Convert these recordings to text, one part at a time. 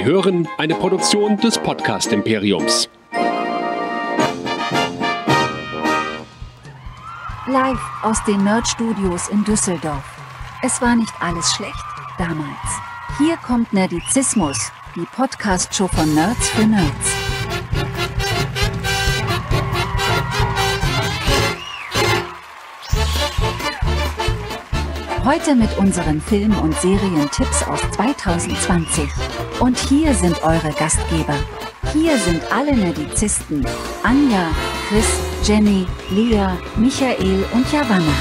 Sie hören eine Produktion des Podcast Imperiums. Live aus den Nerd Studios in Düsseldorf. Es war nicht alles schlecht damals. Hier kommt Nerdizismus, die Podcast-Show von Nerds für Nerds. Heute mit unseren Film- und Serientipps aus 2020. Und hier sind eure Gastgeber. Hier sind alle Nerdizisten. Anja, Chris, Jenny, Lea, Michael und Javanna.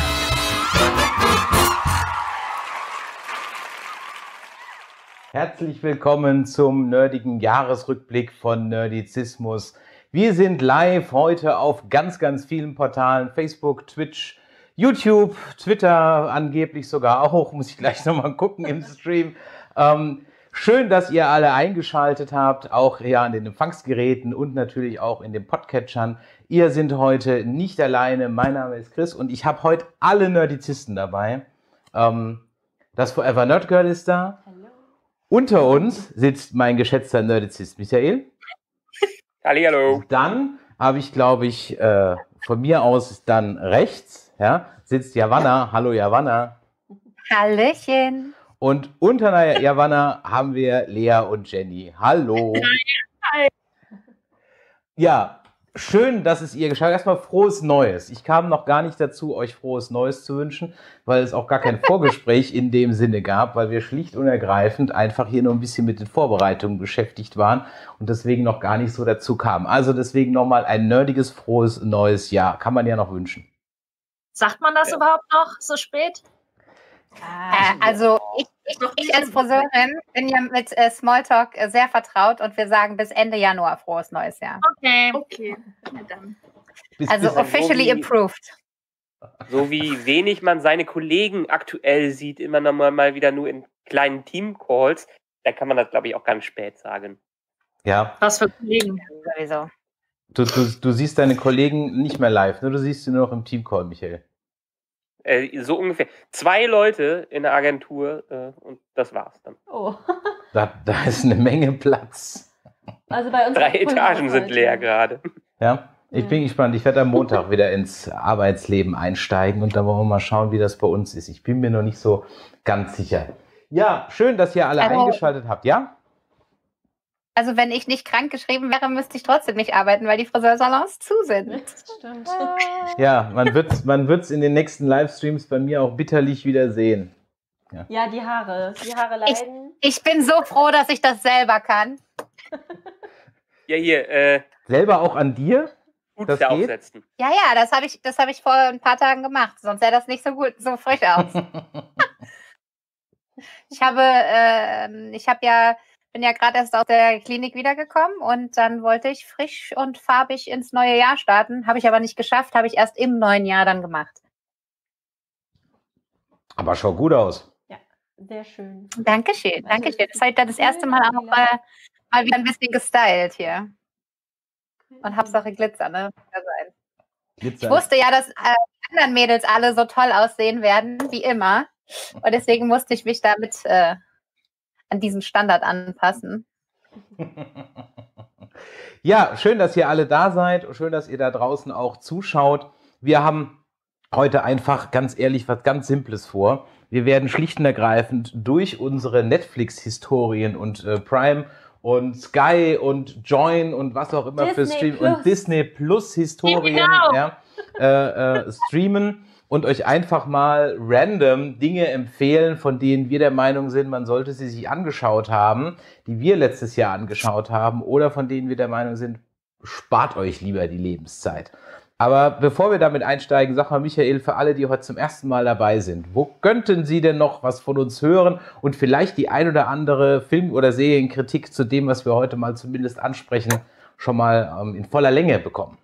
Herzlich willkommen zum nerdigen Jahresrückblick von Nerdizismus. Wir sind live heute auf ganz, ganz vielen Portalen, Facebook, Twitch, YouTube, Twitter angeblich sogar auch, muss ich gleich nochmal gucken im Stream. Ähm, schön, dass ihr alle eingeschaltet habt, auch ja an den Empfangsgeräten und natürlich auch in den Podcatchern. Ihr sind heute nicht alleine. Mein Name ist Chris und ich habe heute alle Nerdizisten dabei. Ähm, das Forever Nerd Girl ist da. Hallo. Unter uns sitzt mein geschätzter Nerdizist Michael. Hallo. Dann habe ich, glaube ich, äh, von mir aus dann rechts ja, sitzt Javanna. Hallo Javanna. Hallöchen. Und unter Javanna haben wir Lea und Jenny. Hallo. Hi. Ja, schön, dass es ihr geschafft Erstmal frohes Neues. Ich kam noch gar nicht dazu, euch frohes Neues zu wünschen, weil es auch gar kein Vorgespräch in dem Sinne gab, weil wir schlicht und ergreifend einfach hier nur ein bisschen mit den Vorbereitungen beschäftigt waren und deswegen noch gar nicht so dazu kamen. Also deswegen nochmal ein nerdiges, frohes neues Jahr. Kann man ja noch wünschen. Sagt man das ja. überhaupt noch so spät? Äh, also ich, ich, ich, als Friseurin bin ja mit äh, Smalltalk äh, sehr vertraut und wir sagen bis Ende Januar frohes neues Jahr. Okay, okay. Ja, dann. also officially so wie, approved. So wie wenig man seine Kollegen aktuell sieht, immer noch mal wieder nur in kleinen Team-Calls, da kann man das, glaube ich, auch ganz spät sagen. Ja. Was für Kollegen? Sowieso. Du, du, du siehst deine Kollegen nicht mehr live, ne? Du siehst sie nur noch im Teamcall, Michael. Äh, so ungefähr. Zwei Leute in der Agentur äh, und das war's dann. Oh. da, da ist eine Menge Platz. Also bei uns Drei Etagen sind leer gerade. Ja, ich bin gespannt. Ich werde am Montag wieder ins Arbeitsleben einsteigen und dann wollen wir mal schauen, wie das bei uns ist. Ich bin mir noch nicht so ganz sicher. Ja, schön, dass ihr alle also, eingeschaltet habt, ja? Also wenn ich nicht krank geschrieben wäre, müsste ich trotzdem nicht arbeiten, weil die Friseursalons zu sind. Das stimmt. Ja, man wird es man wird's in den nächsten Livestreams bei mir auch bitterlich wieder sehen. Ja, ja die Haare. Die Haare leiden. Ich, ich, bin so froh, dass ich das selber kann. Ja, hier. Äh, selber auch an dir? Gut das aufsetzen. Ja, ja, das habe ich, hab ich vor ein paar Tagen gemacht. Sonst sähe das nicht so gut, so frisch aus. ich habe, äh, ich habe ja bin ja gerade erst aus der Klinik wiedergekommen und dann wollte ich frisch und farbig ins neue Jahr starten. Habe ich aber nicht geschafft, habe ich erst im neuen Jahr dann gemacht. Aber schaut gut aus. Ja, sehr schön. Dankeschön, Dankeschön. Das ist heute das erste Mal auch äh, mal wieder ein bisschen gestylt hier. Und Hauptsache Glitzer, ne? Glitzer. Ich wusste ja, dass äh, anderen Mädels alle so toll aussehen werden, wie immer. Und deswegen musste ich mich damit äh, an diesen Standard anpassen. Ja, schön, dass ihr alle da seid. Schön, dass ihr da draußen auch zuschaut. Wir haben heute einfach ganz ehrlich was ganz Simples vor. Wir werden schlicht und ergreifend durch unsere Netflix-Historien und äh, Prime und Sky und Join und was auch immer Disney für Stream Plus. und Disney Plus Historien genau. ja, äh, äh, streamen und euch einfach mal random Dinge empfehlen, von denen wir der Meinung sind, man sollte sie sich angeschaut haben, die wir letztes Jahr angeschaut haben oder von denen wir der Meinung sind, spart euch lieber die Lebenszeit. Aber bevor wir damit einsteigen, sag mal Michael, für alle, die heute zum ersten Mal dabei sind, wo könnten Sie denn noch was von uns hören und vielleicht die ein oder andere Film- oder Serienkritik zu dem, was wir heute mal zumindest ansprechen, schon mal ähm, in voller Länge bekommen?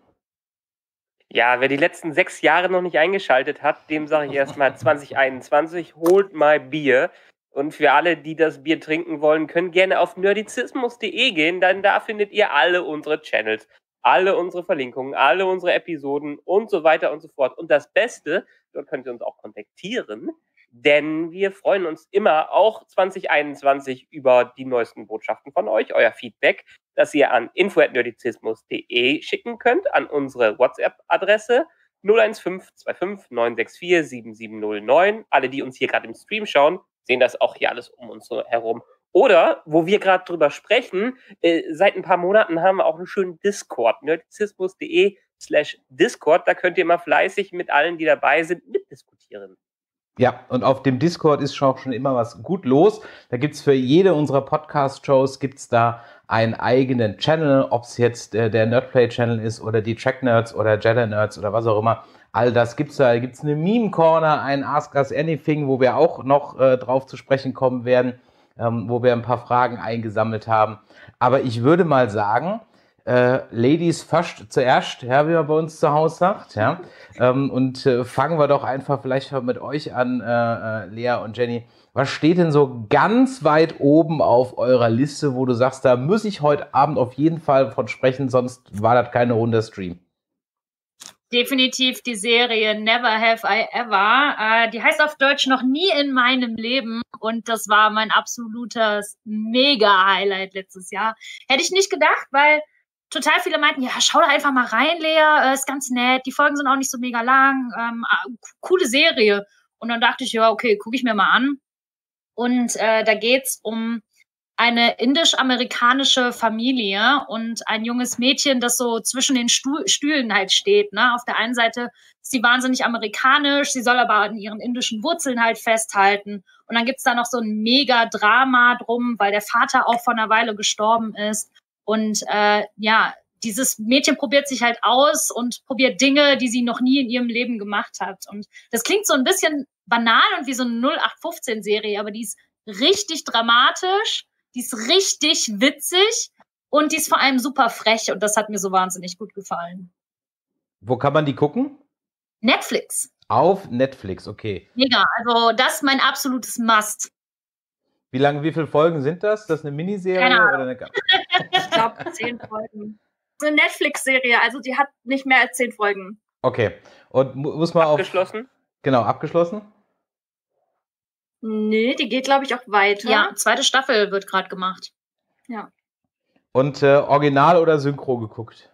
Ja, wer die letzten sechs Jahre noch nicht eingeschaltet hat, dem sage ich erstmal 2021, holt mal Bier. Und für alle, die das Bier trinken wollen, können gerne auf nerdizismus.de gehen, denn da findet ihr alle unsere Channels, alle unsere Verlinkungen, alle unsere Episoden und so weiter und so fort. Und das Beste, dort könnt ihr uns auch kontaktieren, denn wir freuen uns immer auch 2021 über die neuesten Botschaften von euch, euer Feedback, das ihr an info@nerdizismus.de schicken könnt, an unsere WhatsApp-Adresse 01525 964 7709. Alle, die uns hier gerade im Stream schauen, sehen das auch hier alles um uns herum. Oder, wo wir gerade drüber sprechen, äh, seit ein paar Monaten haben wir auch einen schönen Discord, nerdizismus.de slash Discord. Da könnt ihr mal fleißig mit allen, die dabei sind, mitdiskutieren. Ja, und auf dem Discord ist schon auch schon immer was gut los. Da gibt's für jede unserer Podcast-Shows gibt's da einen eigenen Channel, ob es jetzt äh, der Nerdplay-Channel ist oder die Track Nerds oder Jedi Nerds oder was auch immer. All das gibt's da. Da gibt's eine Meme-Corner, ein Ask Us Anything, wo wir auch noch äh, drauf zu sprechen kommen werden, ähm, wo wir ein paar Fragen eingesammelt haben. Aber ich würde mal sagen, äh, Ladies first zuerst, ja, wie man bei uns zu Hause sagt, ja. Ähm, und äh, fangen wir doch einfach vielleicht mit euch an, äh, äh, Lea und Jenny. Was steht denn so ganz weit oben auf eurer Liste, wo du sagst, da muss ich heute Abend auf jeden Fall von sprechen, sonst war das keine Runde Stream? Definitiv die Serie Never Have I Ever. Äh, die heißt auf Deutsch noch nie in meinem Leben und das war mein absolutes Mega-Highlight letztes Jahr. Hätte ich nicht gedacht, weil total viele meinten, ja, schau da einfach mal rein, Lea, äh, ist ganz nett, die Folgen sind auch nicht so mega lang, ähm, coole Serie. Und dann dachte ich, ja, okay, gucke ich mir mal an. Und äh, da geht's um eine indisch-amerikanische Familie und ein junges Mädchen, das so zwischen den Stuhl, Stühlen halt steht. Ne? Auf der einen Seite ist sie wahnsinnig amerikanisch, sie soll aber an ihren indischen Wurzeln halt festhalten. Und dann gibt's da noch so ein mega Drama drum, weil der Vater auch vor einer Weile gestorben ist. Und äh, ja, dieses Mädchen probiert sich halt aus und probiert Dinge, die sie noch nie in ihrem Leben gemacht hat. Und das klingt so ein bisschen banal und wie so eine 0815-Serie, aber die ist richtig dramatisch, die ist richtig witzig und die ist vor allem super frech und das hat mir so wahnsinnig gut gefallen. Wo kann man die gucken? Netflix. Auf Netflix, okay. Mega, also das ist mein absolutes Must. Wie lange, wie viele Folgen sind das? Das ist eine Miniserie Keine oder eine Ich glaube, zehn Folgen. Das ist eine Netflix-Serie, also die hat nicht mehr als zehn Folgen. Okay. Und muss man auf. Abgeschlossen? Genau, abgeschlossen? Nee, die geht, glaube ich, auch weiter. Ja, zweite Staffel wird gerade gemacht. Ja. Und äh, Original oder Synchro geguckt?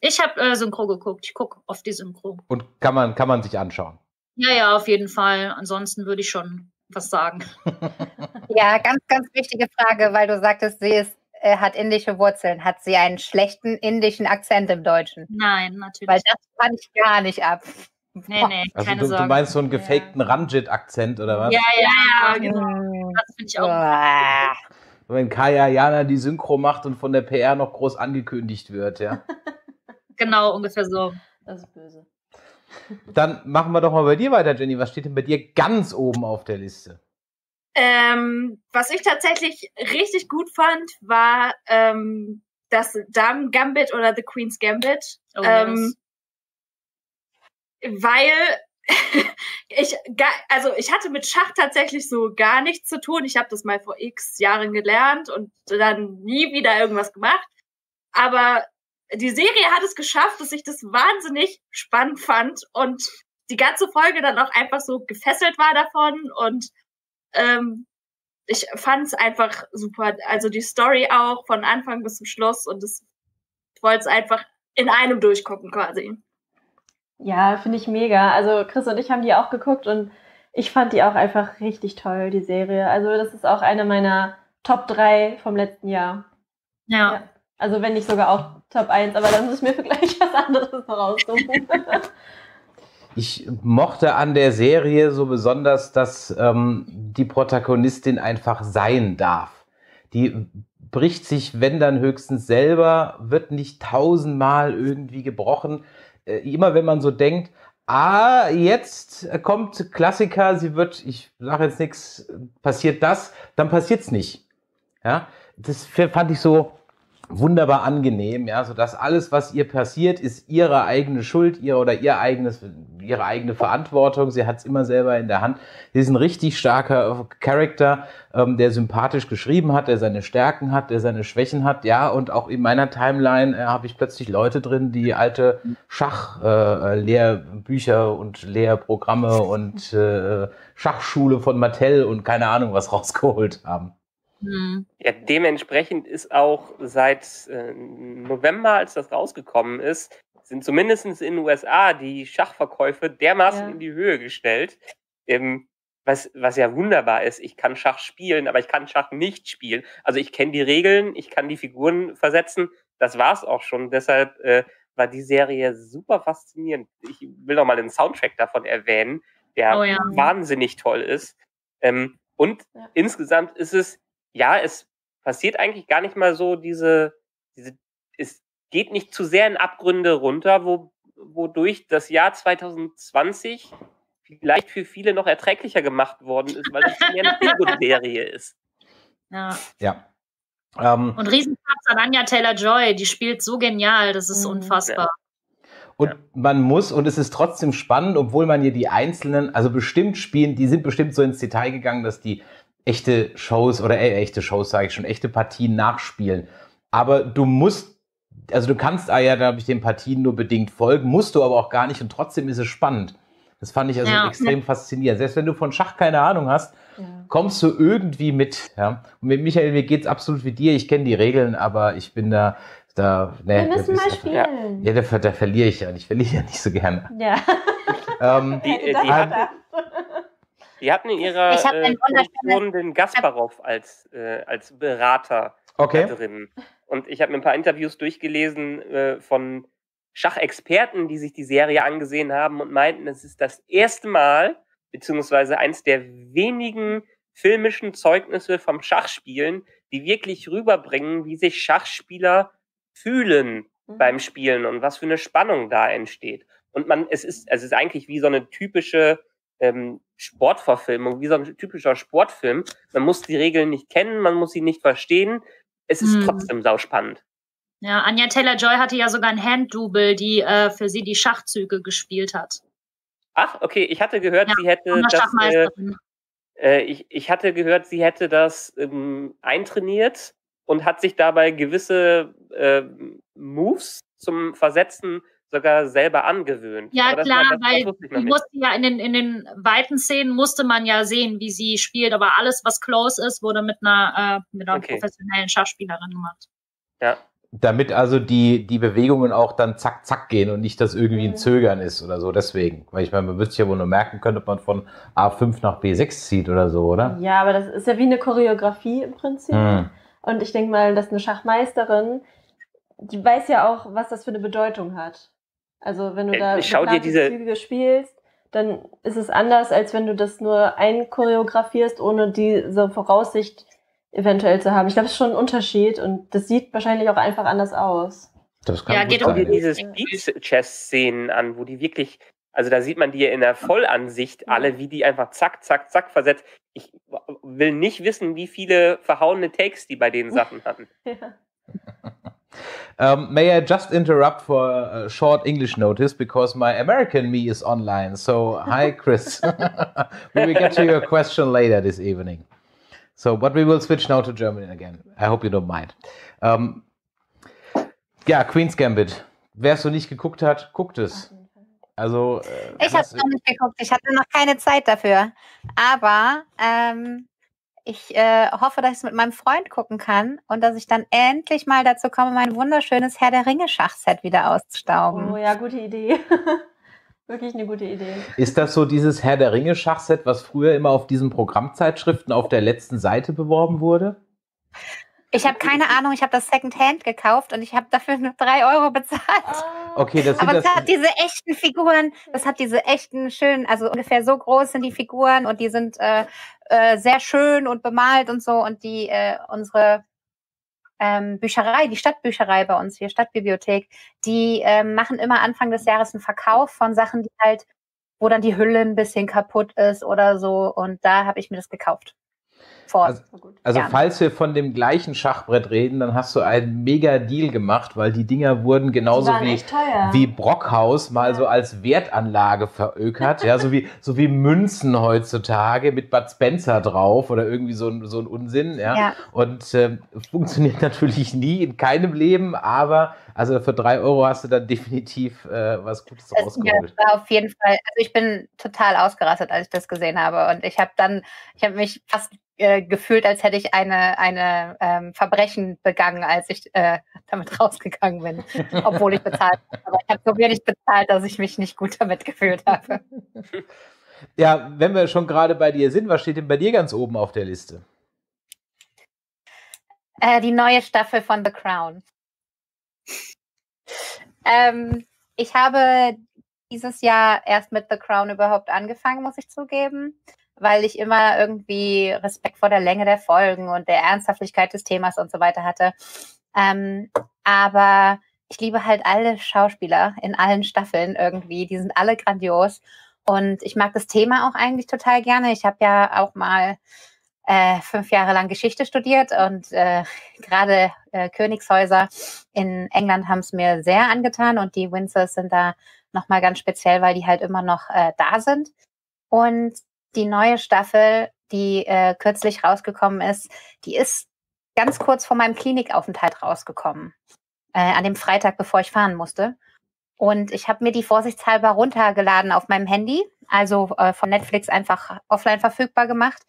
Ich habe äh, Synchro geguckt. Ich gucke oft die Synchro. Und kann man, kann man sich anschauen? Ja, ja, auf jeden Fall. Ansonsten würde ich schon was sagen. Ja, ganz, ganz wichtige Frage, weil du sagtest, sie ist, äh, hat indische Wurzeln. Hat sie einen schlechten indischen Akzent im Deutschen? Nein, natürlich. Weil das fand ich gar nicht ab. Nee, nee, also keine du, Sorge. du meinst so einen gefakten ja. Ranjit-Akzent oder was? Ja, ja, ja, genau. Das finde ich auch. Wenn Kaya Jana die Synchro macht und von der PR noch groß angekündigt wird, ja. genau, ungefähr so. Das ist böse. Dann machen wir doch mal bei dir weiter, Jenny. Was steht denn bei dir ganz oben auf der Liste? Ähm, was ich tatsächlich richtig gut fand, war ähm, das Damen Gambit oder The Queen's Gambit. Oh, ähm, yes. Weil ich, also ich hatte mit Schach tatsächlich so gar nichts zu tun. Ich habe das mal vor x Jahren gelernt und dann nie wieder irgendwas gemacht. Aber die Serie hat es geschafft, dass ich das wahnsinnig spannend fand und die ganze Folge dann auch einfach so gefesselt war davon und ähm, ich fand es einfach super. Also die Story auch von Anfang bis zum Schluss und das, ich wollte es einfach in einem durchgucken quasi. Ja, finde ich mega. Also Chris und ich haben die auch geguckt und ich fand die auch einfach richtig toll, die Serie. Also das ist auch eine meiner Top 3 vom letzten Jahr. Ja. ja. Also wenn nicht sogar auch Top 1, aber dann muss ich mir für gleich was anderes raussuchen. Ich mochte an der Serie so besonders, dass ähm, die Protagonistin einfach sein darf. Die bricht sich, wenn dann höchstens selber, wird nicht tausendmal irgendwie gebrochen. Äh, immer wenn man so denkt, ah, jetzt kommt Klassiker, sie wird, ich sage jetzt nichts, passiert das, dann passiert's nicht. Ja, das fand ich so, wunderbar angenehm, ja, so dass alles, was ihr passiert, ist ihre eigene Schuld, ihr oder ihr eigenes, ihre eigene Verantwortung. Sie hat es immer selber in der Hand. Sie ist ein richtig starker Charakter, ähm, der sympathisch geschrieben hat, der seine Stärken hat, der seine Schwächen hat, ja. Und auch in meiner Timeline äh, habe ich plötzlich Leute drin, die alte Schachlehrbücher äh, und Lehrprogramme und äh, Schachschule von Mattel und keine Ahnung was rausgeholt haben. Mhm. Ja, dementsprechend ist auch seit äh, November, als das rausgekommen ist, sind zumindest in den USA die Schachverkäufe dermaßen ja. in die Höhe gestellt. Ähm, was, was ja wunderbar ist, ich kann Schach spielen, aber ich kann Schach nicht spielen. Also ich kenne die Regeln, ich kann die Figuren versetzen. Das war's auch schon. Deshalb äh, war die Serie super faszinierend. Ich will noch mal den Soundtrack davon erwähnen, der oh ja. wahnsinnig toll ist. Ähm, und ja. insgesamt ist es ja, es passiert eigentlich gar nicht mal so diese, diese, es geht nicht zu sehr in Abgründe runter, wo, wodurch das Jahr 2020 vielleicht für viele noch erträglicher gemacht worden ist, weil es mehr eine Serie ist. Ja. Ja. Ähm, und Riesenplatz an Anja Taylor-Joy, die spielt so genial, das ist mhm. unfassbar. Und man muss, und es ist trotzdem spannend, obwohl man hier die einzelnen, also bestimmt spielen, die sind bestimmt so ins Detail gegangen, dass die echte Shows oder äh, echte Shows, sage ich schon, echte Partien nachspielen. Aber du musst, also du kannst ah ja, glaube ich, den Partien nur bedingt folgen, musst du aber auch gar nicht und trotzdem ist es spannend. Das fand ich also ja. extrem faszinierend. Selbst wenn du von Schach keine Ahnung hast, ja. kommst du irgendwie mit. Ja? Und mit Michael, mir geht's absolut wie dir. Ich kenne die Regeln, aber ich bin da. Da, ne, Wir müssen mal spielen. Ja, da, da verliere ich ja. Ich verliere ja nicht so gerne. Ja. ähm, die, die, hat, die hatten in ihrer äh, Produktion den Gasparov als, äh, als Berater okay. drin. Und ich habe mir ein paar Interviews durchgelesen äh, von Schachexperten, die sich die Serie angesehen haben und meinten, es ist das erste Mal, beziehungsweise eins der wenigen filmischen Zeugnisse vom Schachspielen, die wirklich rüberbringen, wie sich Schachspieler fühlen mhm. beim Spielen und was für eine Spannung da entsteht. Und man, es ist, es ist eigentlich wie so eine typische ähm, Sportverfilmung, wie so ein typischer Sportfilm. Man muss die Regeln nicht kennen, man muss sie nicht verstehen. Es ist hm. trotzdem sauspannend. Ja, Anja Taylor-Joy hatte ja sogar ein Hand-Double, die äh, für sie die Schachzüge gespielt hat. Ach, okay. Ich hatte gehört, ja, sie hätte das. Äh, äh, ich, ich hatte gehört, sie hätte das ähm, eintrainiert und hat sich dabei gewisse äh, Moves zum Versetzen sogar selber angewöhnt. Ja, klar, war, weil die musste ja in den, in den weiten Szenen musste man ja sehen, wie sie spielt, aber alles, was close ist, wurde mit einer, äh, mit einer okay. professionellen Schachspielerin gemacht. Ja. Damit also die, die Bewegungen auch dann zack, zack gehen und nicht, dass irgendwie ein mhm. Zögern ist oder so. Deswegen. Weil ich meine, man würde sich ja wohl nur merken können, ob man von A5 nach B6 zieht oder so, oder? Ja, aber das ist ja wie eine Choreografie im Prinzip. Hm. Und ich denke mal, dass eine Schachmeisterin, die weiß ja auch, was das für eine Bedeutung hat. Also wenn du äh, da Schau dir diese Züge spielst, dann ist es anders, als wenn du das nur einchoreografierst, ohne diese Voraussicht eventuell zu haben. Ich glaube, es ist schon ein Unterschied und das sieht wahrscheinlich auch einfach anders aus. Das kann ja, geht um diese Speed-Chess-Szenen an, wo die wirklich, also da sieht man die in der Vollansicht alle, wie die einfach zack, zack, zack versetzt. Ich will nicht wissen, wie viele verhauene Takes die bei den Sachen hatten. ja. Um, may I just interrupt for a short English notice because my American me is online. So, hi, Chris. we will get to your question later this evening. So, but we will switch now to German again. I hope you don't mind. Um, ja, Queen's Gambit. Wer es so nicht geguckt hat, guckt es. Also, äh, ich habe es noch nicht geguckt. Ich hatte noch keine Zeit dafür. Aber ähm, ich äh, hoffe, dass ich es mit meinem Freund gucken kann und dass ich dann endlich mal dazu komme, mein wunderschönes Herr der Ringe Schachset wieder auszustauben. Oh ja, gute Idee. Wirklich eine gute Idee. Ist das so dieses Herr der Ringe Schachset, was früher immer auf diesen Programmzeitschriften auf der letzten Seite beworben wurde? Ich habe keine Ahnung, ich habe das Secondhand gekauft und ich habe dafür nur drei Euro bezahlt. Okay, das Aber es hat diese echten Figuren, das hat diese echten schönen, also ungefähr so groß sind die Figuren und die sind äh, äh, sehr schön und bemalt und so und die äh, unsere ähm, Bücherei, die Stadtbücherei bei uns hier, Stadtbibliothek, die ähm, machen immer Anfang des Jahres einen Verkauf von Sachen, die halt, wo dann die Hülle ein bisschen kaputt ist oder so und da habe ich mir das gekauft. Vor. Also, also falls wir von dem gleichen Schachbrett reden, dann hast du einen mega Deal gemacht, weil die Dinger wurden genauso wie, wie Brockhaus mal ja. so als Wertanlage verökert. ja, so wie, so wie Münzen heutzutage mit Bud Spencer drauf oder irgendwie so ein, so ein Unsinn. Ja. ja. Und äh, funktioniert natürlich nie in keinem Leben, aber also für drei Euro hast du dann definitiv äh, was Gutes rausgeholt. Ja, auf jeden Fall. Also ich bin total ausgerastet, als ich das gesehen habe. Und ich habe dann, ich habe mich fast äh, gefühlt, als hätte ich eine, eine ähm, Verbrechen begangen, als ich äh, damit rausgegangen bin, obwohl ich bezahlt habe. Aber ich habe so wenig bezahlt, dass ich mich nicht gut damit gefühlt habe. Ja, wenn wir schon gerade bei dir sind, was steht denn bei dir ganz oben auf der Liste? Äh, die neue Staffel von The Crown. Ähm, ich habe dieses Jahr erst mit The Crown überhaupt angefangen, muss ich zugeben weil ich immer irgendwie Respekt vor der Länge der Folgen und der Ernsthaftigkeit des Themas und so weiter hatte. Ähm, aber ich liebe halt alle Schauspieler in allen Staffeln irgendwie. Die sind alle grandios. Und ich mag das Thema auch eigentlich total gerne. Ich habe ja auch mal äh, fünf Jahre lang Geschichte studiert und äh, gerade äh, Königshäuser in England haben es mir sehr angetan und die Windsors sind da nochmal ganz speziell, weil die halt immer noch äh, da sind. Und die neue Staffel, die äh, kürzlich rausgekommen ist, die ist ganz kurz vor meinem Klinikaufenthalt rausgekommen. Äh, an dem Freitag, bevor ich fahren musste. Und ich habe mir die vorsichtshalber runtergeladen auf meinem Handy, also äh, von Netflix einfach offline verfügbar gemacht,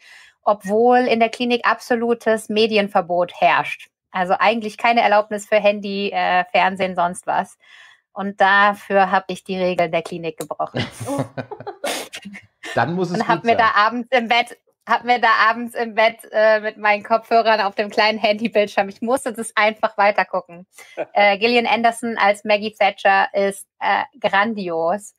obwohl in der Klinik absolutes Medienverbot herrscht. Also eigentlich keine Erlaubnis für Handy, äh, Fernsehen, sonst was. Und dafür habe ich die Regeln der Klinik gebrochen. Dann muss es Und habe mir da abends im Bett habe mir da abends im Bett äh, mit meinen Kopfhörern auf dem kleinen Handybildschirm. Ich musste das einfach weitergucken. äh, Gillian Anderson als Maggie Thatcher ist äh, grandios.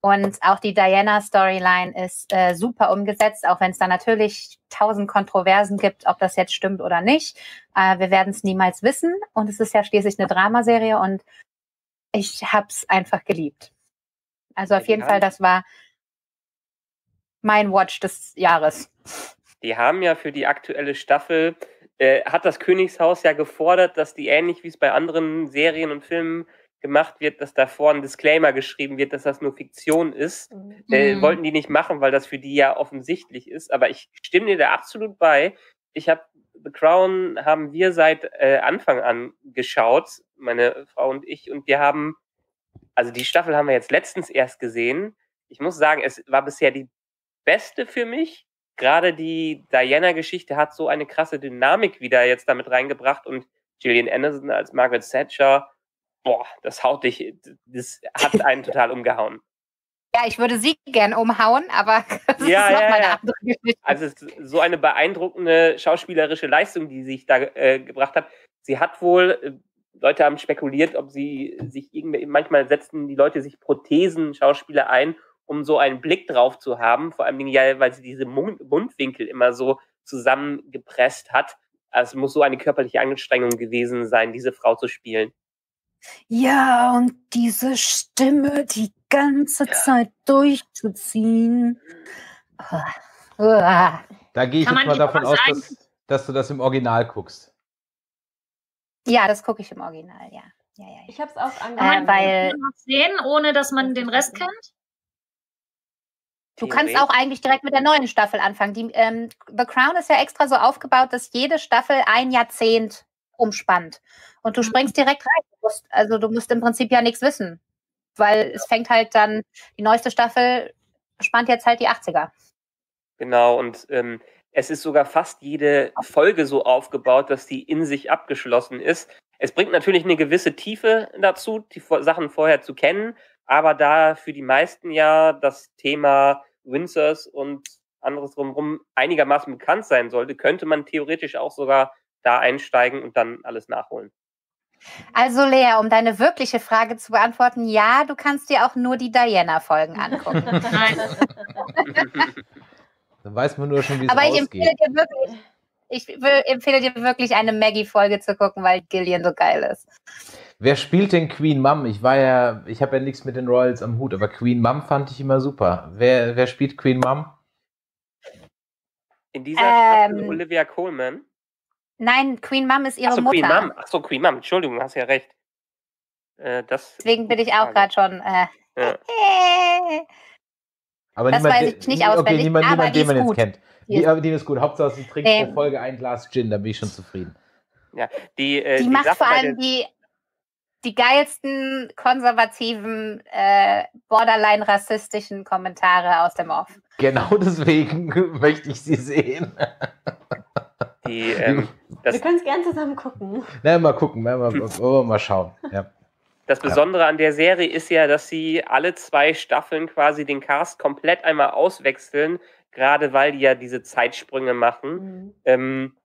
Und auch die Diana-Storyline ist äh, super umgesetzt, auch wenn es da natürlich tausend Kontroversen gibt, ob das jetzt stimmt oder nicht. Äh, wir werden es niemals wissen. Und es ist ja schließlich eine Dramaserie und ich habe es einfach geliebt. Also auf jeden Fall, das war mein Watch des Jahres. Die haben ja für die aktuelle Staffel, äh, hat das Königshaus ja gefordert, dass die ähnlich wie es bei anderen Serien und Filmen gemacht wird, dass davor ein Disclaimer geschrieben wird, dass das nur Fiktion ist. Mhm. Äh, wollten die nicht machen, weil das für die ja offensichtlich ist. Aber ich stimme dir da absolut bei. Ich habe The Crown haben wir seit äh, Anfang an geschaut, meine Frau und ich, und wir haben, also die Staffel haben wir jetzt letztens erst gesehen. Ich muss sagen, es war bisher die beste für mich. Gerade die Diana-Geschichte hat so eine krasse Dynamik wieder jetzt damit reingebracht und Gillian Anderson als Margaret Thatcher, boah, das haut dich, das hat einen total umgehauen. Ja, ich würde sie gern umhauen, aber das ja, ist nochmal ja, eine andere Geschichte. Also es ist so eine beeindruckende schauspielerische Leistung, die sie da äh, gebracht hat. Sie hat wohl, äh, Leute haben spekuliert, ob sie sich irgendwie, manchmal setzen die Leute sich Prothesen, Schauspieler ein, um so einen Blick drauf zu haben, vor allem ja, weil sie diese Mund Mundwinkel immer so zusammengepresst hat. Also es muss so eine körperliche Anstrengung gewesen sein, diese Frau zu spielen. Ja, und diese Stimme die ganze ja. Zeit durchzuziehen. Da gehe ich jetzt mal davon aus, dass, dass, du das im Original guckst. Ja, das gucke ich im Original, ja. ja, ja, Ich habe es auch angefangen. Äh, weil sehen, ohne dass man den Rest kennt? Du kannst auch eigentlich direkt mit der neuen Staffel anfangen. Die, ähm, The Crown ist ja extra so aufgebaut, dass jede Staffel ein Jahrzehnt umspannt. Und du mhm. springst direkt rein. Du musst, also du musst im Prinzip ja nichts wissen. Weil es fängt halt dann, die neueste Staffel spannt jetzt halt die 80er. Genau, und ähm, es ist sogar fast jede Folge so aufgebaut, dass die in sich abgeschlossen ist. Es bringt natürlich eine gewisse Tiefe dazu, die Sachen vorher zu kennen, aber da für die meisten ja das Thema Windsors und anderes drumherum einigermaßen bekannt sein sollte, könnte man theoretisch auch sogar da einsteigen und dann alles nachholen. Also Lea, um deine wirkliche Frage zu beantworten, ja, du kannst dir auch nur die Diana-Folgen angucken. Nein. dann weiß man nur schon, wie es Aber ich empfehle dir wirklich, ich empfehle dir wirklich eine Maggie-Folge zu gucken, weil Gillian so geil ist. Wer spielt denn Queen Mum? Ich war ja, ich habe ja nichts mit den Royals am Hut, aber Queen Mum fand ich immer super. Wer, wer spielt Queen Mum? In dieser Staffel ähm, Olivia Coleman? Nein, Queen Mom ist ihre Ach so, Mutter. Queen Mom. Achso, Queen Mom. Entschuldigung, hast ja recht. Äh, Deswegen bin ich auch gerade schon. Äh, ja. aber das niemand, weiß ich nicht auswendig. Okay, niemand, niemand den man jetzt kennt. Die, aber die ist gut. Hauptsache, sie trinkt ähm, pro Folge ein Glas Gin, da bin ich schon zufrieden. Ja, die, äh, die, die macht Sache vor allem die, die geilsten konservativen, äh, borderline rassistischen Kommentare aus dem Off. Genau deswegen möchte ich sie sehen. Die, ähm, Wir können es gerne zusammen gucken. Na, mal gucken, mal, mal, mal, mal schauen. Ja. Das Besondere an der Serie ist ja, dass sie alle zwei Staffeln quasi den Cast komplett einmal auswechseln, gerade weil die ja diese Zeitsprünge machen. Mhm. Ähm,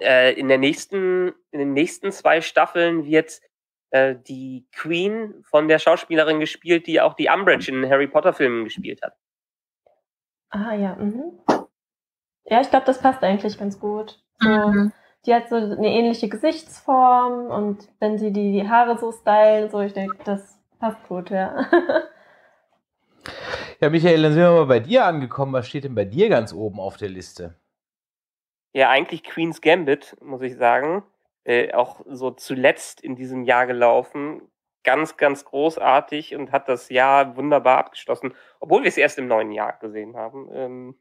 äh, in, der nächsten, in den nächsten zwei Staffeln wird äh, die Queen von der Schauspielerin gespielt, die auch die Umbridge in den Harry Potter-Filmen gespielt hat. Ah ja, mhm. Ja, ich glaube, das passt eigentlich ganz gut. So, mhm die hat so eine ähnliche Gesichtsform und wenn sie die, die Haare so stylen, so ich denke, das passt gut, ja. Ja, Michael, dann sind wir mal bei dir angekommen. Was steht denn bei dir ganz oben auf der Liste? Ja, eigentlich Queen's Gambit, muss ich sagen. Äh, auch so zuletzt in diesem Jahr gelaufen. Ganz, ganz großartig und hat das Jahr wunderbar abgeschlossen, obwohl wir es erst im neuen Jahr gesehen haben. Ähm,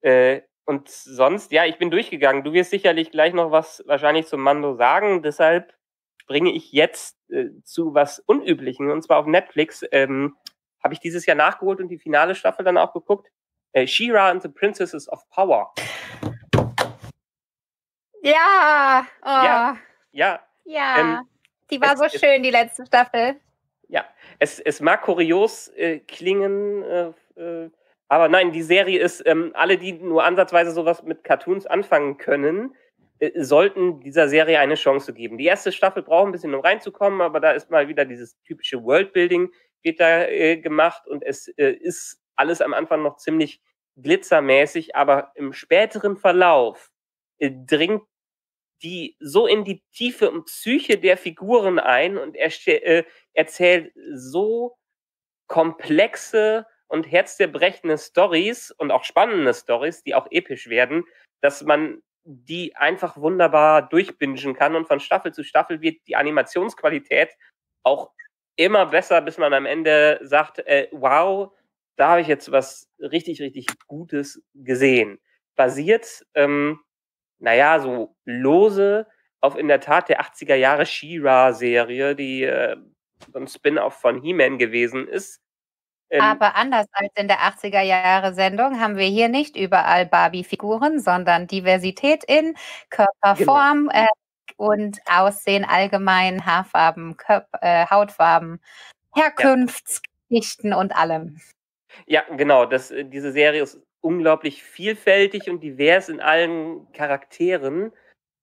äh, und sonst, ja, ich bin durchgegangen. Du wirst sicherlich gleich noch was wahrscheinlich zum Mando sagen. Deshalb springe ich jetzt äh, zu was Unüblichen. Und zwar auf Netflix ähm, habe ich dieses Jahr nachgeholt und die finale Staffel dann auch geguckt. Äh, She-Ra and the Princesses of Power. Ja, oh. ja, ja. Ja, ähm, die war es, so schön, die letzte Staffel. Ja, es, es mag kurios äh, klingen, äh, äh aber nein, die Serie ist, ähm, alle, die nur ansatzweise sowas mit Cartoons anfangen können, äh, sollten dieser Serie eine Chance geben. Die erste Staffel braucht ein bisschen, um reinzukommen, aber da ist mal wieder dieses typische Worldbuilding wird da äh, gemacht und es äh, ist alles am Anfang noch ziemlich glitzermäßig, aber im späteren Verlauf äh, dringt die so in die Tiefe und Psyche der Figuren ein und äh, erzählt so komplexe und herzzerbrechende Stories und auch spannende Stories, die auch episch werden, dass man die einfach wunderbar durchbingen kann und von Staffel zu Staffel wird die Animationsqualität auch immer besser, bis man am Ende sagt, äh, wow, da habe ich jetzt was richtig, richtig Gutes gesehen. Basiert, ähm, naja, so lose auf in der Tat der 80er Jahre She-Ra-Serie, die äh, so ein Spin-off von He-Man gewesen ist. Ähm, Aber anders als in der 80er Jahre Sendung haben wir hier nicht überall Barbie-Figuren, sondern Diversität in Körperform genau. äh, und Aussehen allgemein, Haarfarben, Körp äh, Hautfarben, Herkunftsgeschichten ja. und allem. Ja, genau. Das, äh, diese Serie ist unglaublich vielfältig und divers in allen Charakteren.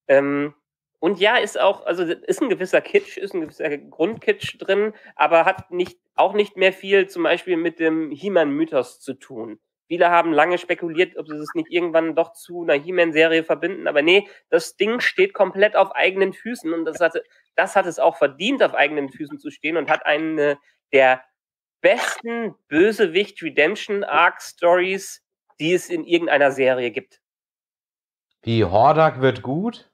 Ähm, und ja, ist auch, also ist ein gewisser Kitsch, ist ein gewisser Grundkitsch drin, aber hat nicht, auch nicht mehr viel zum Beispiel mit dem He-Man-Mythos zu tun. Viele haben lange spekuliert, ob sie es nicht irgendwann doch zu einer He-Man-Serie verbinden, aber nee, das Ding steht komplett auf eigenen Füßen und das, hatte, das hat es auch verdient, auf eigenen Füßen zu stehen und hat eine der besten Bösewicht-Redemption-Arc-Stories, die es in irgendeiner Serie gibt. Wie Hordak wird gut?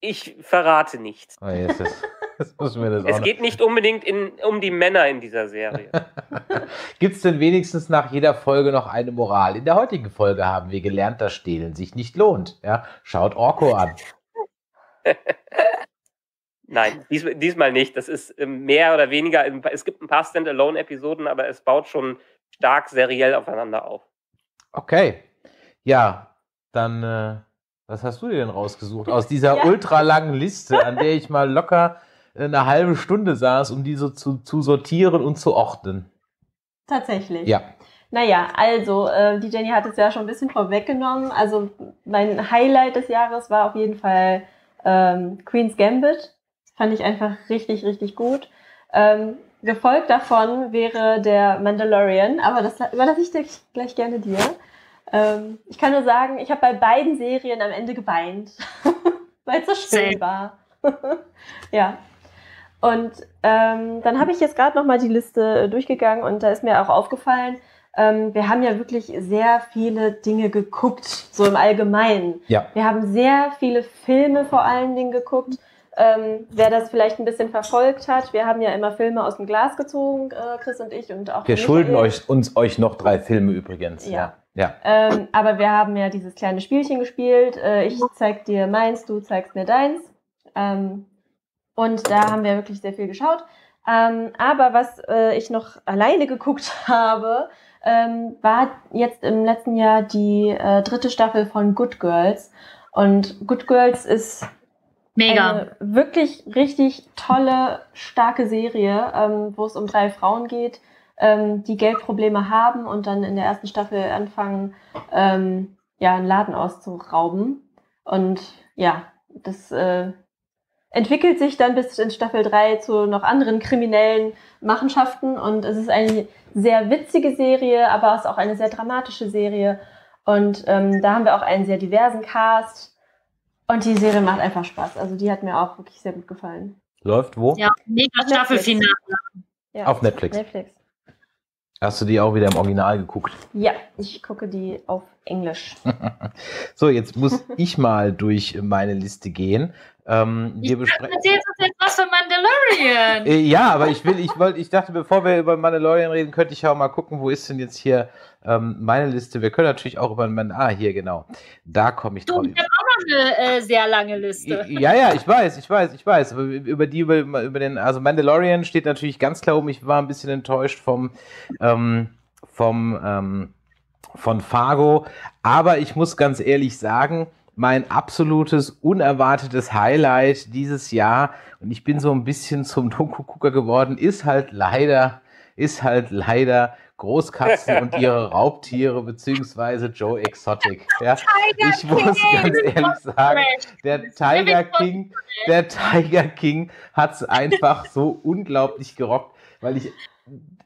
Ich verrate nichts. Oh, jetzt ist, jetzt wir das es geht nicht unbedingt in, um die Männer in dieser Serie. Gibt es denn wenigstens nach jeder Folge noch eine Moral? In der heutigen Folge haben wir gelernt, dass Stehlen sich nicht lohnt. Ja, schaut Orko an. Nein, dies, diesmal nicht. Das ist ähm, mehr oder weniger, es gibt ein paar Standalone-Episoden, aber es baut schon stark seriell aufeinander auf. Okay. Ja, dann äh, was hast du dir denn rausgesucht aus dieser ja. ultralangen Liste, an der ich mal locker eine halbe Stunde saß, um die so zu, zu sortieren und zu ordnen? Tatsächlich. Ja. Naja, also, äh, die Jenny hat es ja schon ein bisschen vorweggenommen. Also, mein Highlight des Jahres war auf jeden Fall ähm, Queen's Gambit. Fand ich einfach richtig, richtig gut. Ähm, gefolgt davon wäre der Mandalorian, aber das überlasse ich dir gleich gerne dir. Ähm, ich kann nur sagen, ich habe bei beiden Serien am Ende geweint, weil es so schön war. ja. Und ähm, dann habe ich jetzt gerade noch mal die Liste durchgegangen und da ist mir auch aufgefallen, ähm, wir haben ja wirklich sehr viele Dinge geguckt, so im Allgemeinen. Ja. Wir haben sehr viele Filme vor allen Dingen geguckt. Ähm, wer das vielleicht ein bisschen verfolgt hat, wir haben ja immer Filme aus dem Glas gezogen, äh, Chris und ich und auch Wir Michael. schulden euch, uns euch noch drei Filme übrigens. Ja. Ja. Ähm, aber wir haben ja dieses kleine Spielchen gespielt. Äh, ich zeig dir meins, du zeigst mir deins. Ähm, und da haben wir wirklich sehr viel geschaut. Ähm, aber was äh, ich noch alleine geguckt habe, ähm, war jetzt im letzten Jahr die äh, dritte Staffel von Good Girls. Und Good Girls ist Mega. eine wirklich richtig tolle, starke Serie, ähm, wo es um drei Frauen geht, ähm, die Geldprobleme haben und dann in der ersten Staffel anfangen, ähm, ja, einen Laden auszurauben. Und ja, das äh, entwickelt sich dann bis in Staffel 3 zu noch anderen kriminellen Machenschaften. Und es ist eine sehr witzige Serie, aber es ist auch eine sehr dramatische Serie. Und ähm, da haben wir auch einen sehr diversen Cast. Und die Serie macht einfach Spaß. Also die hat mir auch wirklich sehr gut gefallen. Läuft wo? Ja, mega Staffelfinale. Ja, Auf Netflix. Netflix. Hast du die auch wieder im Original geguckt? Ja, ich gucke die auf Englisch. So, jetzt muss ich mal durch meine Liste gehen. Ähm, wir besprechen. Jetzt was von Mandalorian. Äh, ja, aber ich will, ich wollte, ich dachte, bevor wir über Mandalorian reden, könnte ich auch mal gucken, wo ist denn jetzt hier ähm, meine Liste. Wir können natürlich auch über Man Ah, hier genau. Da komme ich Du, drauf. ich habe eine äh, sehr lange Liste. Ja, ja, ich weiß, ich weiß, ich weiß. Über die, über, über den, also Mandalorian steht natürlich ganz klar um. Ich war ein bisschen enttäuscht vom, ähm, vom, ähm, von Fargo. Aber ich muss ganz ehrlich sagen, mein absolutes unerwartetes Highlight dieses Jahr, und ich bin so ein bisschen zum Doku-Gucker geworden, ist halt leider, ist halt leider Großkatzen und ihre Raubtiere, beziehungsweise Joe Exotic. Ja, ich muss ganz ehrlich sagen, der Tiger King, der Tiger King hat es einfach so unglaublich gerockt, weil ich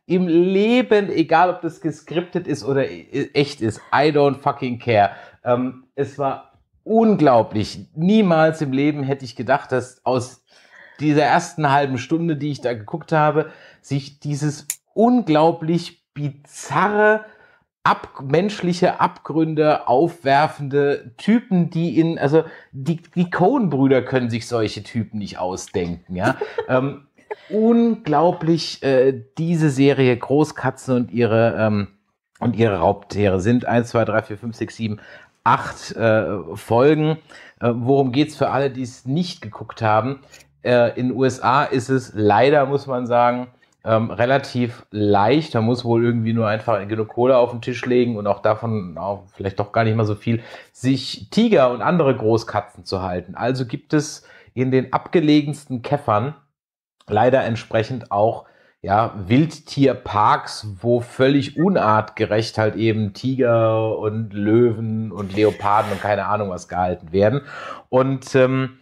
im Leben, egal ob das geskriptet ist oder e- echt ist, I don't fucking care. Ähm, es war unglaublich. Niemals im Leben hätte ich gedacht, dass aus dieser ersten halben Stunde, die ich da geguckt habe, sich dieses unglaublich bizarre, ab, menschliche Abgründe aufwerfende Typen, die in, also die, die Coen-Brüder können sich solche Typen nicht ausdenken, ja. ähm, unglaublich, äh, diese Serie Großkatzen und ihre, ähm, und ihre Raubtiere sind 1, 2, 3, 4, 5, 6, 7, 8 äh, Folgen. Äh, worum geht's für alle, die es nicht geguckt haben? Äh, in den USA ist es leider, muss man sagen, ähm, relativ leicht. Da muss wohl irgendwie nur einfach genug Kohle auf den Tisch legen und auch davon auch vielleicht doch gar nicht mal so viel, sich Tiger und andere Großkatzen zu halten. Also gibt es in den abgelegensten Käffern leider entsprechend auch ja, Wildtierparks, wo völlig unartgerecht halt eben Tiger und Löwen und Leoparden und keine Ahnung was gehalten werden. Und ähm,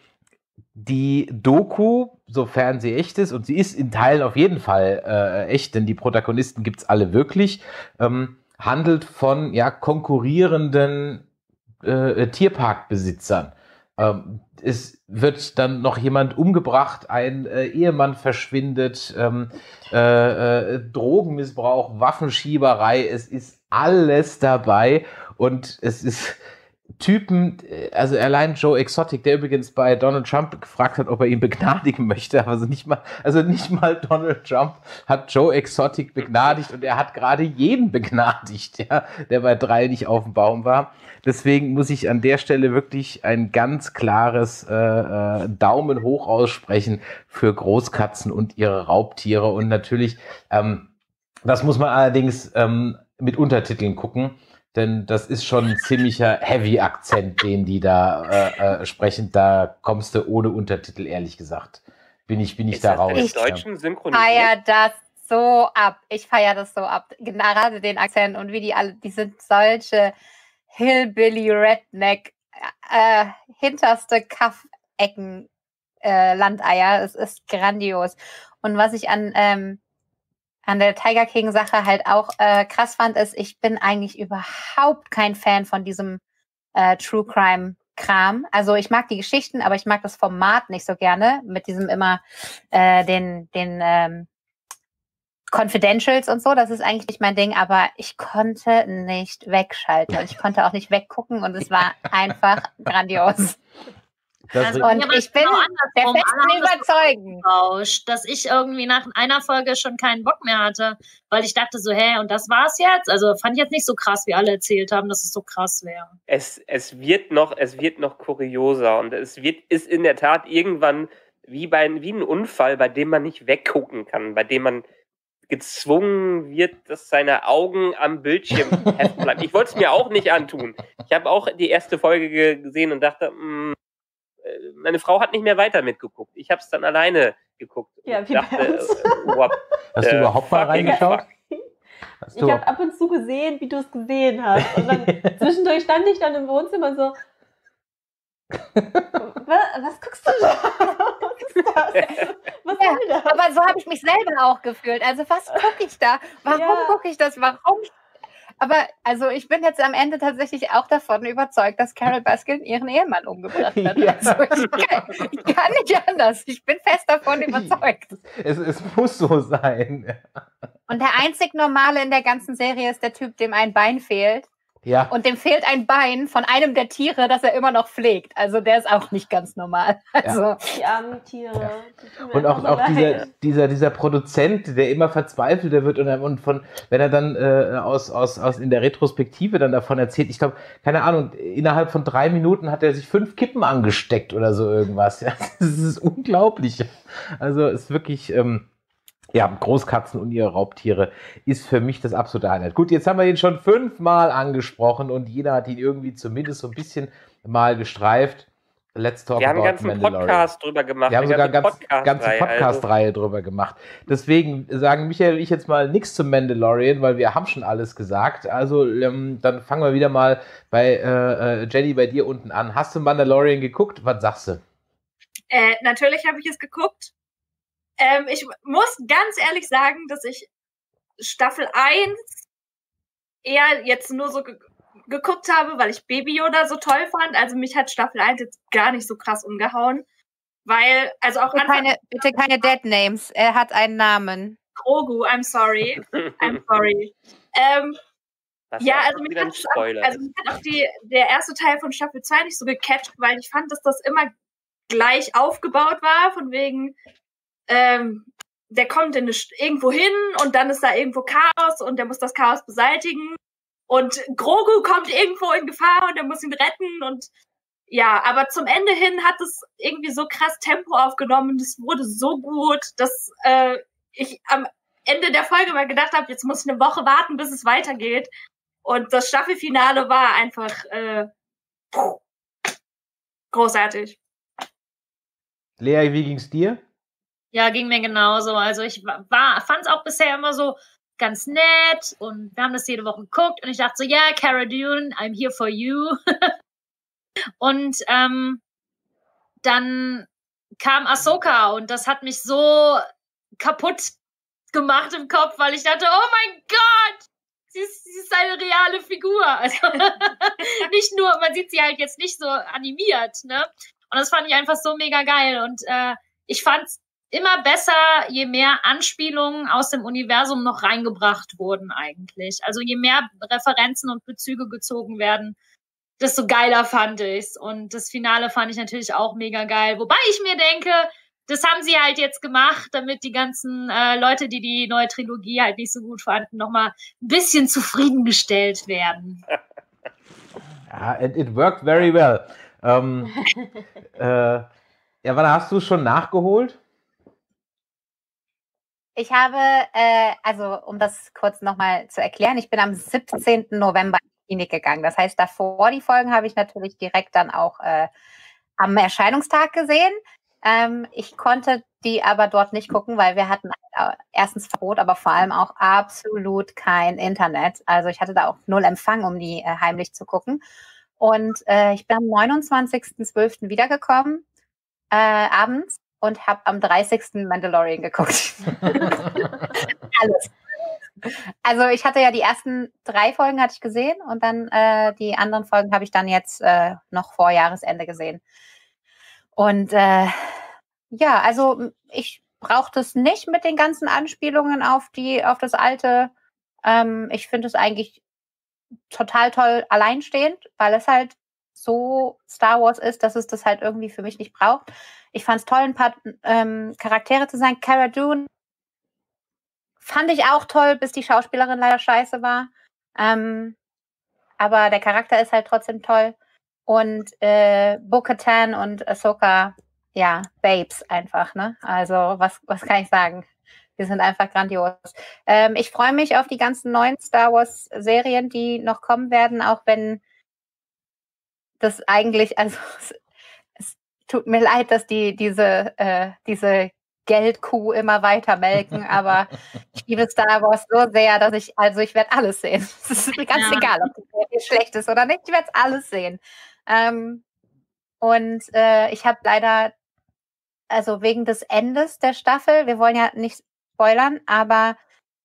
die Doku, sofern sie echt ist, und sie ist in Teilen auf jeden Fall äh, echt, denn die Protagonisten gibt's alle wirklich, ähm, handelt von ja, konkurrierenden äh, Tierparkbesitzern. Ähm, es wird dann noch jemand umgebracht, ein äh, Ehemann verschwindet, ähm, äh, äh, Drogenmissbrauch, Waffenschieberei, es ist alles dabei und es ist Typen, äh, also allein Joe Exotic, der übrigens bei Donald Trump gefragt hat, ob er ihn begnadigen möchte, also nicht mal, also nicht mal Donald Trump hat Joe Exotic begnadigt und er hat gerade jeden begnadigt, ja, der bei drei nicht auf dem Baum war. Deswegen muss ich an der Stelle wirklich ein ganz klares äh, äh, Daumen hoch aussprechen für Großkatzen und ihre Raubtiere und natürlich, ähm, das muss man allerdings ähm, mit Untertiteln gucken denn das ist schon ein ziemlicher Heavy-Akzent, den die da äh, äh, sprechen. Da kommst du ohne Untertitel, ehrlich gesagt. Bin ich, bin ich Ist da das raus. ja. Deutschen feier das so ab. Ich feiere das so ab. Gerade den Akzent und wie die alle, die sind solche Hillbilly Redneck, äh, hinterste Kaffecken äh, Landeier. Es ist grandios. Und was ich an, ähm, an der Tiger King Sache halt auch äh, krass fand, ist, ich bin eigentlich überhaupt kein Fan von diesem äh, True Crime Kram. Also ich mag die Geschichten, aber ich mag das Format nicht so gerne mit diesem immer äh, den den ähm, Confidentials und so, das ist eigentlich nicht mein Ding, aber ich konnte nicht wegschalten und ich konnte auch nicht weggucken und es war einfach grandios. Also, und mir ich bin genau der festen das Überzeugung. dass ich irgendwie nach einer Folge schon keinen Bock mehr hatte, weil ich dachte so, hä, und das war's jetzt? Also fand ich jetzt nicht so krass, wie alle erzählt haben, dass es so krass wäre. Es, es wird noch, es wird noch kurioser und es wird, ist in der Tat irgendwann wie bei wie ein Unfall, bei dem man nicht weggucken kann, bei dem man gezwungen wird, dass seine Augen am Bildschirm heften bleiben. Ich wollte es mir auch nicht antun. Ich habe auch die erste Folge ge- gesehen und dachte, mh, äh, meine Frau hat nicht mehr weiter mitgeguckt. Ich habe es dann alleine geguckt. Ja, wie bei dachte, uns. äh, what Hast du the überhaupt mal reingeschaut? fuck? Hast Ich habe ab und zu gesehen, wie du es gesehen hast. Und dann zwischendurch stand ich dann im Wohnzimmer so. Was, was guckst du da? Was ist das? Was Ja, das? Aber so habe ich mich selber auch gefühlt. Also was gucke ich da? Warum Ja. gucke ich das? Warum? Aber also ich bin jetzt am Ende tatsächlich auch davon überzeugt, dass Carol Baskin ihren Ehemann umgebracht hat. Ja. Also ich, kann, ich kann nicht anders. Ich bin fest davon überzeugt. es, es muss so sein. Und der einzig Normale in der ganzen Serie ist der Typ, dem ein Bein fehlt. Ja. Und dem fehlt ein Bein von einem der Tiere, das er immer noch pflegt. Also der ist auch nicht ganz normal. Also Die armen Tiere. mir Und auch, auch dieser, dieser, dieser Produzent, der immer verzweifelter wird und, und von, wenn er dann äh, aus, aus, aus in der Retrospektive dann davon erzählt, ich glaube, keine Ahnung, innerhalb von drei Minuten hat er sich fünf Kippen angesteckt oder so irgendwas. Ja, das ist unglaublich. Also es ist wirklich, ähm, ja, Großkatzen und ihre Raubtiere ist für mich das absolute Highlight. Gut, jetzt haben wir ihn schon fünfmal angesprochen und jeder hat ihn irgendwie zumindest so ein bisschen mal gestreift. Let's talk Wir haben about einen ganzen. Podcast drüber gemacht. Wir haben eine sogar ganz, Podcast-Reihe, ganze also- Podcast-Reihe drüber gemacht. Deswegen sagen Michael und ich jetzt mal nichts zum Mandalorian, weil wir haben schon alles gesagt. Also ähm, dann fangen wir wieder mal bei äh, äh, Jenny bei dir unten an. Hast du Mandalorian geguckt? Was sagst du? Äh, natürlich habe ich es geguckt. Ähm, ich muss ganz ehrlich sagen, dass ich Staffel 1 eher jetzt nur so ge geguckt habe, weil ich Baby Yoda so toll fand. Also mich hat Staffel 1 jetzt gar nicht so krass umgehauen. Weil, also auch bitte keine, bitte keine Dead Names. Er hat einen Namen. Grogu, I'm sorry. I'm sorry. Ähm, ja, also mich hat, auch, Spoiler. also mich hat auch die, der erste Teil von Staffel 2 nicht so gecatcht, weil ich fand, dass das immer gleich aufgebaut war, von wegen, ähm, der kommt in eine, irgendwo hin und dann ist da irgendwo Chaos und der muss das Chaos beseitigen. Und Grogu kommt irgendwo in Gefahr und er muss ihn retten und ja, aber zum Ende hin hat es irgendwie so krass Tempo aufgenommen, es wurde so gut, dass äh, ich am Ende der Folge mal gedacht habe, jetzt muss ich eine Woche warten, bis es weitergeht. Und das Staffelfinale war einfach äh, großartig. Lea, wie ging's dir? Ja, ging mir genauso. Also ich war, fand es auch bisher immer so ganz nett und wir haben das jede Woche geguckt und ich dachte so, ja, Cara Dune, I'm here for you. und ähm, dann kam Ahsoka und das hat mich so kaputt gemacht im Kopf, weil ich dachte, oh mein Gott, sie ist, sie ist eine reale Figur. Also nicht nur, man sieht sie halt jetzt nicht so animiert, ne? Und das fand ich einfach so mega geil. Und äh, ich fand's immer besser, je mehr Anspielungen aus dem Universum noch reingebracht wurden eigentlich. Also je mehr Referenzen und Bezüge gezogen werden, desto geiler fand ich's. Und das Finale fand ich natürlich auch mega geil. Wobei ich mir denke, das haben sie halt jetzt gemacht, damit die ganzen äh, Leute, die die neue Trilogie halt nicht so gut fanden, nochmal ein bisschen zufriedengestellt werden. Ja, it, it worked very well. Ähm, äh, ja, wann hast du schon nachgeholt? Ich habe, äh, also um das kurz nochmal zu erklären, ich bin am 17. November in die Klinik gegangen. Das heißt, davor die Folgen habe ich natürlich direkt dann auch äh, am Erscheinungstag gesehen. Ähm, ich konnte die aber dort nicht gucken, weil wir hatten äh, erstens Verbot, aber vor allem auch absolut kein Internet. Also ich hatte da auch null Empfang, um die äh, heimlich zu gucken. Und äh, ich bin am 29.12. wiedergekommen, äh, abends, und habe am 30. Mandalorian geguckt. Alles. Also ich hatte ja die ersten drei Folgen hatte ich gesehen und dann äh, die anderen Folgen habe ich dann jetzt äh, noch vor Jahresende gesehen. Und äh, ja, also ich braucht es nicht mit den ganzen Anspielungen auf die, auf das alte. Ähm, ich finde es eigentlich total toll alleinstehend, weil es halt so Star Wars ist, dass es das halt irgendwie für mich nicht braucht. Ich fand es toll, ein paar ähm, Charaktere zu sein. Cara Dune fand ich auch toll, bis die Schauspielerin leider scheiße war. Ähm, aber der Charakter ist halt trotzdem toll. Und äh, Bo-Katan und Ahsoka, ja, Babes einfach, ne? Also, was, was kann ich sagen? Die sind einfach grandios. Ähm, ich freue mich auf die ganzen neuen Star Wars-Serien, die noch kommen werden, auch wenn das eigentlich, also tut mir leid, dass die diese, äh, diese Geldkuh immer weiter melken, aber ich liebe Star Wars so sehr, dass ich, also ich werde alles sehen. Es ist mir ganz ja. egal, ob die Serie schlecht ist oder nicht, ich werde alles sehen. Ähm, und äh, ich habe leider, also wegen des Endes der Staffel, wir wollen ja nicht spoilern, aber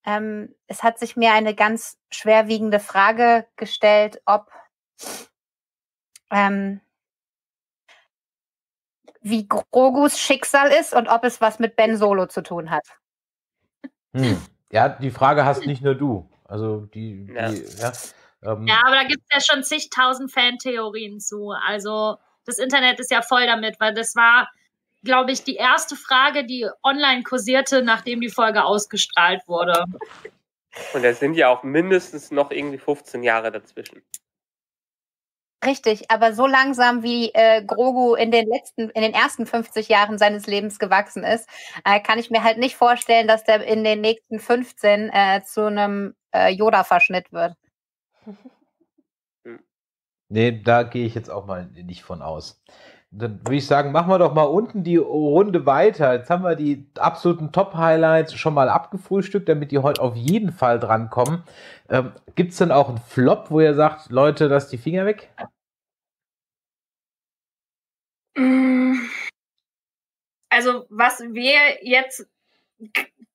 ähm, es hat sich mir eine ganz schwerwiegende Frage gestellt, ob ähm, wie Grogus Schicksal ist und ob es was mit Ben Solo zu tun hat. Hm. Ja, die Frage hast nicht nur du. Also die, die ja. Ja, ähm, ja, aber da gibt es ja schon zigtausend Fantheorien zu. Also das Internet ist ja voll damit, weil das war, glaube ich, die erste Frage, die online kursierte, nachdem die Folge ausgestrahlt wurde. Und es sind ja auch mindestens noch irgendwie 15 Jahre dazwischen. Richtig, aber so langsam wie äh, Grogu in den letzten, in den ersten 50 Jahren seines Lebens gewachsen ist, äh, kann ich mir halt nicht vorstellen, dass der in den nächsten 15 äh, zu einem äh, Yoda-Verschnitt wird. Nee, da gehe ich jetzt auch mal nicht von aus. Dann würde ich sagen, machen wir doch mal unten die Runde weiter. Jetzt haben wir die absoluten Top-Highlights schon mal abgefrühstückt, damit die heute auf jeden Fall drankommen. Ähm, Gibt es denn auch einen Flop, wo ihr sagt, Leute, lass die Finger weg? Also, was wir jetzt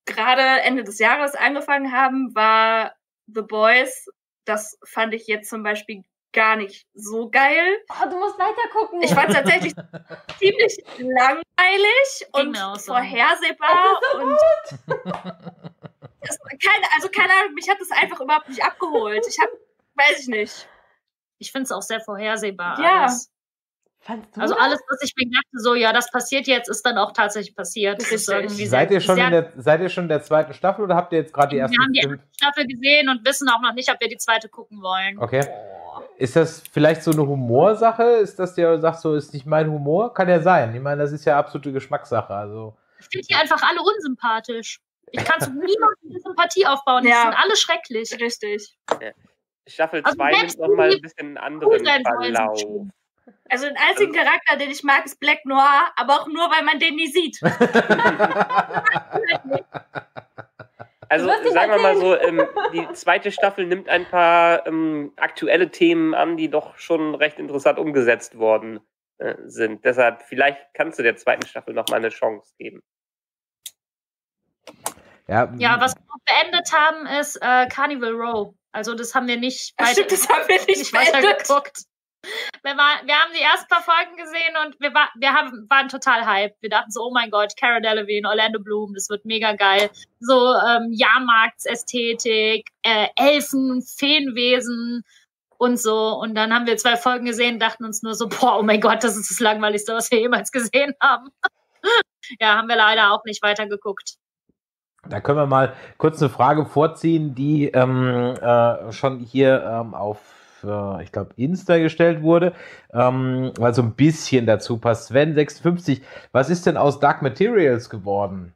gerade Ende des Jahres angefangen haben, war The Boys. Das fand ich jetzt zum Beispiel gar nicht so geil. Oh, du musst weiter gucken. Ich fand es tatsächlich ziemlich langweilig und so. vorhersehbar. So und das, keine, also keine Ahnung, mich hat das einfach überhaupt nicht abgeholt. Ich hab, weiß ich nicht. Ich finde es auch sehr vorhersehbar. Ja. Alles. Also alles, was ich mir dachte, so ja, das passiert jetzt, ist dann auch tatsächlich passiert. seid, ihr schon in der, seid ihr schon in der zweiten Staffel oder habt ihr jetzt gerade die erste? Wir haben die erste Staffel gesehen und wissen auch noch nicht, ob wir die zweite gucken wollen. Okay. Ist das vielleicht so eine Humorsache? Ist das der sagt so, ist nicht mein Humor? Kann ja sein. Ich meine, das ist ja absolute Geschmackssache. Also. Ich finde die einfach alle unsympathisch. Ich kann zu niemandem Sympathie aufbauen. Die ja. sind alle schrecklich. Richtig. Ja. Staffel 2 also nimmt nochmal ein bisschen einen anderen Verlauf. Also den einzigen Charakter, den ich mag, ist Black Noir, aber auch nur, weil man den nie sieht. Also sagen wir mal so, ähm, die zweite Staffel nimmt ein paar ähm, aktuelle Themen an, die doch schon recht interessant umgesetzt worden äh, sind. Deshalb, vielleicht kannst du der zweiten Staffel noch mal eine Chance geben. Ja, ja was wir noch beendet haben, ist äh, Carnival Row. Also das haben wir nicht, weiter, Stimmt, das haben wir nicht, nicht weitergeguckt. Wir, war, wir haben die ersten paar Folgen gesehen und wir, war, wir haben, waren total hype. Wir dachten so, oh mein Gott, Cara Delevingne, Orlando Bloom, das wird mega geil. So ähm, Jahrmarktsästhetik, äh, Elfen, Feenwesen und so. Und dann haben wir zwei Folgen gesehen, dachten uns nur so, boah, oh mein Gott, das ist das Langweiligste, was wir jemals gesehen haben. ja, haben wir leider auch nicht weitergeguckt. Da können wir mal kurz eine Frage vorziehen, die ähm, äh, schon hier ähm, auf äh, ich glaube, Insta gestellt wurde, ähm, weil so ein bisschen dazu passt. Sven 56, was ist denn aus Dark Materials geworden?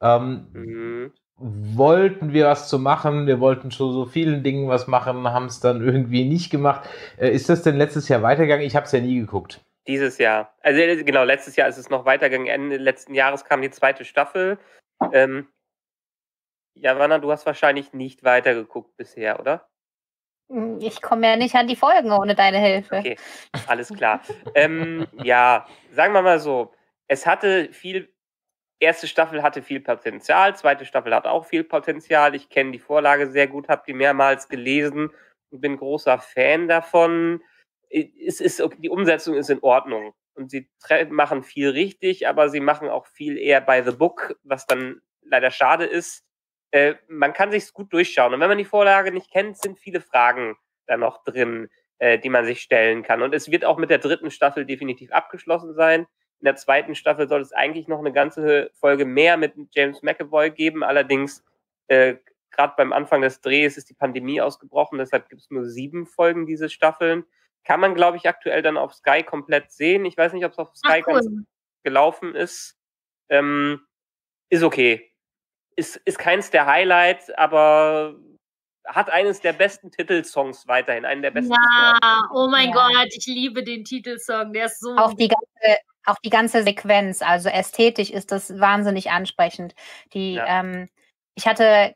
Ähm, mhm. Wollten wir was zu machen? Wir wollten schon so vielen Dingen was machen, haben es dann irgendwie nicht gemacht. Äh, ist das denn letztes Jahr weitergegangen? Ich habe es ja nie geguckt. Dieses Jahr. Also genau, letztes Jahr ist es noch weitergegangen. Ende letzten Jahres kam die zweite Staffel. Ähm, ja, Wanna, du hast wahrscheinlich nicht weitergeguckt bisher, oder? Hm, ich komme ja nicht an die Folgen ohne deine Hilfe. Okay, alles klar. ähm, ja, sagen wir mal so, es hatte viel, erste Staffel hatte viel Potenzial, zweite Staffel hat auch viel Potenzial. Ich kenne die Vorlage sehr gut, habe die mehrmals gelesen und bin großer Fan davon. Es ist, die Umsetzung ist in Ordnung. und sie machen viel richtig, aber sie machen auch viel eher by the book, was dann leider schade ist. Äh, man kann sich's gut durchschauen. Und wenn man die Vorlage nicht kennt, sind viele Fragen da noch drin, äh, die man sich stellen kann. Und es wird auch mit der dritten Staffel definitiv abgeschlossen sein. In der zweiten Staffel soll es eigentlich noch eine ganze Folge mehr mit James McAvoy geben. Allerdings, äh, gerade beim Anfang des Drehs ist die Pandemie ausgebrochen, deshalb gibt es nur sieben Folgen diese Staffeln. Kann man, glaube ich, aktuell dann auf Sky komplett sehen. Ich weiß nicht, ob es auf Sky Ach, cool. ganz gelaufen ist. Ähm, ist okay. Ist, ist keins der Highlights, aber hat eines der besten Titelsongs weiterhin, einen der besten. Ja, Songs. oh mein ja. Gott, ich liebe den Titelsong, der ist so. Auch die ganze, auch die ganze Sequenz, also ästhetisch ist das wahnsinnig ansprechend. Die, ja. ähm, ich hatte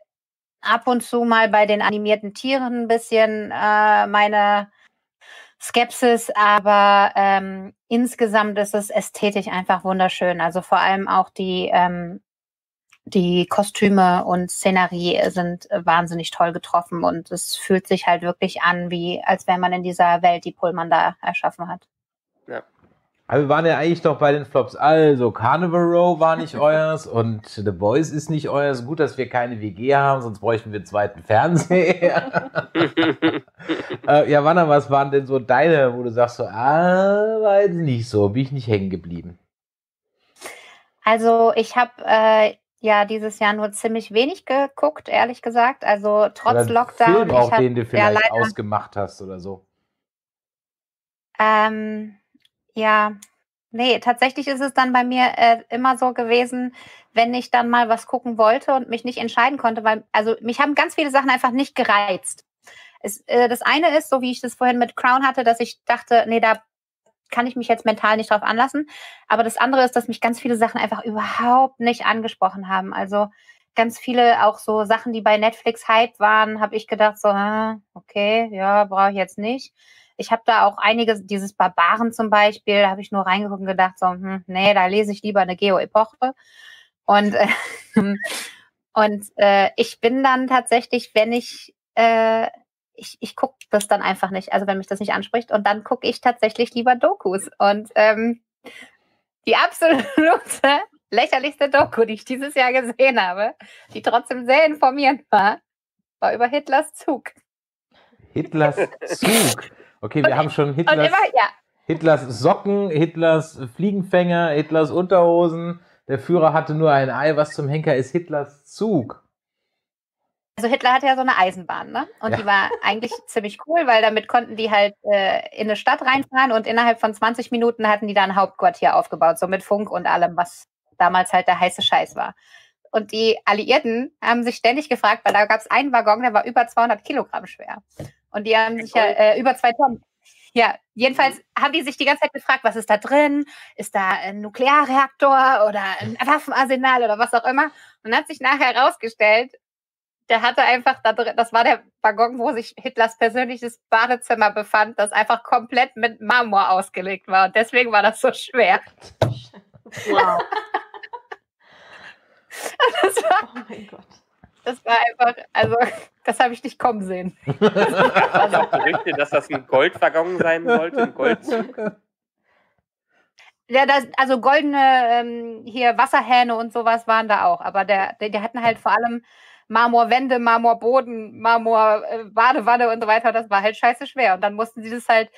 ab und zu mal bei den animierten Tieren ein bisschen äh, meine Skepsis, aber ähm, insgesamt ist es ästhetisch einfach wunderschön. Also vor allem auch die, ähm, die Kostüme und Szenerie sind wahnsinnig toll getroffen und es fühlt sich halt wirklich an, wie als wäre man in dieser Welt, die Pullman da erschaffen hat. Ja. Aber wir waren ja eigentlich doch bei den Flops. Also, Carnival Row war nicht euers und The Boys ist nicht euers. Gut, dass wir keine WG haben, sonst bräuchten wir einen zweiten Fernseher. äh, ja, Wanna, was waren denn so deine, wo du sagst so, ah, war jetzt nicht so, bin ich nicht hängen geblieben? Also, ich habe äh, ja dieses Jahr nur ziemlich wenig geguckt, ehrlich gesagt. Also, trotz oder Lockdown. Film auch, den du vielleicht ja, ausgemacht hast oder so. Ähm ja, nee, tatsächlich ist es dann bei mir äh, immer so gewesen, wenn ich dann mal was gucken wollte und mich nicht entscheiden konnte, weil, also mich haben ganz viele Sachen einfach nicht gereizt. Es, äh, das eine ist, so wie ich das vorhin mit Crown hatte, dass ich dachte, nee, da kann ich mich jetzt mental nicht drauf anlassen. Aber das andere ist, dass mich ganz viele Sachen einfach überhaupt nicht angesprochen haben. Also ganz viele auch so Sachen, die bei Netflix Hype waren, habe ich gedacht, so, okay, ja, brauche ich jetzt nicht. Ich habe da auch einige, dieses Barbaren zum Beispiel, habe ich nur reingeguckt und gedacht, so, hm, nee, da lese ich lieber eine Geo-Epoche. Und, äh, und äh, ich bin dann tatsächlich, wenn ich, äh, ich, ich gucke das dann einfach nicht, also wenn mich das nicht anspricht. Und dann gucke ich tatsächlich lieber Dokus. Und ähm, die absolute lächerlichste Doku, die ich dieses Jahr gesehen habe, die trotzdem sehr informierend war, war über Hitlers Zug. Hitlers Zug? Okay, wir haben schon Hitlers, immer, ja. Hitlers Socken, Hitlers Fliegenfänger, Hitlers Unterhosen. Der Führer hatte nur ein Ei. Was zum Henker ist Hitlers Zug? Also Hitler hatte ja so eine Eisenbahn, ne? Und ja. die war eigentlich ziemlich cool, weil damit konnten die halt äh, in eine Stadt reinfahren und innerhalb von 20 Minuten hatten die da ein Hauptquartier aufgebaut, so mit Funk und allem, was damals halt der heiße Scheiß war. Und die Alliierten haben sich ständig gefragt, weil da gab es einen Waggon, der war über 200 Kilogramm schwer. Und die haben sich ja äh, über zwei Tonnen. Ja, jedenfalls haben die sich die ganze Zeit gefragt, was ist da drin? Ist da ein Nuklearreaktor oder ein Waffenarsenal oder was auch immer? Und hat sich nachher herausgestellt, der hatte einfach da drin, das war der Waggon, wo sich Hitlers persönliches Badezimmer befand, das einfach komplett mit Marmor ausgelegt war. Und deswegen war das so schwer. Wow. das war, oh mein Gott. Das war einfach, also, das habe ich nicht kommen sehen. Ich auch Gerüchte, dass das ein Goldwaggon sein sollte, ein Goldzug. Ja, das, also goldene ähm, hier Wasserhähne und sowas waren da auch, aber der, der, die hatten halt vor allem Marmorwände, Marmorboden, Marmor äh, Badewanne und so weiter. Das war halt scheiße schwer. Und dann mussten sie das halt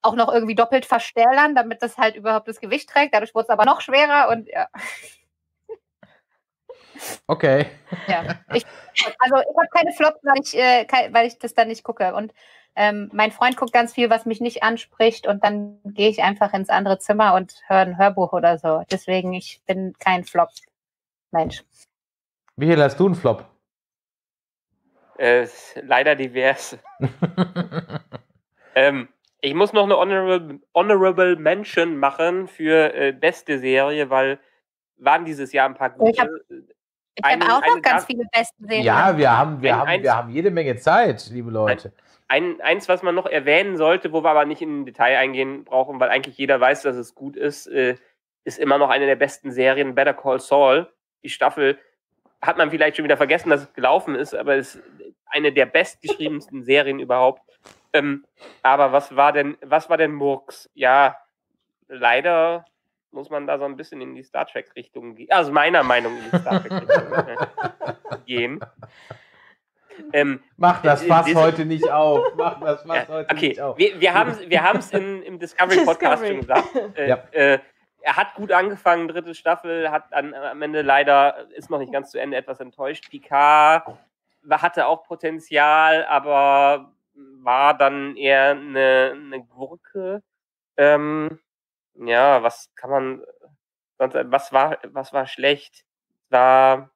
auch noch irgendwie doppelt verstärken, damit das halt überhaupt das Gewicht trägt. Dadurch wurde es aber noch schwerer und ja. Okay. Ja. Ich, also ich habe keine Flops, weil ich, äh, weil ich das dann nicht gucke. Und ähm, mein Freund guckt ganz viel, was mich nicht anspricht und dann gehe ich einfach ins andere Zimmer und höre ein Hörbuch oder so. Deswegen, ich bin kein Flop-Mensch. Wie viel hast du einen Flop? Äh, leider divers. ähm, ich muss noch eine Honorable, Honorable Mention machen für äh, beste Serie, weil waren dieses Jahr ein paar gute. Ich habe hab auch noch ganz viele beste Serien. Ja, wir haben, wir, haben, wir haben jede Menge Zeit, liebe Leute. Ein, eins, was man noch erwähnen sollte, wo wir aber nicht in Detail eingehen brauchen, weil eigentlich jeder weiß, dass es gut ist, äh, ist immer noch eine der besten Serien, Better Call Saul. Die Staffel hat man vielleicht schon wieder vergessen, dass es gelaufen ist, aber es ist eine der bestgeschriebensten Serien überhaupt. Ähm, aber was war denn, was war denn Murks? Ja, leider muss man da so ein bisschen in die Star Trek-Richtung gehen. Also meiner Meinung in die Star Trek-Richtung äh, gehen. Ähm, Mach das Fass diese, heute nicht auf. Mach das Fass ja, heute okay. nicht auf. Wir, wir haben es wir im Discovery Podcast schon gesagt. Äh, ja. äh, er hat gut angefangen, dritte Staffel, hat dann am Ende leider, ist noch nicht ganz zu Ende, etwas enttäuscht. Picard hatte auch Potenzial, aber war dann eher eine, eine Gurke. Ähm, ja, was kann man was war, was war schlecht? War,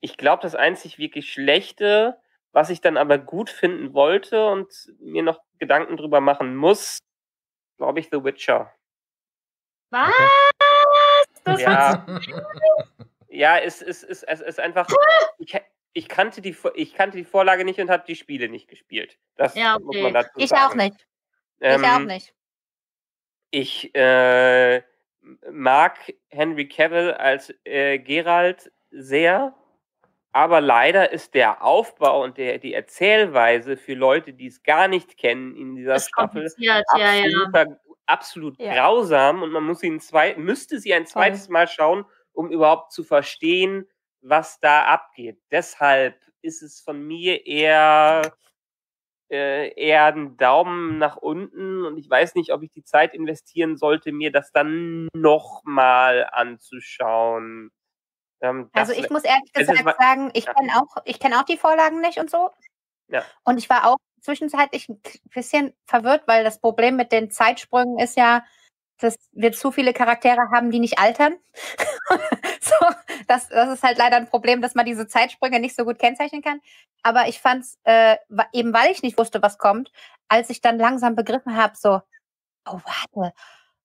ich glaube, das einzig wirklich Schlechte, was ich dann aber gut finden wollte und mir noch Gedanken drüber machen muss, glaube ich, The Witcher. Was? Das ja, ja es, es, es, es ist einfach. Ich, ich, kannte die, ich kannte die Vorlage nicht und habe die Spiele nicht gespielt. Das ja, okay. muss man dazu ich sagen. auch nicht. Ähm, ich auch nicht. Ich äh, mag Henry Cavill als äh, Gerald sehr, aber leider ist der Aufbau und der, die Erzählweise für Leute, die es gar nicht kennen in dieser Staffel, ja, ja. Absolut ja. grausam und man muss ihn zwei, müsste sie ein zweites Mal schauen, um überhaupt zu verstehen, was da abgeht. Deshalb ist es von mir eher äh, eher einen Daumen nach unten und ich weiß nicht, ob ich die Zeit investieren sollte, mir das dann nochmal anzuschauen. Ähm, also ich muss ehrlich gesagt sagen, ich ja. kenne auch, ich kenne auch die Vorlagen nicht und so. Ja. Und ich war auch zwischenzeitlich ein bisschen verwirrt, weil das Problem mit den Zeitsprüngen ist ja, dass wir zu viele Charaktere haben, die nicht altern. so, das, das ist halt leider ein Problem, dass man diese Zeitsprünge nicht so gut kennzeichnen kann. Aber ich fand es, äh, eben weil ich nicht wusste, was kommt, als ich dann langsam begriffen habe, so, oh, warte,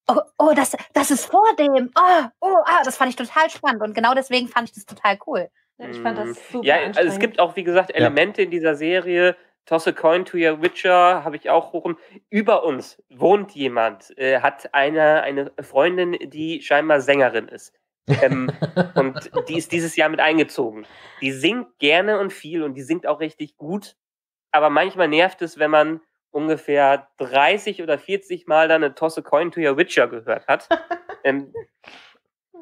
oh, oh das, das ist vor dem, oh, oh, ah, das fand ich total spannend und genau deswegen fand ich das total cool. Ich fand das mhm. super. Ja, also es gibt auch, wie gesagt, Elemente ja. in dieser Serie, Toss a coin to your Witcher habe ich auch hoch. Über uns wohnt jemand, äh, hat eine, eine Freundin, die scheinbar Sängerin ist. ähm, und die ist dieses Jahr mit eingezogen. Die singt gerne und viel und die singt auch richtig gut. Aber manchmal nervt es, wenn man ungefähr 30 oder 40 Mal dann eine Toss a Coin to Your Witcher gehört hat. ähm,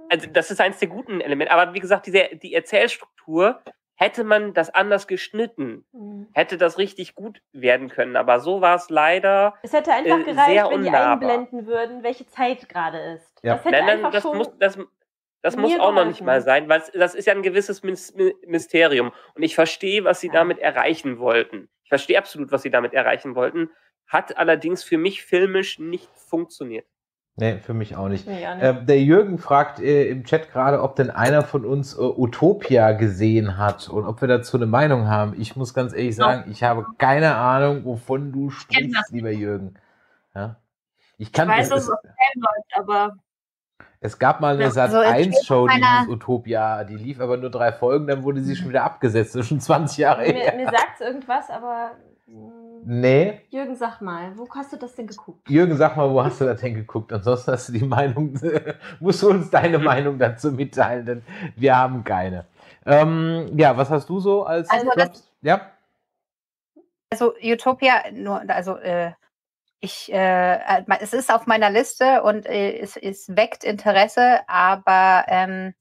also das ist eins der guten Elemente. Aber wie gesagt, diese, die Erzählstruktur hätte man das anders geschnitten, mhm. hätte das richtig gut werden können. Aber so war es leider. Es hätte einfach äh, gereicht, wenn die einblenden würden, welche Zeit gerade ist. Ja. Das hätte nein, nein, das muss, das, das muss auch noch nicht mal sein, weil das ist ja ein gewisses Mysterium. Und ich verstehe, was sie ja. damit erreichen wollten. Ich verstehe absolut, was sie damit erreichen wollten. Hat allerdings für mich filmisch nicht funktioniert. Nee, für mich auch nicht. Nee, nicht. Äh, der Jürgen fragt äh, im Chat gerade, ob denn einer von uns äh, Utopia gesehen hat und ob wir dazu eine Meinung haben. Ich muss ganz ehrlich sagen, ich habe keine Ahnung, wovon du sprichst, lieber Jürgen. Ja? Ich, kann, ich weiß, dass es auf läuft, aber. Es gab mal eine Sat 1 Show, die hieß Utopia. Die lief aber nur drei Folgen, dann wurde sie schon wieder abgesetzt. Das ist schon 20 Jahre her. Mir, mir sagt irgendwas, aber Nee. Jürgen, sag mal, wo hast du das denn geguckt? Jürgen, sag mal, wo hast du das denn geguckt? Ansonsten hast du die Meinung, musst du uns deine Meinung dazu mitteilen, denn wir haben keine. Ähm, ja, was hast du so als. Also, das, ja? also Utopia, nur, also, äh, ich, äh, es ist auf meiner Liste und äh, es, es weckt Interesse, aber ähm,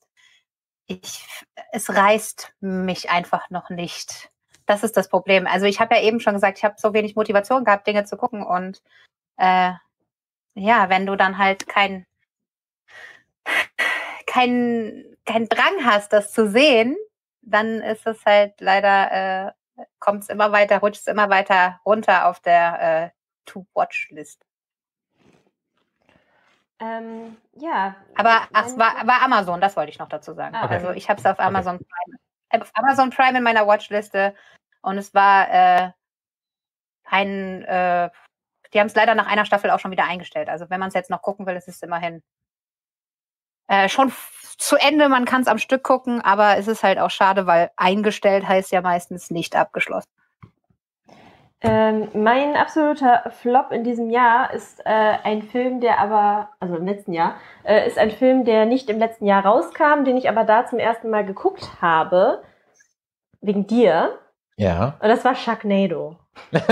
ich, es reißt mich einfach noch nicht. Das ist das Problem. Also ich habe ja eben schon gesagt, ich habe so wenig Motivation gehabt, Dinge zu gucken. Und äh, ja, wenn du dann halt kein, kein, kein Drang hast, das zu sehen, dann ist es halt leider, äh, kommt es immer weiter, rutscht es immer weiter runter auf der äh, To-Watch-List. Ähm, ja. Aber ach, es war, war Amazon, das wollte ich noch dazu sagen. Ah, okay. Also ich habe es auf Amazon okay. Prime. Auf Amazon Prime in meiner Watchliste und es war äh, ein, äh, die haben es leider nach einer Staffel auch schon wieder eingestellt. Also wenn man es jetzt noch gucken will, ist es immerhin äh, schon zu Ende. Man kann es am Stück gucken, aber es ist halt auch schade, weil eingestellt heißt ja meistens nicht abgeschlossen. Ähm, mein absoluter Flop in diesem Jahr ist äh, ein Film, der aber, also im letzten Jahr, äh, ist ein Film, der nicht im letzten Jahr rauskam, den ich aber da zum ersten Mal geguckt habe, wegen dir. Ja. Und das war Sharknado. ähm,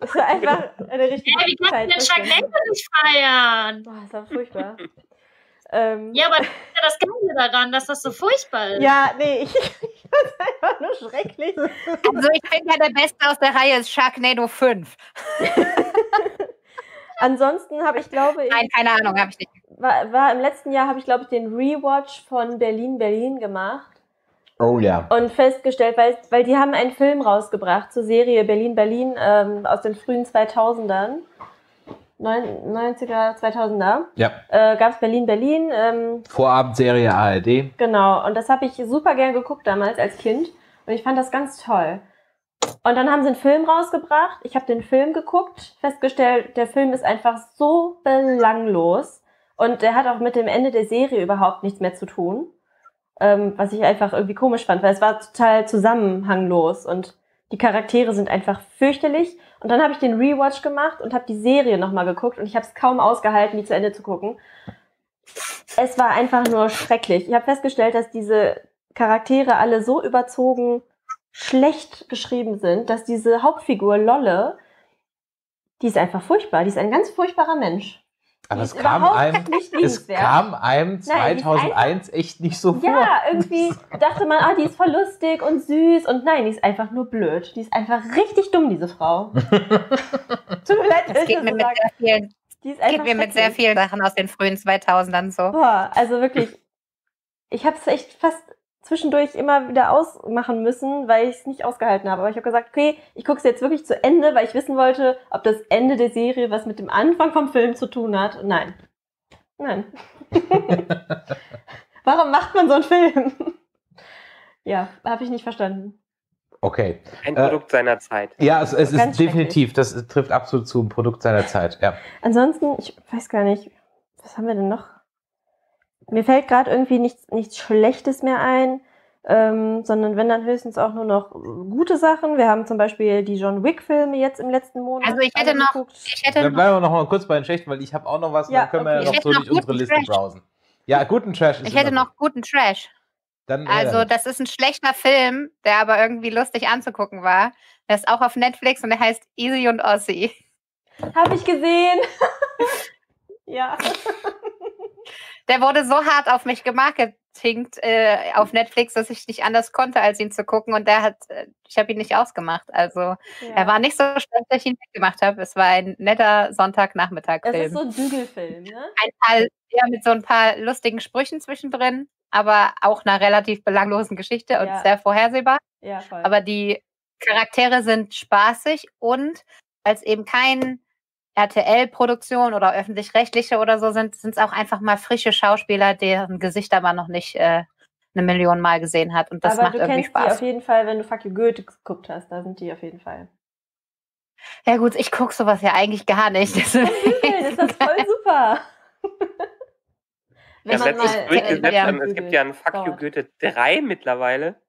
das war einfach eine richtige Hey, wie kannst du denn Sharknado nicht feiern? Boah, das war furchtbar. ähm, Ja, aber das ist ja das Geile daran, dass das so furchtbar ist. ja, nee, ich, ich fand es einfach nur schrecklich. Also ich finde ja der Beste aus der Reihe ist Sharknado 5. Ansonsten habe ich, glaube ich, Nein, keine Ahnung, habe ich nicht. war, war im letzten Jahr habe ich, glaube ich, den Rewatch von Berlin Berlin gemacht Oh ja. und festgestellt, weil, weil die haben einen Film rausgebracht zur Serie Berlin Berlin ähm, aus den frühen 2000ern. Neun- 90er, 2000er. Ja. Äh, Gab es Berlin Berlin. Ähm, Vorabendserie ARD. Genau, und das habe ich super gern geguckt damals als Kind und ich fand das ganz toll. Und dann haben sie einen Film rausgebracht. Ich habe den Film geguckt, festgestellt, der Film ist einfach so belanglos und der hat auch mit dem Ende der Serie überhaupt nichts mehr zu tun. Ähm, was ich einfach irgendwie komisch fand, weil es war total zusammenhanglos und die Charaktere sind einfach fürchterlich. Und dann habe ich den Rewatch gemacht und habe die Serie nochmal geguckt und ich habe es kaum ausgehalten, die zu Ende zu gucken. Es war einfach nur schrecklich. Ich habe festgestellt, dass diese Charaktere alle so überzogen schlecht geschrieben sind, dass diese Hauptfigur Lolle, die ist einfach furchtbar. Die ist ein ganz furchtbarer Mensch. Aber es kam einem, nicht es kam einem Nein, die ist 2001 echt nicht so vor. Ja, irgendwie dachte man, ah, die ist voll lustig und süß und nein, die ist einfach nur blöd. Die ist einfach richtig dumm, diese Frau. Tut mir leid, Das ich geht das mir so mit sage. sehr vielen, Die ist geht mir mit sehr vielen Sachen aus den frühen 2000ern so. Boah, also wirklich, ich habe es echt fast zwischendurch immer wieder ausmachen müssen, weil ich es nicht ausgehalten habe. Aber ich habe gesagt, okay, ich gucke es jetzt wirklich zu Ende, weil ich wissen wollte, ob das Ende der Serie was mit dem Anfang vom Film zu tun hat. Und nein. Nein. Warum macht man so einen Film? ja, habe ich nicht verstanden. Okay. Ein Äh, Produkt seiner Zeit. Ja, es, es ist definitiv, das trifft absolut zu, ein Produkt seiner Zeit. Ja. Ansonsten, ich weiß gar nicht, was haben wir denn noch? Mir fällt gerade irgendwie nichts, nichts Schlechtes mehr ein, ähm, sondern wenn dann höchstens auch nur noch gute Sachen. Wir haben zum Beispiel die John Wick-Filme jetzt im letzten Monat. Also ich hätte noch- geguckt. Ich hätte Dann noch, bleiben wir noch mal kurz bei den Schlechten, weil ich habe auch noch was, Ja, dann können wir okay. ja noch Ich so hätte durch noch unsere Liste Trash. browsen. Ja, guten Trash ist ich hätte noch guten Trash. Dann, Also, äh, das ist ein schlechter Film, der aber irgendwie lustig anzugucken war. Der ist auch auf Netflix und der heißt Easy und Ossie. Habe ich gesehen. ja. Der wurde so hart auf mich gemarketingt äh, auf Netflix, dass ich nicht anders konnte, als ihn zu gucken. Und der hat, äh, ich habe ihn nicht ausgemacht. Also, ja. er war nicht so schlecht, dass ich ihn weggemacht habe. Es war ein netter es ist Sonntagnachmittag-Film. so ein Bügelfilm, ne? ein paar, ja, mit so ein paar lustigen Sprüchen zwischendrin, aber auch einer relativ belanglosen Geschichte und Ja. sehr vorhersehbar. Ja, voll. Aber die Charaktere sind spaßig und als eben kein RTL-Produktion oder öffentlich-rechtliche oder so sind, sind es auch einfach mal frische Schauspieler, deren Gesichter man noch nicht äh, eine Million Mal gesehen hat. Und das Aber macht du irgendwie kennst die Spaß. auf jeden Fall, wenn du Fuck You Goethe geguckt hast. Da sind die auf jeden Fall. Ja gut, ich gucke sowas ja eigentlich gar nicht. Bügeln ist das voll super. Das man letztes mal- durchgesetzt ja, haben, es gibt ja einen Fuck You. Goethe 3 mittlerweile.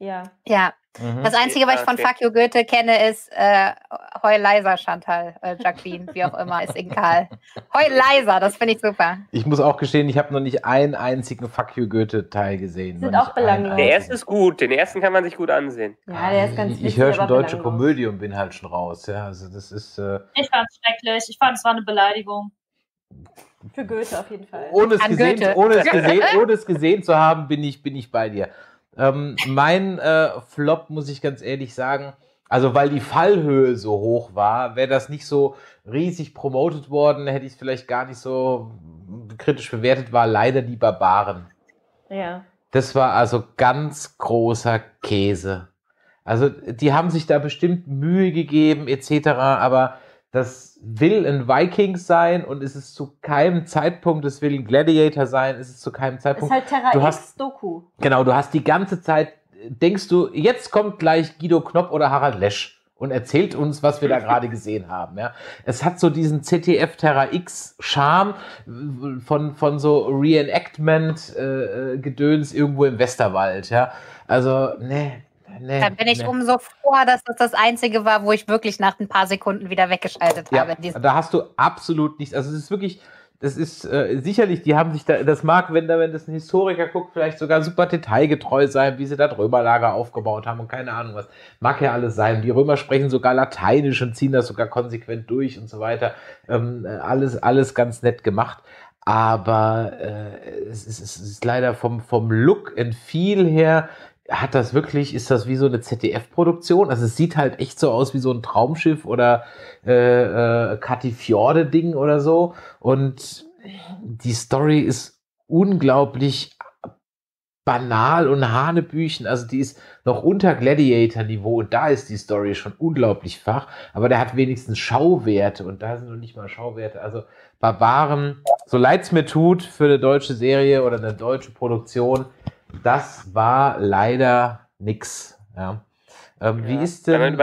Ja. ja, mhm. das Einzige, was ich von Okay. Fuck You Goethe kenne, ist äh, Heu leiser, Chantal, äh, Jacqueline, wie auch immer, ist egal. Heu leiser, das finde ich super. ich muss auch gestehen, ich habe noch nicht einen einzigen Fuck You Goethe-Teil gesehen. Sind auch belanglos. Der erste ist gut, den ersten kann man sich gut ansehen. Ja, der ist ganz Ich, ich höre schon deutsche belanglos. Komödie und bin halt schon raus. Ja, also das ist. Äh, Ich fand es schrecklich. Ich fand es war eine Beleidigung. Für Goethe auf jeden Fall. ohne, es An gesehen, Goethe. ohne, es gesehen, ohne es gesehen zu haben, bin ich, bin ich bei dir. Ähm, mein äh, Flop, muss ich ganz ehrlich sagen, also weil die Fallhöhe so hoch war, wäre das nicht so riesig promotet worden, hätte ich es vielleicht gar nicht so kritisch bewertet, war leider die Barbaren. Ja. Das war also ganz großer Käse. Also die haben sich da bestimmt Mühe gegeben etc., aber das will ein Vikings sein und es ist zu keinem Zeitpunkt, es will ein Gladiator sein, es ist zu keinem Ist Zeitpunkt. halt Terra Du X hast- Doku. Genau, du hast die ganze Zeit, denkst du, jetzt kommt gleich Guido Knopp oder Harald Lesch und erzählt uns, was wir da gerade gesehen haben. Ja. Es hat so diesen ZDF Terra X Charme von, von so Reenactment-Gedöns irgendwo im Westerwald. Ja. Also, nee. Nee, Da bin ich nee. umso froher, dass das das Einzige war, wo ich wirklich nach ein paar Sekunden wieder weggeschaltet Ja, habe. da hast du absolut nichts. Also es ist wirklich, das ist äh, sicherlich, die haben sich da, das mag, wenn da, wenn das ein Historiker guckt, vielleicht sogar super detailgetreu sein, wie sie da Römerlager aufgebaut haben und keine Ahnung was. Mag ja alles sein. Die Römer sprechen sogar Lateinisch und ziehen das sogar konsequent durch und so weiter. Ähm, alles, alles ganz nett gemacht. Aber äh, es, ist, es ist leider vom, vom Look and Feel her hat das wirklich, ist das wie so eine ZDF-Produktion? Also es sieht halt echt so aus wie so ein Traumschiff oder äh, äh, Katifjorde-Ding oder so. Und die Story ist unglaublich banal und Hanebüchen. Also die ist noch unter Gladiator-Niveau und da ist die Story schon unglaublich fach. Aber der hat wenigstens Schauwerte und da sind noch nicht mal Schauwerte. Also Barbaren, so leid es mir tut für eine deutsche Serie oder eine deutsche Produktion, das war leider nix. Ja. Ähm, ja. Wie ist denn,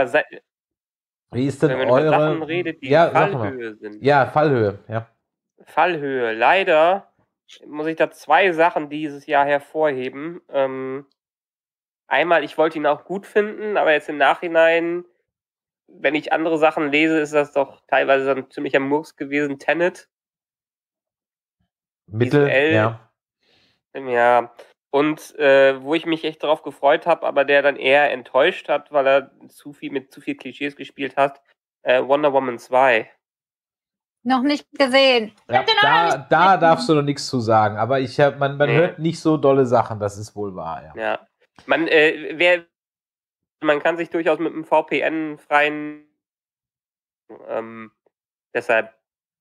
wie ist denn wenn man eure über Sachen redet, die ja, Fallhöhe sind? Ja, Fallhöhe, ja. Fallhöhe. Leider muss ich da zwei Sachen dieses Jahr hervorheben. Ähm, einmal, ich wollte ihn auch gut finden, aber jetzt im Nachhinein, wenn ich andere Sachen lese, ist das doch teilweise ein ziemlicher Murks gewesen. Tenet. Mittel, Visuell, ja. Ja, und äh, wo ich mich echt darauf gefreut habe, aber der dann eher enttäuscht hat, weil er zu viel mit zu viel Klischees gespielt hat, äh, Wonder Woman 2. Noch nicht gesehen. Ja, da, da darfst du noch nichts zu sagen, aber ich hab, man, man nee. hört nicht so dolle Sachen, das ist wohl wahr, ja. Ja. Man, äh, wer, man kann sich durchaus mit einem VPN freien ähm, deshalb,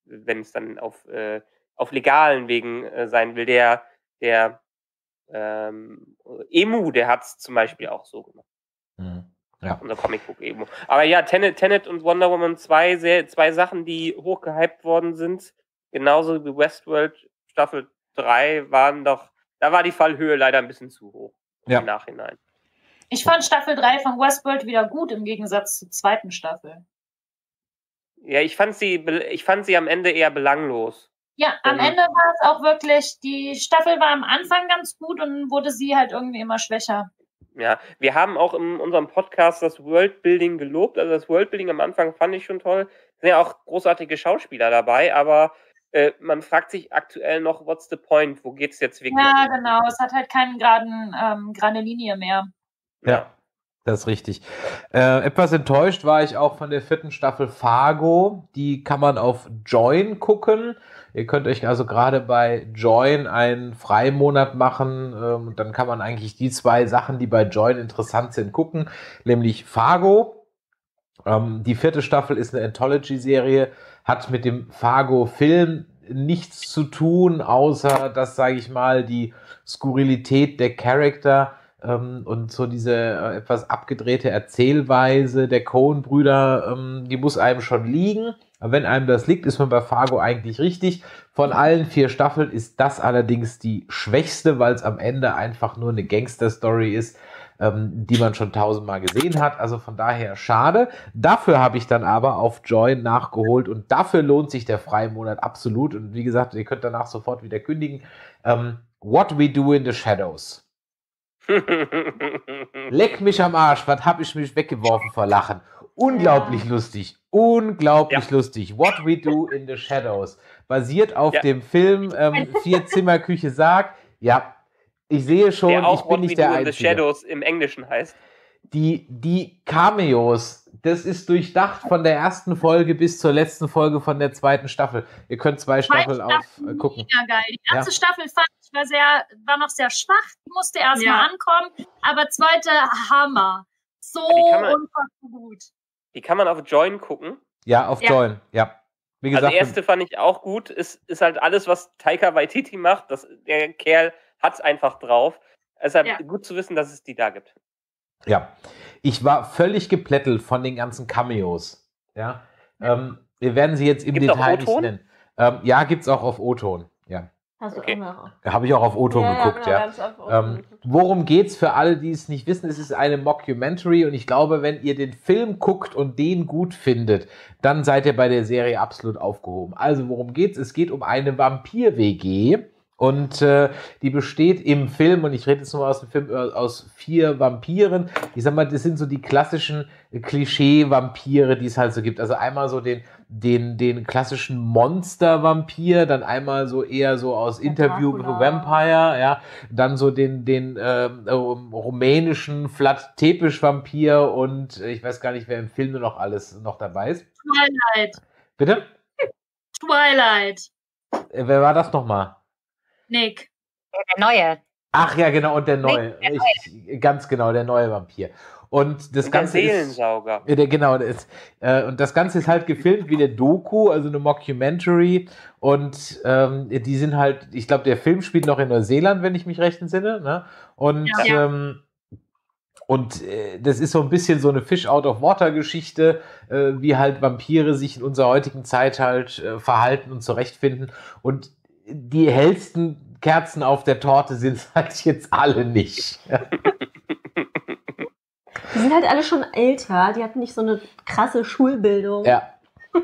wenn es dann auf, äh, auf legalen Wegen äh, sein will, der, der ähm, Emu, der hat es zum Beispiel auch so gemacht. Mhm. Ja. Unser Comicbook Emu. Aber ja, Tenet, Tenet und Wonder Woman 2, sehr, zwei Sachen, die hochgehypt worden sind. Genauso wie Westworld Staffel 3 waren doch, da war die Fallhöhe leider ein bisschen zu hoch ja. im Nachhinein. Ich fand Staffel 3 von Westworld wieder gut im Gegensatz zur zweiten Staffel. Ja, ich fand sie, ich fand sie am Ende eher belanglos. Ja, am Ende war es auch wirklich, die Staffel war am Anfang ganz gut und wurde sie halt irgendwie immer schwächer. Ja, wir haben auch in unserem Podcast das Worldbuilding gelobt. Also das Worldbuilding am Anfang fand ich schon toll. Es sind ja auch großartige Schauspieler dabei, aber äh, man fragt sich aktuell noch, what's the point? Wo geht's jetzt wirklich? Ja, genau. Es hat halt keinen geraden, ähm, gerade Linie mehr. Ja. Das ist richtig. Äh, etwas enttäuscht war ich auch von der vierten Staffel Fargo. Die kann man auf Join gucken. Ihr könnt euch also gerade bei Join einen Freimonat machen. Ähm, dann kann man eigentlich die zwei Sachen, die bei Join interessant sind, gucken. Nämlich Fargo. Ähm, die vierte Staffel ist eine Anthology-Serie, hat mit dem Fargo-Film nichts zu tun, außer dass, sage ich mal, die Skurrilität der Charakter und so diese äh, etwas abgedrehte Erzählweise der Coen-Brüder, ähm, die muss einem schon liegen. Aber wenn einem das liegt, ist man bei Fargo eigentlich richtig. Von allen vier Staffeln ist das allerdings die schwächste, weil es am Ende einfach nur eine Gangster-Story ist, ähm, die man schon tausendmal gesehen hat. Also von daher schade. Dafür habe ich dann aber auf Join nachgeholt und dafür lohnt sich der Freimonat absolut. Und wie gesagt, ihr könnt danach sofort wieder kündigen. Ähm, What We Do in the Shadows. Leck mich am Arsch, was hab ich mich weggeworfen vor Lachen. Unglaublich lustig, unglaublich ja. lustig. What We Do in the Shadows. Basiert auf ja. dem Film ähm, Vier Zimmer Küche sagt. Ja, ich sehe schon, der auch ich bin What nicht der Einzige. The Shadows im Englischen heißt. Die, die Cameos, das ist durchdacht von der ersten Folge bis zur letzten Folge von der zweiten Staffel. Ihr könnt zwei Staffeln auf äh, gucken. Mega geil. Die erste Staffel fand war sehr, war noch sehr schwach, die musste erstmal ja. ankommen, aber zweite Hammer. So unfassbar gut. Die kann man auf Join gucken. Ja, auf ja. Join, ja. Wie gesagt, also erste fand ich auch gut. Ist, ist halt alles, was Taika Waititi macht. Das, der Kerl hat es einfach drauf. Deshalb ja. gut zu wissen, dass es die da gibt. Ja, ich war völlig geplättelt von den ganzen Cameos. Ja, ähm, wir werden sie jetzt im gibt's Detail nicht nennen. Ähm, ja, gibt es auch auf O-Ton. Ja. Hast okay. Habe ich auch auf O-Ton ja, geguckt, ja. Genau, ja. Ähm, worum geht's für alle, die es nicht wissen? Es ist eine Mockumentary und ich glaube, wenn ihr den Film guckt und den gut findet, dann seid ihr bei der Serie absolut aufgehoben. Also worum geht's? Es geht um eine Vampir-WG Und äh, die besteht im Film, und ich rede jetzt nur aus dem Film, äh, aus vier Vampiren. Ich sag mal, das sind so die klassischen Klischee-Vampire, die es halt so gibt. Also einmal so den, den, den klassischen Monster-Vampir, dann einmal so eher so aus Interview with a Vampire, ja, dann so den, den ähm, rumänischen Flat-Tepisch-Vampir und ich weiß gar nicht, wer im Film noch alles noch dabei ist. Twilight. Bitte? Twilight. Äh, wer war das nochmal? Nick. Der neue. Ach ja, genau, und der neue. der Ich, ganz genau, der neue Vampir. Und das Und Ganze der ist, Seelensauger. ja, der, genau, ist, äh, und das Ganze ist halt gefilmt wie eine Doku, also eine Mockumentary. Und ähm, die sind halt, ich glaube, der Film spielt noch in Neuseeland, wenn ich mich recht entsinne. Ne? Und Ja. ähm, und äh, das ist so ein bisschen so eine Fish out of water Geschichte, äh, wie halt Vampire sich in unserer heutigen Zeit halt äh, verhalten und zurechtfinden. Und die hellsten Kerzen auf der Torte sind halt jetzt alle nicht. Die sind halt alle schon älter, die hatten nicht so eine krasse Schulbildung. Ja.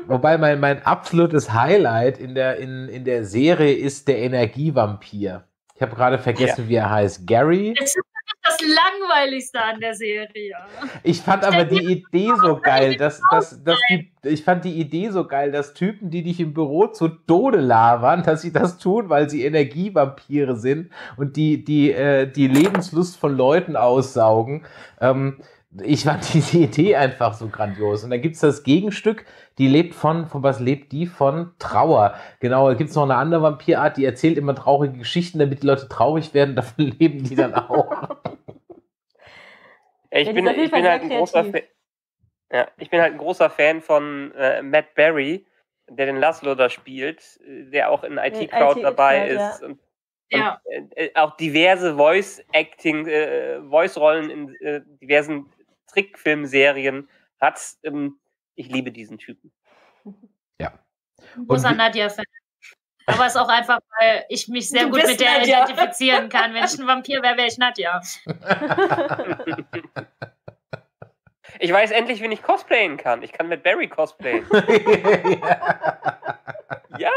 Wobei mein, mein absolutes Highlight in der, in, in der Serie ist der Energievampir. Ich habe gerade vergessen, wie er heißt. Gary. Das ist das Langweiligste an der Serie. Ich fand aber die Idee so geil, dass, dass, dass die, ich fand die Idee so geil, dass Typen, die dich im Büro zu Tode labern, dass sie das tun, weil sie Energievampire sind und die, die, äh, die Lebenslust von Leuten aussaugen. Ähm, ich fand diese Idee einfach so grandios. Und dann gibt's das Gegenstück, die lebt von, von was lebt die? Von Trauer. Genau, da gibt's noch eine andere Vampirart, die erzählt immer traurige Geschichten, damit die Leute traurig werden, davon leben die dann auch. Ich Ja, bin, ist ich bin halt ein großer Fan. Ja, ich bin halt ein großer Fan von äh, Matt Berry, der den Laszlo da spielt, äh, der auch in IT Crowd IT dabei Crowd, ja. ist und, Ja. und äh, auch diverse Voice Acting, äh, Voice Rollen in äh, diversen Trickfilmserien hat. Ähm, ich liebe diesen Typen. Großer wie- Nadja-Fan. Aber es ist auch einfach, weil ich mich sehr Du gut mit der Nadja. identifizieren kann. Wenn ich ein Vampir wäre, wäre ich Nadja. Ich weiß endlich, wen ich cosplayen kann. Ich kann mit Barry cosplayen. ja.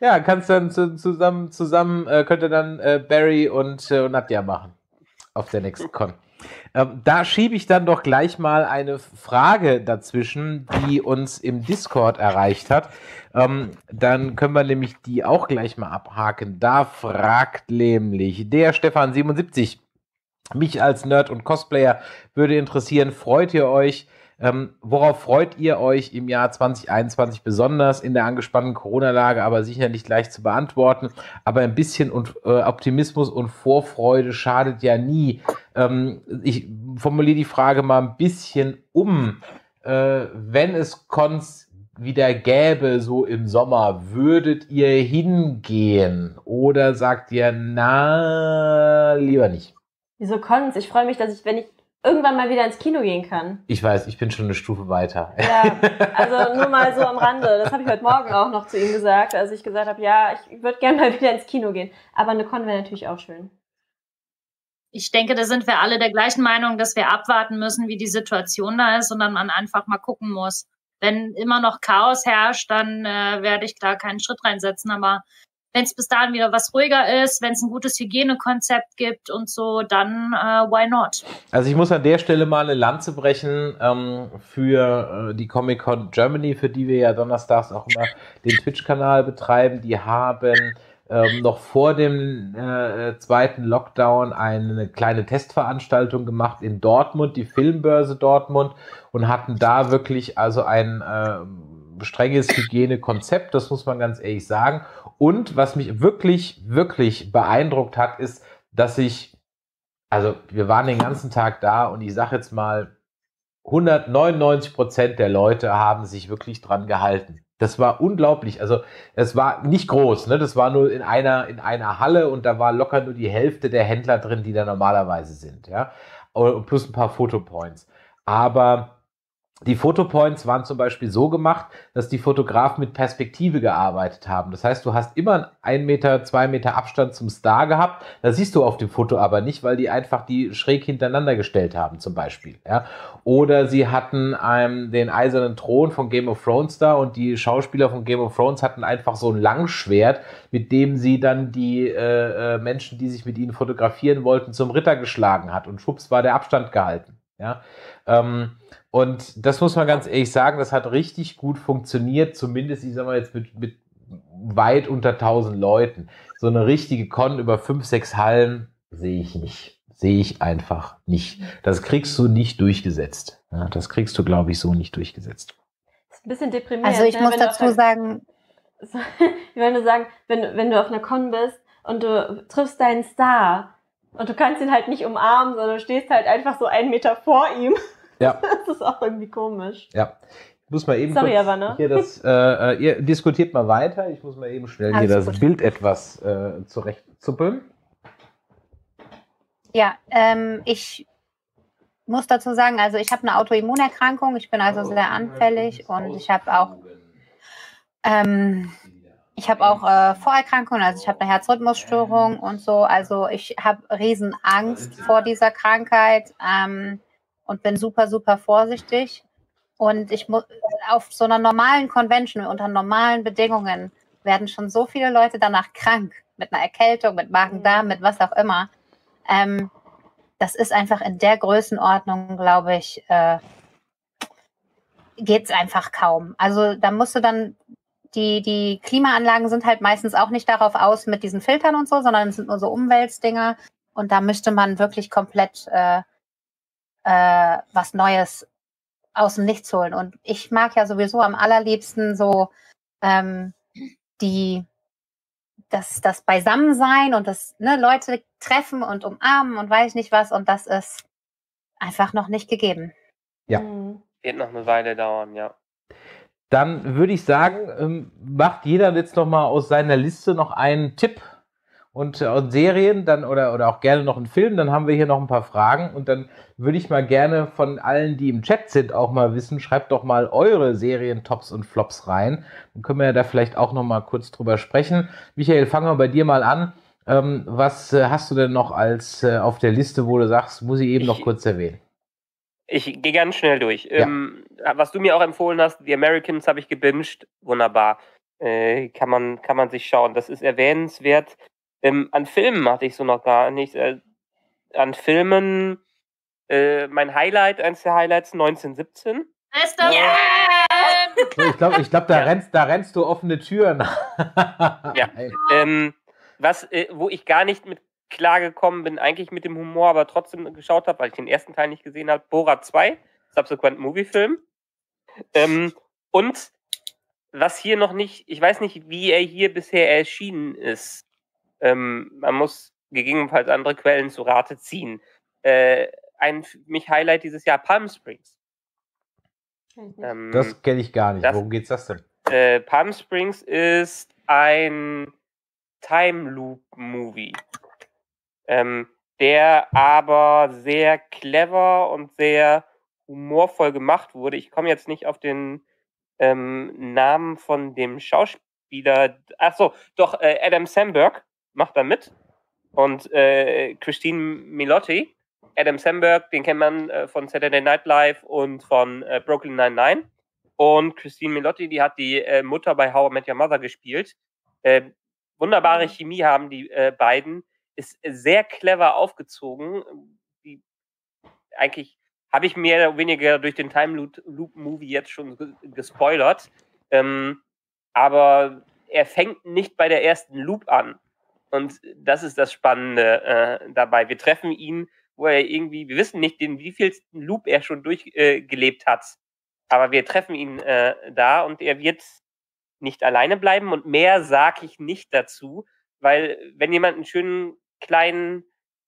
Ja, kannst dann zu, zusammen, zusammen äh, könnt ihr dann äh, Barry und äh, Nadja machen auf der nächsten Con. Ähm, da schiebe ich dann doch gleich mal eine Frage dazwischen, die uns im Discord erreicht hat. Ähm, dann können wir nämlich die auch gleich mal abhaken. Da fragt nämlich der Stefan77, mich als Nerd und Cosplayer würde interessieren, freut ihr euch ähm, worauf freut ihr euch im Jahr 2021 besonders in der angespannten Corona-Lage, aber sicher nicht leicht zu beantworten. Aber ein bisschen und, äh, Optimismus und Vorfreude schadet ja nie. Ähm, ich formuliere die Frage mal ein bisschen um. Äh, wenn es Cons wieder gäbe, so im Sommer, würdet ihr hingehen? Oder sagt ihr, na, lieber nicht? Wieso Cons? Ich freue mich, dass ich, wenn ich irgendwann mal wieder ins Kino gehen kann. Ich weiß, ich bin schon eine Stufe weiter. Ja, also nur mal so am Rande. Das habe ich heute Morgen auch noch zu ihm gesagt, als ich gesagt habe, ja, ich würde gerne mal wieder ins Kino gehen. Aber eine Con wäre natürlich auch schön. Ich denke, da sind wir alle der gleichen Meinung, dass wir abwarten müssen, wie die Situation da ist und dann man einfach mal gucken muss. Wenn immer noch Chaos herrscht, dann äh, werde ich da keinen Schritt reinsetzen. Aber wenn es bis dahin wieder was ruhiger ist, wenn es ein gutes Hygienekonzept gibt und so, dann äh, why not? Also ich muss an der Stelle mal eine Lanze brechen ähm, für äh, die Comic Con Germany, für die wir ja donnerstags auch immer den Twitch-Kanal betreiben. Die haben ähm, noch vor dem äh, zweiten Lockdown eine kleine Testveranstaltung gemacht in Dortmund, die Filmbörse Dortmund, und hatten da wirklich also ein äh, strenges Hygienekonzept, das muss man ganz ehrlich sagen. Und was mich wirklich, wirklich beeindruckt hat, ist, dass ich, also wir waren den ganzen Tag da und ich sage jetzt mal, 199 Prozent der Leute haben sich wirklich dran gehalten. Das war unglaublich. Also es war nicht groß, ne? Das war nur in einer in einer Halle und da war locker nur die Hälfte der Händler drin, die da normalerweise sind, ja. Plus ein paar Fotopoints. Aber die Fotopoints waren zum Beispiel so gemacht, dass die Fotografen mit Perspektive gearbeitet haben. Das heißt, du hast immer einen Meter, zwei Meter Abstand zum Star gehabt. Das siehst du auf dem Foto aber nicht, weil die einfach die schräg hintereinander gestellt haben, zum Beispiel. Ja? Oder sie hatten ähm, den eisernen Thron von Game of Thrones da und die Schauspieler von Game of Thrones hatten einfach so ein Langschwert, mit dem sie dann die äh, äh, Menschen, die sich mit ihnen fotografieren wollten, zum Ritter geschlagen hat. Und schwupps war der Abstand gehalten. Ja. Ähm, und das muss man ganz ehrlich sagen, das hat richtig gut funktioniert, zumindest, ich sag mal jetzt mit, mit weit unter 1000 Leuten. So eine richtige Con über fünf, sechs Hallen sehe ich nicht. Sehe ich einfach nicht. Das kriegst du nicht durchgesetzt. Ja, das kriegst du, glaube ich, so nicht durchgesetzt. Das ist ein bisschen deprimierend. Also ich ne, muss wenn dazu einer- sagen, Ich würde sagen, wenn, wenn du auf einer Con bist und du triffst deinen Star und du kannst ihn halt nicht umarmen, sondern du stehst halt einfach so einen Meter vor ihm. Ja. Das ist auch irgendwie komisch. Ja. Ich muss mal eben Sorry, aber, ne? hier das, äh, äh, ihr diskutiert mal weiter. Ich muss mal eben schnell hier Alles das gut. Bild etwas äh, zurechtzuppeln. ja, ähm, ich muss dazu sagen, also ich habe eine Autoimmunerkrankung, ich bin also sehr anfällig und ich habe auch ähm, ich habe auch äh, Vorerkrankungen, also ich habe eine Herzrhythmusstörung und so. Also ich habe riesen Angst vor dieser Krankheit ähm, und bin super, super vorsichtig. Und ich muss auf so einer normalen Convention unter normalen Bedingungen werden schon so viele Leute danach krank mit einer Erkältung, mit Magen-Darm, mit was auch immer. Ähm, das ist einfach in der Größenordnung, glaube ich, äh, geht es einfach kaum. Also da musst du dann die, die Klimaanlagen sind halt meistens auch nicht darauf aus mit diesen Filtern und so, sondern es sind nur so Umweltdinger. Und da müsste man wirklich komplett äh, äh, was Neues aus dem Nichts holen. Und ich mag ja sowieso am allerliebsten so ähm, die das, das Beisammensein und das ne, Leute treffen und umarmen und weiß nicht was. Und das ist einfach noch nicht gegeben. Ja. Mhm. Wird noch eine Weile dauern, ja. Dann würde ich sagen, ähm, macht jeder jetzt noch mal aus seiner Liste noch einen Tipp und, äh, und Serien dann oder, oder auch gerne noch einen Film. Dann haben wir hier noch ein paar Fragen und dann würde ich mal gerne von allen, die im Chat sind, auch mal wissen, schreibt doch mal eure Serien-Tops und Flops rein. Dann können wir ja da vielleicht auch noch mal kurz drüber sprechen. Michael, fangen wir bei dir mal an. Ähm, was äh, hast du denn noch als äh, auf der Liste, wo du sagst, muss ich eben noch Ich- kurz erwähnen? Ich gehe ganz schnell durch. Ähm, was du mir auch empfohlen hast, The Americans habe ich gebinged. Wunderbar. Äh, kann, man, kann man sich schauen. Das ist erwähnenswert. Ähm, an Filmen hatte ich so noch gar nicht. Äh, an Filmen, äh, mein Highlight, eins der Highlights, 1917. Bester Ja. Film! So, ich glaube, ich glaub, da, Ja. rennst, da rennst du offene Türen. Ja. Ähm, was, äh, wo ich gar nicht mit klargekommen bin, eigentlich mit dem Humor, aber trotzdem geschaut habe, weil ich den ersten Teil nicht gesehen habe, Borat 2, Subsequent Movie Film. Ähm, und was hier noch nicht, ich weiß nicht, wie er hier bisher erschienen ist. Ähm, man muss gegebenenfalls andere Quellen zu Rate ziehen. Äh, ein mich Highlight dieses Jahr Palm Springs. Ähm, Das kenne ich gar nicht. Das- Worum geht's das denn? äh, Palm Springs ist ein Time Loop Movie, ähm, der aber sehr clever und sehr humorvoll gemacht wurde. Ich komme jetzt nicht auf den ähm, Namen von dem Schauspieler. Ach so, doch äh, Adam Samberg macht da mit und äh, Christine Milotti. Adam Samberg, den kennt man äh, von Saturday Night Live und von äh, Brooklyn Nine-Nine. Und Christine Milotti, die hat die äh, Mutter bei How I Met Your Mother gespielt. Äh, wunderbare Chemie haben die äh, beiden. Ist sehr clever aufgezogen. Die, eigentlich habe ich mehr oder weniger durch den Time Loop, Movie jetzt schon ge- gespoilert. Ähm, aber er fängt nicht bei der ersten Loop an. Und das ist das Spannende äh, dabei. Wir treffen ihn, wo er irgendwie, wir wissen nicht, den wievielsten Loop er schon durchgelebt äh, hat. Aber wir treffen ihn äh, da und er wird nicht alleine bleiben und mehr sage ich nicht dazu, weil wenn jemand einen schönen, kleinen,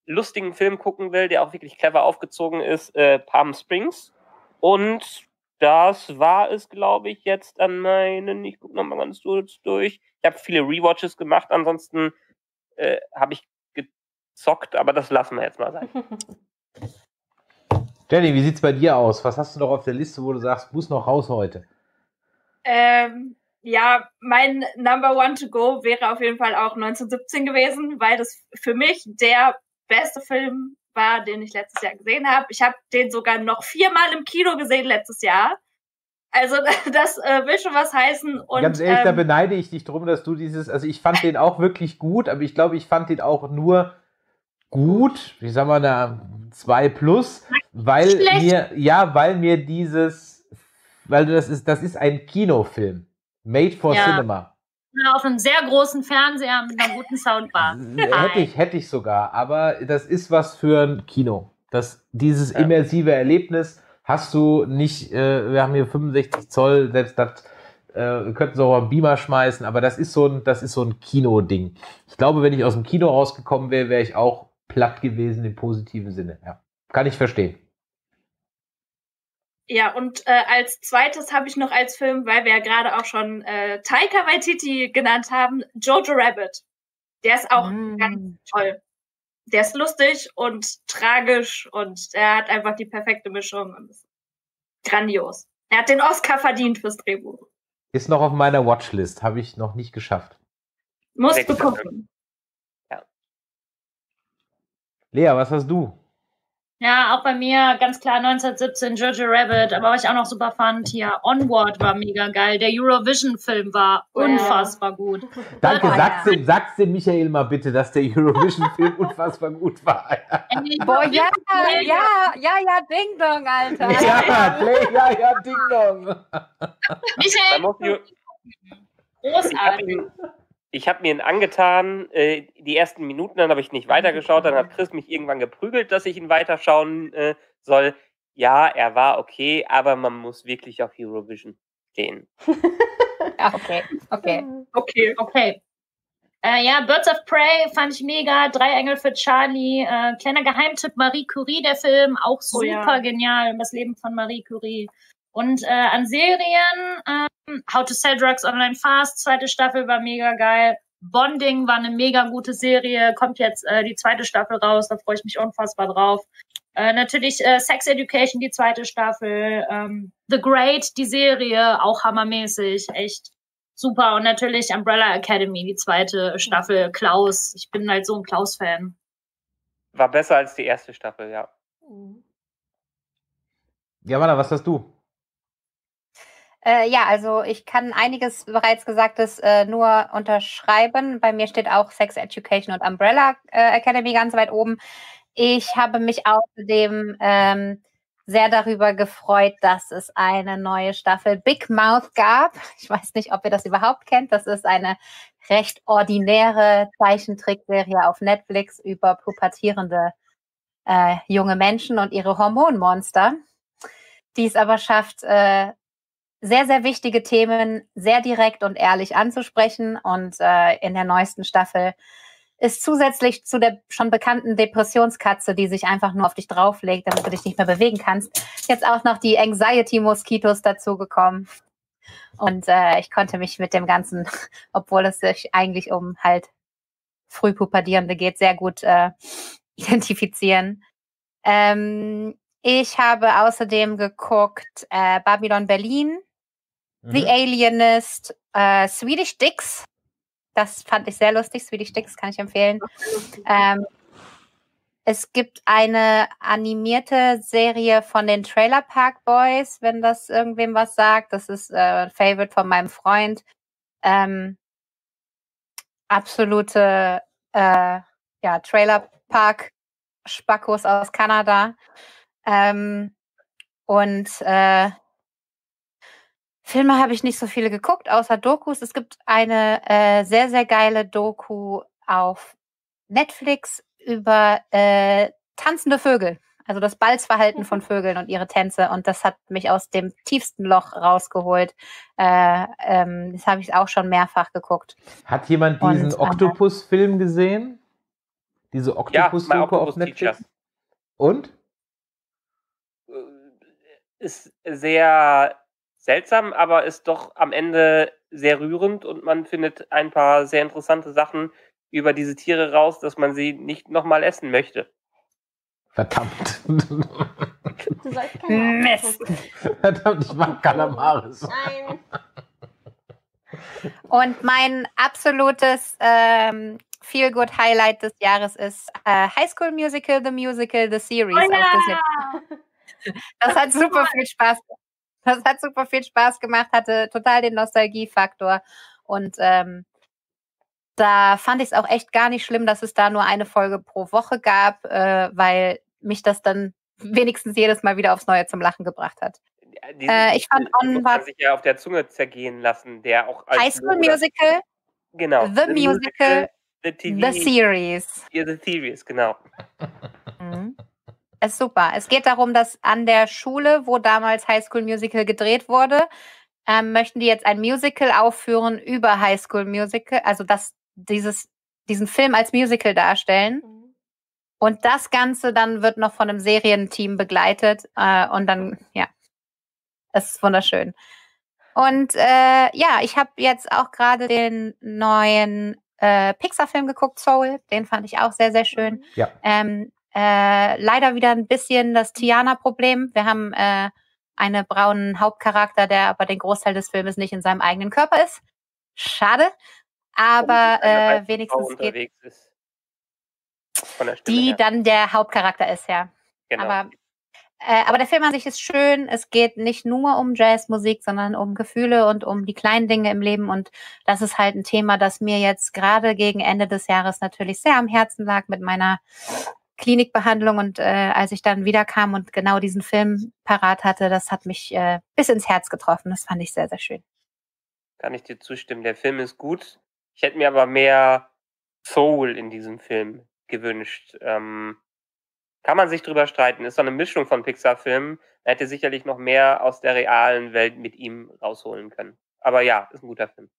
lustigen Film gucken will, der auch wirklich clever aufgezogen ist, äh, Palm Springs. Und das war es, glaube ich, jetzt an meinen, ich gucke nochmal ganz kurz durch. Ich habe viele Rewatches gemacht, ansonsten äh, habe ich gezockt, aber das lassen wir jetzt mal sein. Jenny, wie sieht's bei dir aus? Was hast du noch auf der Liste, wo du sagst, muss noch raus heute? Ähm, ja, mein Number One to Go wäre auf jeden Fall auch 1917 gewesen, weil das für mich der beste Film war, den ich letztes Jahr gesehen habe. Ich habe den sogar noch viermal im Kino gesehen letztes Jahr. Also das äh, will schon was heißen. Und, Ganz ehrlich, ähm, da beneide ich dich drum, dass du dieses, also ich fand den auch wirklich gut, aber ich glaube, ich fand den auch nur gut, wie sagen wir da, zwei plus, weil Schlecht. mir, ja, weil mir dieses, weil das ist, das ist ein Kinofilm. Made for ja. Cinema. Auf einem sehr großen Fernseher mit einer guten Soundbar. hätte ich, hätte ich sogar, aber das ist was für ein Kino. Das, dieses immersive Erlebnis hast du nicht, äh, wir haben hier 65 Zoll, selbst das äh, wir könnten so einen Beamer schmeißen, aber das ist so ein, das ist so ein Kino-Ding. Ich glaube, wenn ich aus dem Kino rausgekommen wäre, wäre ich auch platt gewesen im positiven Sinne. Ja. Kann ich verstehen. Ja, und äh, als zweites habe ich noch als Film, weil wir ja gerade auch schon äh, Taika Waititi genannt haben, Jojo Rabbit. Der ist auch mm. ganz toll. Der ist lustig und tragisch und er hat einfach die perfekte Mischung und ist grandios. Er hat den Oscar verdient fürs Drehbuch. Ist noch auf meiner Watchlist, habe ich noch nicht geschafft. Musst du gucken. Ja. Lea, was hast du? Ja, auch bei mir ganz klar 1917 Jojo Rabbit, aber was ich auch noch super fand, hier Onward war mega geil. Der Eurovision-Film war unfassbar ja. gut. Danke, oh, sag's, ja. dem, sag's dem Michael mal bitte, dass der Eurovision-Film unfassbar gut war. Boah, ja, ja, ja, ja, Ding Dong, Alter. Ja, ja, ja, Ding Dong. Michael, großartig ich habe mir ihn angetan, äh, die ersten Minuten, dann habe ich nicht weitergeschaut, dann hat Chris mich irgendwann geprügelt, dass ich ihn weiterschauen äh, soll. Ja, er war okay, aber man muss wirklich auf Eurovision stehen. Ach, okay, okay, okay, okay. Äh, ja, Birds of Prey fand ich mega. Drei Engel für Charlie. Äh, kleiner Geheimtipp, Marie Curie, der Film. Auch super oh, ja. genial. Das Leben von Marie Curie. Und äh, an Serien, ähm, How to Sell Drugs Online Fast, zweite Staffel war mega geil. Bonding war eine mega gute Serie, kommt jetzt äh, die zweite Staffel raus, da freue ich mich unfassbar drauf. Äh, natürlich äh, Sex Education, die zweite Staffel. Ähm, The Great, die Serie, auch hammermäßig, echt super. Und natürlich Umbrella Academy, die zweite Staffel. Klaus, ich bin halt so ein Klaus-Fan. War besser als die erste Staffel, ja. Ja, Wanna, was hast du? Äh, ja, also ich kann einiges bereits Gesagtes äh, nur unterschreiben. Bei mir steht auch Sex Education und Umbrella äh, Academy ganz weit oben. Ich habe mich außerdem ähm, sehr darüber gefreut, dass es eine neue Staffel Big Mouth gab. Ich weiß nicht, ob ihr das überhaupt kennt. Das ist eine recht ordinäre Zeichentrickserie auf Netflix über pubertierende äh, junge Menschen und ihre Hormonmonster, die es aber schafft, äh, sehr, sehr wichtige Themen sehr direkt und ehrlich anzusprechen. Und äh, in der neuesten Staffel ist zusätzlich zu der schon bekannten Depressionskatze, die sich einfach nur auf dich drauflegt, damit du dich nicht mehr bewegen kannst, jetzt auch noch die Anxiety-Moskitos dazugekommen. Und äh, ich konnte mich mit dem Ganzen, obwohl es sich eigentlich um halt Frühpubertierende geht, sehr gut äh, identifizieren. Ähm, ich habe außerdem geguckt äh, Babylon Berlin, The mhm. Alienist, äh, Swedish Dicks. Das fand ich sehr lustig. Swedish Dicks kann ich empfehlen. Ähm, es gibt eine animierte Serie von den Trailer Park Boys, wenn das irgendwem was sagt. Das ist äh, ein Favorite von meinem Freund. Ähm, absolute äh, ja, Trailer Park Spackos aus Kanada. Ähm, und äh, Filme habe ich nicht so viele geguckt, außer Dokus. Es gibt eine äh, sehr, sehr geile Doku auf Netflix über äh, tanzende Vögel. Also das Balzverhalten von mhm. Vögeln und ihre Tänze. Und das hat mich aus dem tiefsten Loch rausgeholt. Äh, ähm, das habe ich auch schon mehrfach geguckt. Hat jemand diesen äh, Octopus-Film gesehen? Diese Octopus-Doku ja, auf Netflix? Teacher. Und? Ist sehr seltsam, aber ist doch am Ende sehr rührend und man findet ein paar sehr interessante Sachen über diese Tiere raus, dass man sie nicht nochmal essen möchte. Verdammt. Du sollst gucken. Verdammt, ich mag Kalamaris. Nein. Und mein absolutes ähm, Feel-Good-Highlight des Jahres ist äh, High School Musical, The Musical, The Series Oh auf Disney. Das hat super viel Spaß Das hat super viel Spaß gemacht, hatte total den Nostalgiefaktor. Und ähm, da fand ich es auch echt gar nicht schlimm, dass es da nur eine Folge pro Woche gab, äh, weil mich das dann wenigstens jedes Mal wieder aufs Neue zum Lachen gebracht hat. Äh, ich fand On war- sich ja auf der Zunge zergehen lassen, der auch als High School Musical, genau, The Musical, The TV, The Series. Yeah, The Series, genau. Mhm. Ist super. Es geht darum, dass an der Schule, wo damals High School Musical gedreht wurde, ähm, möchten die jetzt ein Musical aufführen über High School Musical, also dass dieses, diesen Film als Musical darstellen. Und das Ganze dann wird noch von einem Serienteam begleitet. Äh, und dann, ja, es ist wunderschön. Und äh, ja, ich habe jetzt auch gerade den neuen äh, Pixar-Film geguckt, Soul. Den fand ich auch sehr, sehr schön. Ja. Ähm, äh, leider wieder ein bisschen das Tiana-Problem. Wir haben äh, einen braunen Hauptcharakter, der aber den Großteil des Filmes nicht in seinem eigenen Körper ist. Schade. Aber äh, wenigstens geht ist. Die her. dann der Hauptcharakter ist, ja. genau. Aber, äh, aber der Film an sich ist schön. Es geht nicht nur um Jazzmusik, sondern um Gefühle und um die kleinen Dinge im Leben. Und das ist halt ein Thema, das mir jetzt gerade gegen Ende des Jahres natürlich sehr am Herzen lag mit meiner Klinikbehandlung. Und äh, als ich dann wiederkam und genau diesen Film parat hatte, das hat mich äh, bis ins Herz getroffen. Das fand ich sehr, sehr schön. Kann ich dir zustimmen. Der Film ist gut. Ich hätte mir aber mehr Soul in diesem Film gewünscht. Ähm, kann man sich drüber streiten. Ist so eine Mischung von Pixar-Filmen. Er hätte sicherlich noch mehr aus der realen Welt mit ihm rausholen können. Aber ja, ist ein guter Film.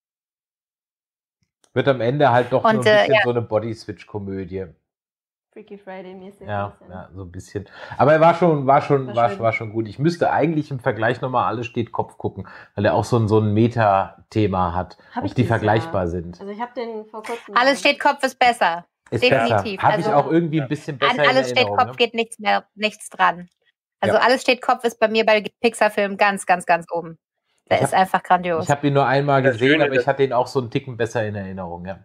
Wird am Ende halt doch Und, so ein äh, bisschen ja. so eine Body-Switch-Komödie. Freaky Friday-mäßig. Ja, ja, so ein bisschen. Aber er war schon, war schon, War war, war schon gut. Ich müsste eigentlich im Vergleich nochmal alles steht Kopf gucken, weil er auch so ein, so ein Meta-Thema hat, Hab ob ich die vergleichbar Jahr. sind. Also ich habe den vor kurzem. Alles steht Kopf ist besser. Ist definitiv. besser. Habe ich Also- auch irgendwie ein bisschen besser An in alles steht. Kopf ne? geht nichts mehr, nichts dran. Also Ja. alles steht Kopf ist bei mir bei Pixar-Filmen ganz, ganz, ganz oben. Der Ich ist einfach grandios. Ich habe ihn nur einmal gesehen, Schöne, aber ich hatte ihn auch so einen Ticken besser in Erinnerung. Ja.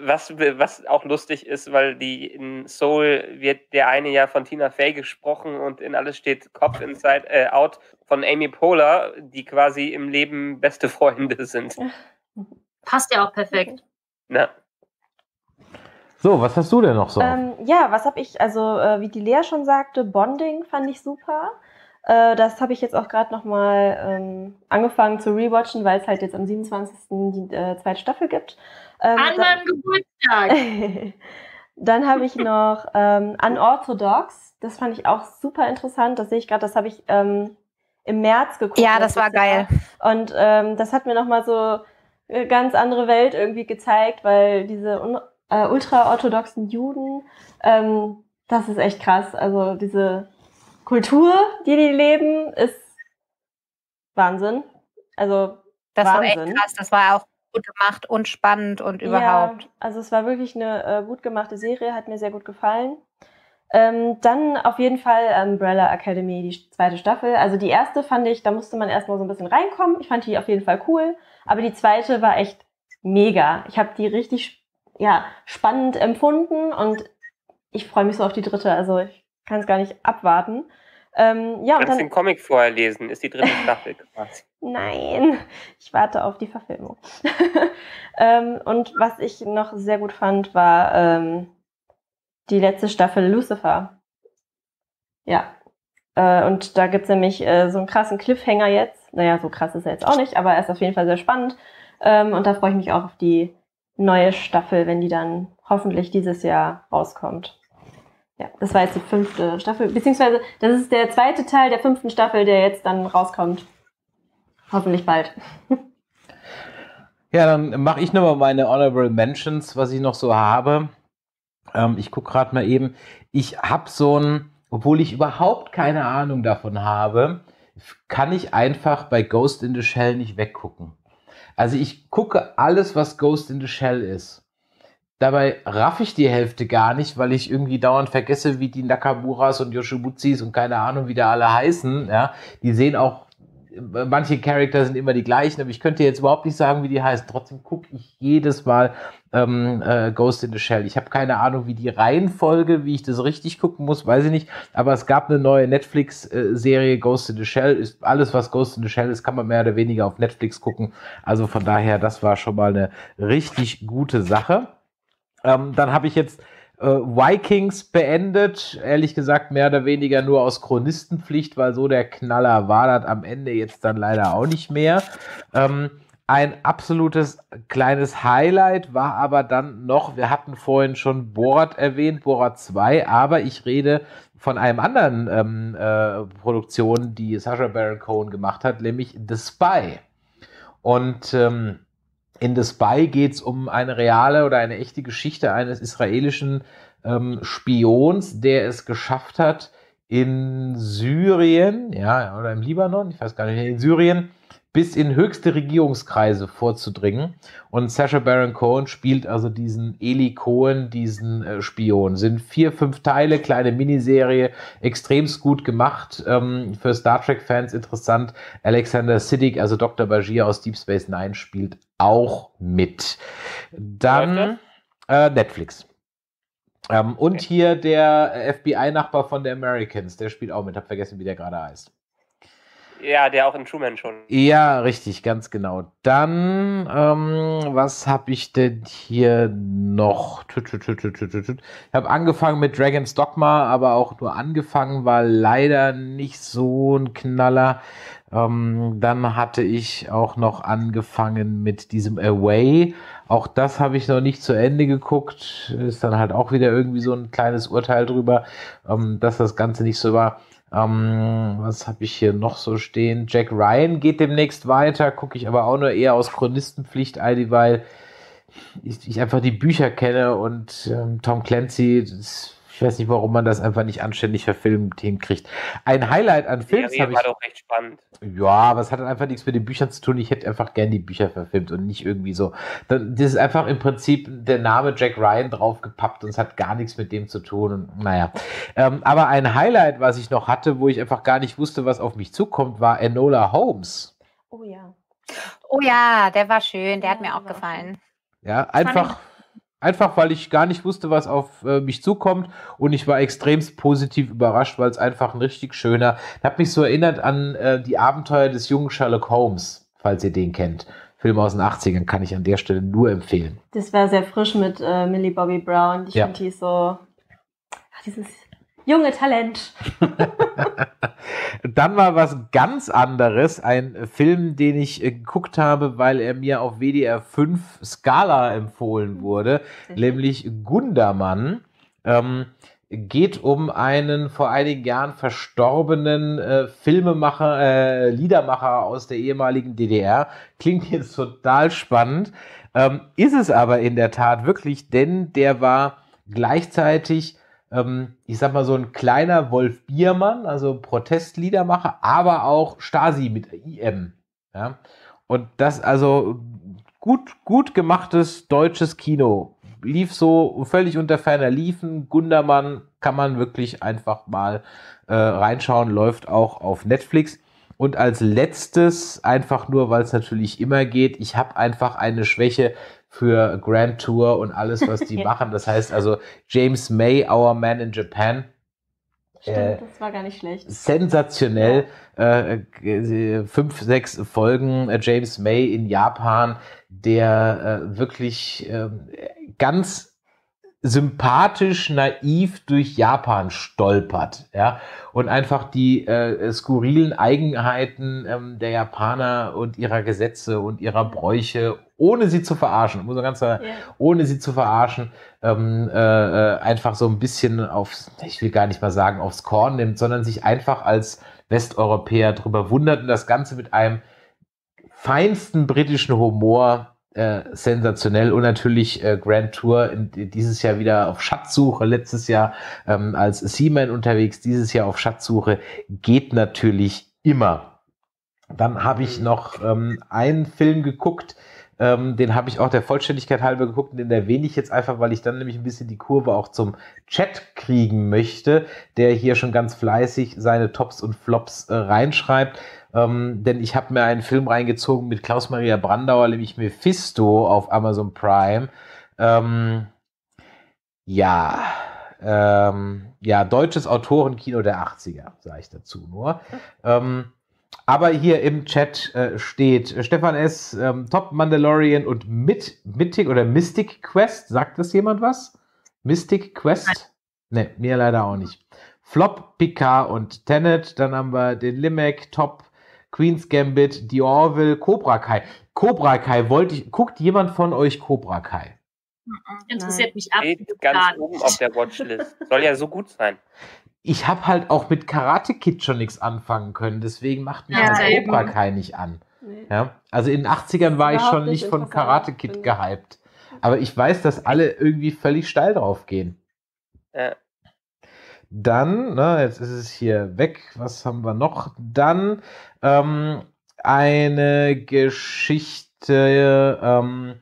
Was, was auch lustig ist, weil die in Soul wird der eine ja von Tina Fey gesprochen und in alles steht Kopf Inside äh, Out von Amy Poehler, die quasi im Leben beste Freunde sind. Passt ja auch perfekt. Na, So, was hast du denn noch so? Ähm, ja, was habe ich, also äh, wie die Lea schon sagte, Bonding fand ich super. Äh, das habe ich jetzt auch gerade nochmal ähm, angefangen zu rewatchen, weil es halt jetzt am 27. die äh, zweite Staffel gibt. Ähm, An meinem Geburtstag. Dann habe ich noch ähm, Unorthodox. Das fand ich auch super interessant. Das sehe ich gerade, das habe ich ähm, im März geguckt. ja, das war geil. Und ähm, das hat mir nochmal so eine ganz andere Welt irgendwie gezeigt, weil diese äh, ultraorthodoxen Juden, ähm, das ist echt krass. Also diese Kultur, die die leben, ist Wahnsinn. Also Das war Wahnsinn. echt krass. Das war auch gut gemacht und spannend und überhaupt. ja, also es war wirklich eine äh, gut gemachte Serie, hat mir sehr gut gefallen. Ähm, dann auf jeden Fall Umbrella Academy, die zweite Staffel. Also die erste fand ich, da musste man erstmal so ein bisschen reinkommen. Ich fand die auf jeden Fall cool. Aber die zweite war echt mega. Ich habe die richtig ja, spannend empfunden und ich freue mich so auf die dritte. Also ich kann es gar nicht abwarten. Ähm, ja, kannst dann, den Comic vorher lesen, ist die dritte Staffel quasi. Nein, ich warte auf die Verfilmung. ähm, und was ich noch sehr gut fand, war ähm, die letzte Staffel Lucifer. Ja. Äh, und da gibt's nämlich äh, so einen krassen Cliffhanger jetzt. Naja, so krass ist er jetzt auch nicht, aber er ist auf jeden Fall sehr spannend. Ähm, und da freue ich mich auch auf die neue Staffel, wenn die dann hoffentlich dieses Jahr rauskommt. Ja, das war jetzt die fünfte Staffel, beziehungsweise das ist der zweite Teil der fünften Staffel, der jetzt dann rauskommt. Hoffentlich bald. Ja, dann mache ich nochmal meine Honorable Mentions, was ich noch so habe. Ähm, ich gucke gerade mal eben. Ich habe so ein, obwohl ich überhaupt keine Ahnung davon habe, kann ich einfach bei Ghost in the Shell nicht weggucken. Also ich gucke alles, was Ghost in the Shell ist. Dabei raff ich die Hälfte gar nicht, weil ich irgendwie dauernd vergesse, wie die Nakamuras und Yoshibutsis und keine Ahnung, wie da alle heißen. Ja, die sehen auch, manche Charakter sind immer die gleichen, aber ich könnte jetzt überhaupt nicht sagen, wie die heißen. Trotzdem gucke ich jedes Mal ähm, äh, Ghost in the Shell. Ich habe keine Ahnung, wie die Reihenfolge, wie ich das richtig gucken muss, weiß ich nicht. Aber es gab eine neue Netflix-Serie, äh, Ghost in the Shell. Ist alles, was Ghost in the Shell ist, kann man mehr oder weniger auf Netflix gucken. Also von daher, das war schon mal eine richtig gute Sache. Ähm, dann habe ich jetzt äh, Vikings beendet, ehrlich gesagt mehr oder weniger nur aus Chronistenpflicht, weil so der Knaller war das am Ende jetzt dann leider auch nicht mehr. Ähm, ein absolutes kleines Highlight war aber dann noch, wir hatten vorhin schon Borat erwähnt, Borat 2, aber ich rede von einem anderen ähm, äh, Produktion, die Sacha Baron Cohen gemacht hat, nämlich The Spy. Und ähm, in The Spy geht es um eine reale oder eine echte Geschichte eines israelischen ähm, Spions, der es geschafft hat, in Syrien, ja, oder im Libanon, ich weiß gar nicht, in Syrien, bis in höchste Regierungskreise vorzudringen. Und Sacha Baron Cohen spielt also diesen Eli Cohen, diesen äh, Spion. Sind vier, fünf Teile, kleine Miniserie, extremst gut gemacht. Ähm, für Star Trek-Fans interessant. Alexander Siddig, also Dr. Bajir aus Deep Space Nine, spielt auch mit. Dann äh, Netflix. Ähm, und okay. hier der FBI-Nachbar von der Americans, der spielt auch mit. Hab vergessen, wie der gerade heißt. Ja, der auch in Truman schon. Ja, richtig, ganz genau. Dann, ähm, was habe ich denn hier noch? Ich habe angefangen mit Dragon's Dogma, aber auch nur angefangen, war leider nicht so ein Knaller. Ähm, dann hatte ich auch noch angefangen mit diesem Away. Auch das habe ich noch nicht zu Ende geguckt. Ist dann halt auch wieder irgendwie so ein kleines Urteil drüber, ähm, dass das Ganze nicht so war. Ähm, was habe ich hier noch so stehen? Jack Ryan geht demnächst weiter, gucke ich aber auch nur eher aus Chronistenpflicht, weil ich, ich einfach die Bücher kenne und ähm, Tom Clancy, das ich weiß nicht, warum man das einfach nicht anständig verfilmt hinkriegt. Ein Highlight an Films habe ich. war doch recht spannend. Ja, aber es hat einfach nichts mit den Büchern zu tun. Ich hätte einfach gern die Bücher verfilmt und nicht irgendwie so. Das ist einfach im Prinzip der Name Jack Ryan draufgepappt und es hat gar nichts mit dem zu tun. Und, naja. Ähm, aber ein Highlight, was ich noch hatte, wo ich einfach gar nicht wusste, was auf mich zukommt, war Enola Holmes. Oh ja. Oh ja, der war schön. Der ja, hat mir auch gefallen. Ja, einfach Einfach weil ich gar nicht wusste, was auf äh, mich zukommt und ich war extremst positiv überrascht, weil es einfach ein richtig schöner, hat mich so erinnert an äh, die Abenteuer des jungen Sherlock Holmes, falls ihr den kennt. Film aus den 80ern kann ich an der Stelle nur empfehlen. Das war sehr frisch mit äh, Millie Bobby Brown. Ich ja. fand die so, ach, dieses junge Talent. Dann war was ganz anderes, ein Film, den ich äh, geguckt habe, weil er mir auf WDR 5 Scala empfohlen wurde, mhm. nämlich Gundermann. Ähm, geht um einen vor einigen Jahren verstorbenen äh, Filmemacher, äh, Liedermacher aus der ehemaligen DDR. Klingt jetzt total spannend. Ähm, ist es aber in der Tat wirklich, denn der war gleichzeitig ich sag mal, so ein kleiner Wolf Biermann, also Protestliedermacher, aber auch Stasi mit IM. Ja? Und das also gut, gut gemachtes deutsches Kino. Lief so völlig unter ferner Liefen. Gundermann kann man wirklich einfach mal äh, reinschauen, läuft auch auf Netflix. Und als letztes, einfach nur, weil es natürlich immer geht, ich habe einfach eine Schwäche für Grand Tour und alles, was die machen. Das heißt also James May, Our Man in Japan. Stimmt, äh, das war gar nicht schlecht. Sensationell. Ja. Äh, fünf, sechs Folgen äh, James May in Japan, der äh, wirklich ähm, ganz sympathisch naiv durch Japan stolpert, ja, und einfach die äh, skurrilen Eigenheiten ähm, der Japaner und ihrer Gesetze und ihrer Bräuche, ohne sie zu verarschen, muss man ganz sagen, yeah. ohne sie zu verarschen, ähm, äh, äh, einfach so ein bisschen aufs, ich will gar nicht mal sagen aufs Korn nimmt, sondern sich einfach als Westeuropäer drüber wundert und das Ganze mit einem feinsten britischen Humor äh, sensationell und natürlich äh, Grand Tour in, dieses Jahr wieder auf Schatzsuche, letztes Jahr ähm, als Seaman unterwegs, dieses Jahr auf Schatzsuche, geht natürlich immer. Dann habe ich noch ähm, einen Film geguckt, Ähm, den habe ich auch der Vollständigkeit halber geguckt und den erwähne ich jetzt einfach, weil ich dann nämlich ein bisschen die Kurve auch zum Chat kriegen möchte, der hier schon ganz fleißig seine Tops und Flops äh, reinschreibt. Ähm, denn ich habe mir einen Film reingezogen mit Klaus-Maria Brandauer, nämlich Mephisto auf Amazon Prime. Ähm, ja, ähm, ja, deutsches Autorenkino der 80er, sage ich dazu nur. Ähm, aber hier im Chat äh, steht äh, Stefan S., ähm, Top Mandalorian und Mit, Mythic oder Mystic Quest. Sagt das jemand was? Mystic Quest? Ne, mir leider auch nicht. Flop, Picard und Tenet. Dann haben wir den Limek, Top, Queen's Gambit, The Orville, Cobra Kai. Cobra Kai, wollte ich, guckt jemand von euch Cobra Kai? Interessiert mich ab. Steht ganz oben auf der Watchlist. Soll ja so gut sein ich habe halt auch mit Karate Kid schon nichts anfangen können, deswegen macht mich ja, halt Cobra Kai nicht an. Nee. Ja? Also in den 80ern war ich schon nicht von Karate Kid gehypt. Aber ich weiß, dass alle irgendwie völlig steil drauf gehen. Ja. Dann, na, jetzt ist es hier weg. Was haben wir noch? Dann ähm, eine Geschichte ähm,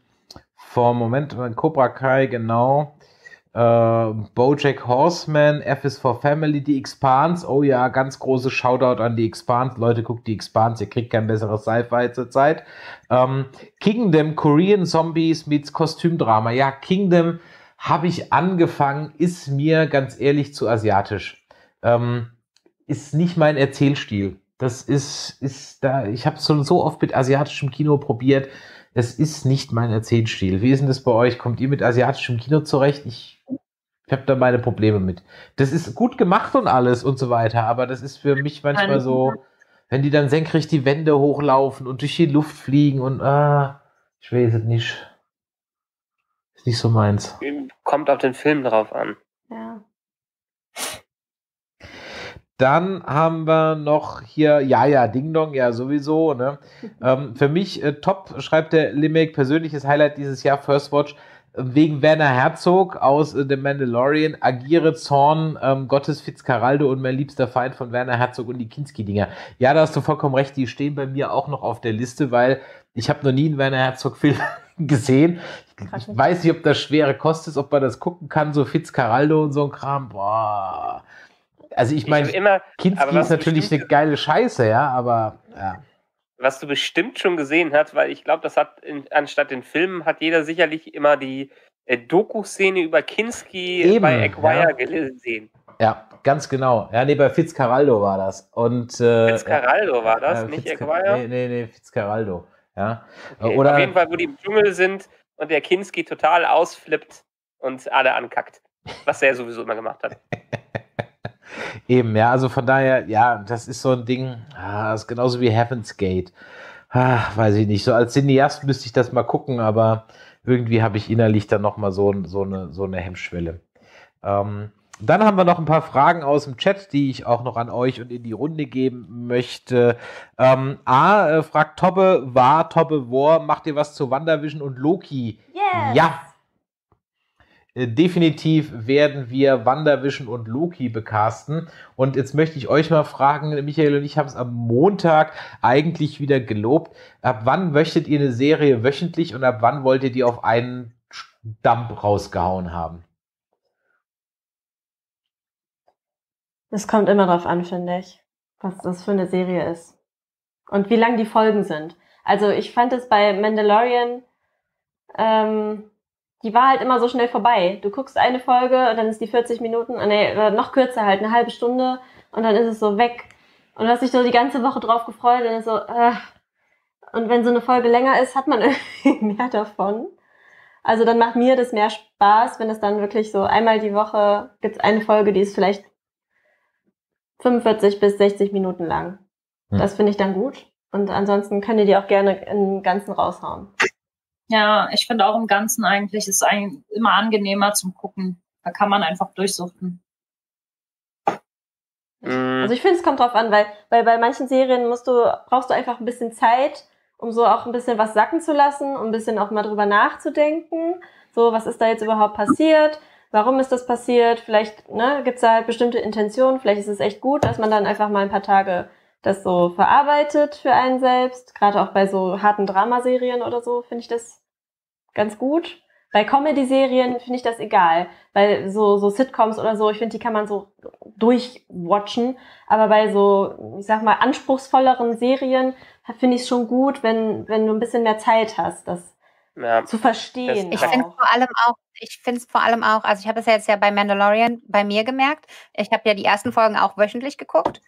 vom Moment, Cobra Kai, genau äh, Bojack Horseman, F is for Family, die Expans. Oh ja, ganz großes Shoutout an die Expans. Leute, guckt die Expans, ihr kriegt kein besseres Sci-Fi zurzeit. Ähm, Kingdom, Korean Zombies meets Kostümdrama. Ja, Kingdom habe ich angefangen, ist mir ganz ehrlich zu asiatisch. Ähm, ist nicht mein Erzählstil. Das ist, ist da, ich habe es schon so oft mit asiatischem Kino probiert. Es ist nicht mein Erzählstil. Wie ist denn das bei euch? Kommt ihr mit asiatischem Kino zurecht? Ich ich habe da meine Probleme mit. Das ist gut gemacht und alles und so weiter, aber das ist für mich manchmal so, wenn die dann senkrecht die Wände hochlaufen und durch die Luft fliegen und ah, ich weiß es nicht. Ist nicht so meins. Kommt auf den Film drauf an. Ja. Dann haben wir noch hier, ja, ja, Ding Dong, ja, sowieso. Ne? ähm, für mich äh, top, schreibt der Limake, persönliches Highlight dieses Jahr, First Watch wegen Werner Herzog aus äh, The Mandalorian, agiere Zorn, ähm, Gottes Fitzcarraldo und mein liebster Feind von Werner Herzog und die Kinski-Dinger. Ja, da hast du vollkommen recht, die stehen bei mir auch noch auf der Liste, weil ich habe noch nie einen Werner Herzog-Film gesehen. Ich weiß nicht, ob das schwere Kost ist, ob man das gucken kann, so Fitzcarraldo und so ein Kram. Boah. Also ich meine, Kinski ist natürlich eine geile Scheiße, ja, aber ja was du bestimmt schon gesehen hast, weil ich glaube, das hat in, anstatt den Filmen hat jeder sicherlich immer die äh, Doku-Szene über Kinski Eben, bei Acquire ja. gesehen. Ja, ganz genau. Ja, nee, bei Fitzcarraldo war das. Und, äh, Fitzcarraldo war das, äh, nicht Fitz Acquire? Nee, nee, nee, Fitzcarraldo. Ja. Okay, Oder, auf jeden Fall, wo die im Dschungel sind und der Kinski total ausflippt und alle ankackt. Was er sowieso immer gemacht hat. Eben, ja, also von daher, ja, das ist so ein Ding, ah, ist genauso wie Heaven's Gate. Ah, weiß ich nicht. So als Cineast müsste ich das mal gucken, aber irgendwie habe ich innerlich dann nochmal so, so, eine, so eine Hemmschwelle. Ähm, dann haben wir noch ein paar Fragen aus dem Chat, die ich auch noch an euch und in die Runde geben möchte. Ähm, A, äh, fragt Tobbe, war Tobbe War, macht ihr was zu Wandervision und Loki? Yes. Ja, definitiv werden wir WandaVision und Loki bekasten. Und jetzt möchte ich euch mal fragen, Michael und ich haben es am Montag eigentlich wieder gelobt. Ab wann möchtet ihr eine Serie wöchentlich und ab wann wollt ihr die auf einen Dump rausgehauen haben? Es kommt immer drauf an, finde ich, was das für eine Serie ist. Und wie lang die Folgen sind. Also ich fand es bei Mandalorian ähm, die war halt immer so schnell vorbei. Du guckst eine Folge und dann ist die 40 Minuten, äh, nee, noch kürzer halt, eine halbe Stunde und dann ist es so weg. Und du hast dich so die ganze Woche drauf gefreut und so, äh. Und wenn so eine Folge länger ist, hat man irgendwie mehr davon. Also dann macht mir das mehr Spaß, wenn es dann wirklich so einmal die Woche gibt eine Folge, die ist vielleicht 45 bis 60 Minuten lang. Hm. Das finde ich dann gut. Und ansonsten könnt ihr die auch gerne im Ganzen raushauen. Ja, ich finde auch im Ganzen eigentlich ist eigentlich immer angenehmer zum Gucken. Da kann man einfach durchsuchten. Mhm. Also ich finde, es kommt drauf an, weil, weil bei manchen Serien musst du, brauchst du einfach ein bisschen Zeit, um so auch ein bisschen was sacken zu lassen, um ein bisschen auch mal drüber nachzudenken. So, was ist da jetzt überhaupt passiert? Warum ist das passiert? Vielleicht ne, gibt es da halt bestimmte Intentionen. Vielleicht ist es echt gut, dass man dann einfach mal ein paar Tage das so verarbeitet für einen selbst. Gerade auch bei so harten Dramaserien oder so finde ich das ganz gut. Bei Comedy-Serien finde ich das egal. Bei so, so Sitcoms oder so, ich finde, die kann man so durchwatchen. Aber bei so, ich sag mal, anspruchsvolleren Serien finde ich es schon gut, wenn, wenn du ein bisschen mehr Zeit hast, das ja, zu verstehen. ich finde vor allem auch, ich finde es vor allem auch, also ich habe es ja jetzt ja bei Mandalorian bei mir gemerkt. Ich habe ja die ersten Folgen auch wöchentlich geguckt.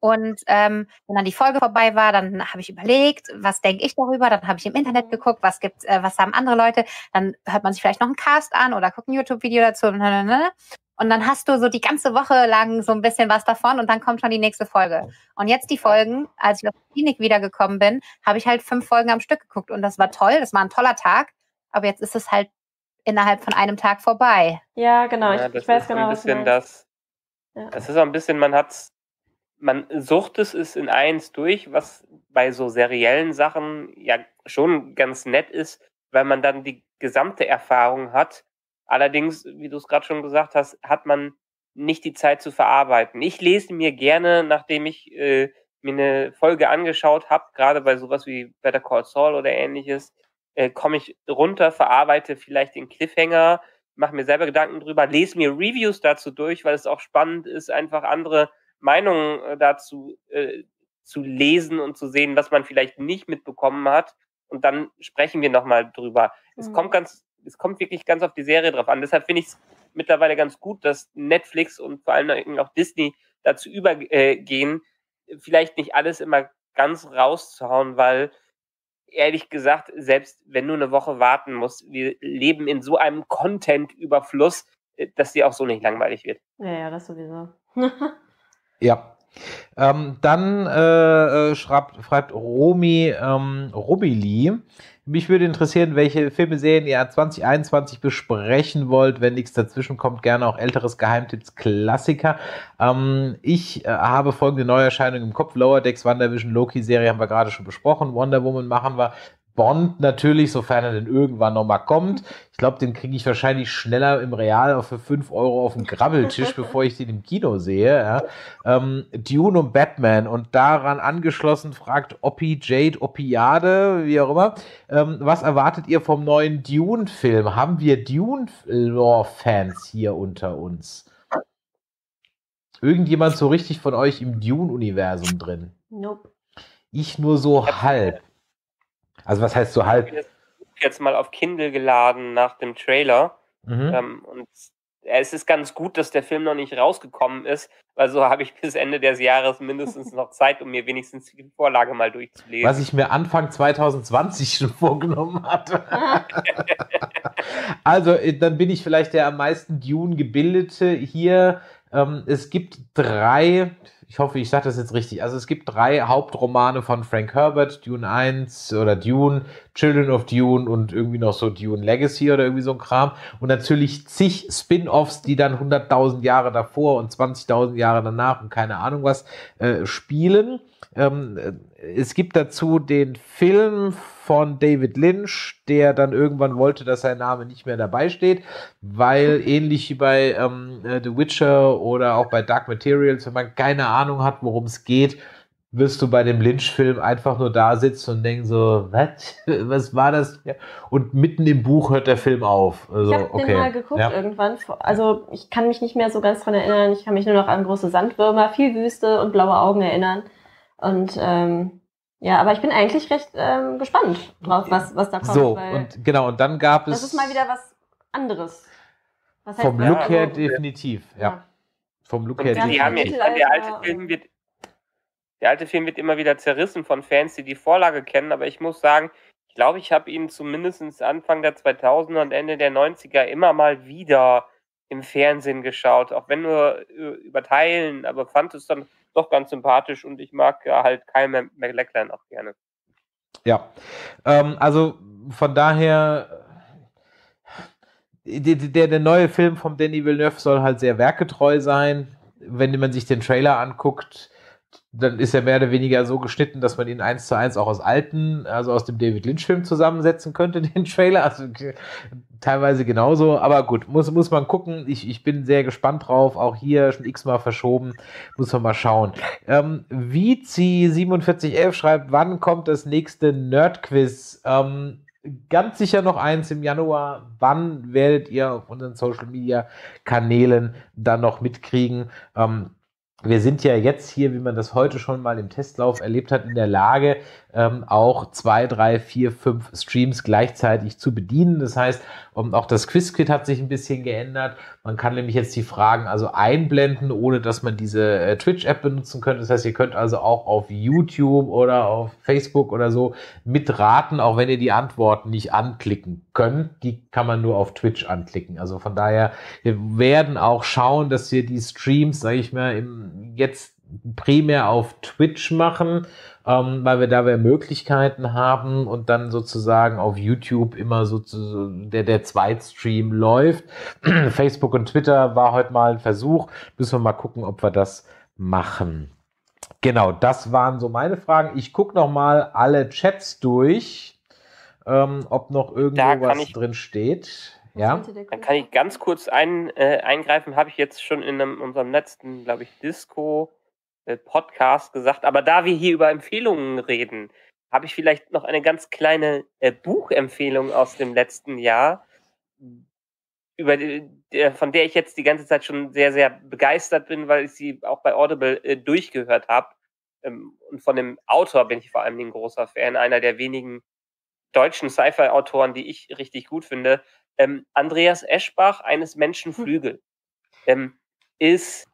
Und ähm, wenn dann die Folge vorbei war, dann habe ich überlegt, was denke ich darüber. Dann habe ich im Internet geguckt, was gibt, äh, was haben andere Leute. Dann hört man sich vielleicht noch einen Cast an oder guckt ein YouTube-Video dazu. Und dann hast du so die ganze Woche lang so ein bisschen was davon und dann kommt schon die nächste Folge. Und jetzt die Folgen, als ich aus der Klinik wiedergekommen bin, habe ich halt fünf Folgen am Stück geguckt und das war toll. Das war ein toller Tag. Aber jetzt ist es halt innerhalb von einem Tag vorbei. Ja, genau. Ich, ja, ich weiß genau, was du das, ja. das ist auch ein bisschen, man hat man sucht es in eins durch, was bei so seriellen Sachen ja schon ganz nett ist, weil man dann die gesamte Erfahrung hat. Allerdings, wie du es gerade schon gesagt hast, hat man nicht die Zeit zu verarbeiten. Ich lese mir gerne, nachdem ich äh, mir eine Folge angeschaut habe, gerade bei sowas wie Better Call Saul oder ähnliches, äh, komme ich runter, verarbeite vielleicht den Cliffhanger, mache mir selber Gedanken drüber, lese mir Reviews dazu durch, weil es auch spannend ist, einfach andere Meinungen äh, dazu äh, zu lesen und zu sehen, was man vielleicht nicht mitbekommen hat. Und dann sprechen wir nochmal drüber. Mhm. Es kommt ganz, es kommt wirklich ganz auf die Serie drauf an. Deshalb finde ich es mittlerweile ganz gut, dass Netflix und vor allem auch Disney dazu übergehen, vielleicht nicht alles immer ganz rauszuhauen, weil ehrlich gesagt, selbst wenn du eine Woche warten musst, wir leben in so einem Content-Überfluss, äh, dass die auch so nicht langweilig wird. Ja, ja, das sowieso. Ja. Ähm, dann äh, äh, schreibt, schreibt Romy ähm, Robili. Mich würde interessieren, welche Filme, Serien ihr 2021 besprechen wollt. Wenn nichts dazwischen kommt, gerne auch älteres Geheimtipps, Klassiker. Ähm, ich äh, habe folgende Neuerscheinung im Kopf. Lower Decks, WandaVision, Loki-Serie haben wir gerade schon besprochen. Wonder Woman machen wir. Bond natürlich, sofern er denn irgendwann nochmal kommt. Ich glaube, den kriege ich wahrscheinlich schneller im Real auch für 5 Euro auf dem Grabbeltisch, bevor ich den im Kino sehe. Ja. Ähm, Dune und Batman und daran angeschlossen fragt Oppi Jade Oppiade, wie auch immer, ähm, was erwartet ihr vom neuen Dune-Film? Haben wir Dune-Lore-Fans hier unter uns? Irgendjemand so richtig von euch im Dune-Universum drin? Nope. Ich nur so halb. Also was heißt so halb? Ich jetzt mal auf Kindle geladen nach dem Trailer. Mhm. Ähm, und es ist ganz gut, dass der Film noch nicht rausgekommen ist, weil so habe ich bis Ende des Jahres mindestens noch Zeit, um mir wenigstens die Vorlage mal durchzulesen. Was ich mir Anfang 2020 schon vorgenommen hatte. also, äh, dann bin ich vielleicht der am meisten Dune-Gebildete hier. Ähm, es gibt drei, ich hoffe, ich sage das jetzt richtig. Also es gibt drei Hauptromane von Frank Herbert, Dune 1 oder Dune, Children of Dune und irgendwie noch so Dune Legacy oder irgendwie so ein Kram. Und natürlich zig Spin-offs, die dann 100.000 Jahre davor und 20.000 Jahre danach und keine Ahnung was äh, spielen. Ähm, es gibt dazu den Film von David Lynch, der dann irgendwann wollte, dass sein Name nicht mehr dabei steht, weil ähnlich wie bei ähm, äh, The Witcher oder auch bei Dark Materials, wenn man keine Ahnung hat, worum es geht, wirst du bei dem Lynch-Film einfach nur da sitzen und denken so, was, was war das? Und mitten im Buch hört der Film auf. Also, ich habe okay. den mal geguckt ja. irgendwann. Also ich kann mich nicht mehr so ganz dran erinnern. Ich kann mich nur noch an große Sandwürmer, viel Wüste und blaue Augen erinnern. Und ähm, ja, aber ich bin eigentlich recht ähm, gespannt drauf, was, was da kommt. So, und genau, und dann gab es. Das ist mal wieder was anderes. Was vom Look ja, her also, definitiv, ja. ja. Vom Look her definitiv. Haben jetzt, der, alte Film wird, der alte Film wird immer wieder zerrissen von Fans, die die Vorlage kennen, aber ich muss sagen, ich glaube, ich habe ihn zumindest Anfang der 2000er und Ende der 90er immer mal wieder im Fernsehen geschaut, auch wenn nur über Teilen, aber fand es dann doch ganz sympathisch und ich mag ja halt Kyle McLachlan auch gerne. Ja, ähm, also von daher, der, der, der neue Film von Danny Villeneuve soll halt sehr werkgetreu sein. Wenn man sich den Trailer anguckt, dann ist er mehr oder weniger so geschnitten, dass man ihn eins zu eins auch aus alten, also aus dem David Lynch-Film zusammensetzen könnte, den Trailer. Also teilweise genauso, aber gut, muss, muss man gucken. Ich, ich bin sehr gespannt drauf. Auch hier schon x-mal verschoben. Muss man mal schauen. Ähm, Vizi4711 schreibt, wann kommt das nächste Nerd-Quiz? Ähm, ganz sicher noch eins im Januar. Wann werdet ihr auf unseren Social Media Kanälen dann noch mitkriegen? Ähm, wir sind ja jetzt hier, wie man das heute schon mal im Testlauf erlebt hat, in der Lage, ähm, auch zwei, drei, vier, fünf Streams gleichzeitig zu bedienen. Das heißt, um, auch das Quizkit hat sich ein bisschen geändert. Man kann nämlich jetzt die Fragen also einblenden, ohne dass man diese äh, Twitch-App benutzen könnte. Das heißt, ihr könnt also auch auf YouTube oder auf Facebook oder so mitraten, auch wenn ihr die Antworten nicht anklicken könnt. Die kann man nur auf Twitch anklicken. Also von daher, wir werden auch schauen, dass wir die Streams, sage ich mal, im, jetzt primär auf Twitch machen, ähm, weil wir da mehr Möglichkeiten haben und dann sozusagen auf YouTube immer so der, der Zweitstream läuft. Facebook und Twitter war heute mal ein Versuch. Müssen wir mal gucken, ob wir das machen. Genau, das waren so meine Fragen. Ich gucke noch mal alle Chats durch, ähm, ob noch irgendwo was drin steht. Ja. Dann kann ich ganz kurz ein, äh, eingreifen. Habe ich jetzt schon in einem, unserem letzten, glaube ich, Disco äh, Podcast gesagt. Aber da wir hier über Empfehlungen reden, habe ich vielleicht noch eine ganz kleine äh, Buchempfehlung aus dem letzten Jahr, über die, der, von der ich jetzt die ganze Zeit schon sehr, sehr begeistert bin, weil ich sie auch bei Audible äh, durchgehört habe. Ähm, und von dem Autor bin ich vor allem ein großer Fan, einer der wenigen deutschen Sci-Fi-Autoren, die ich richtig gut finde. Ähm, Andreas Eschbach, eines Menschen Flügel, ähm, ist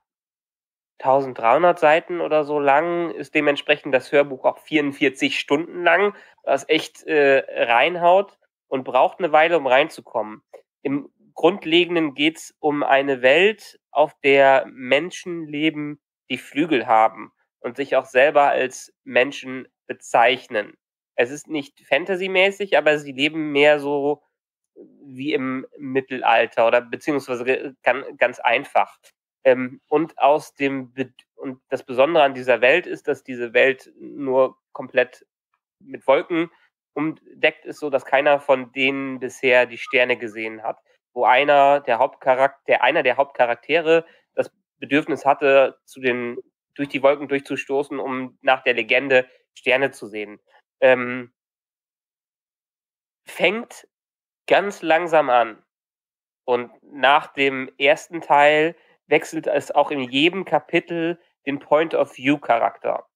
1300 Seiten oder so lang, ist dementsprechend das Hörbuch auch 44 Stunden lang, was echt äh, reinhaut und braucht eine Weile, um reinzukommen. Im Grundlegenden geht es um eine Welt, auf der Menschen leben, die Flügel haben und sich auch selber als Menschen bezeichnen. Es ist nicht fantasymäßig, aber sie leben mehr so wie im Mittelalter oder beziehungsweise ganz, einfach. Ähm, und aus dem Be und das Besondere an dieser Welt ist, dass diese Welt nur komplett mit Wolken umdeckt ist, so dass keiner von denen bisher die Sterne gesehen hat. Wo einer der Hauptcharakter, einer der Hauptcharaktere das Bedürfnis hatte, zu den durch die Wolken durchzustoßen, um nach der Legende Sterne zu sehen. Ähm, fängt ganz langsam an. Und nach dem ersten Teil wechselt es auch in jedem Kapitel den Point of View Charakter.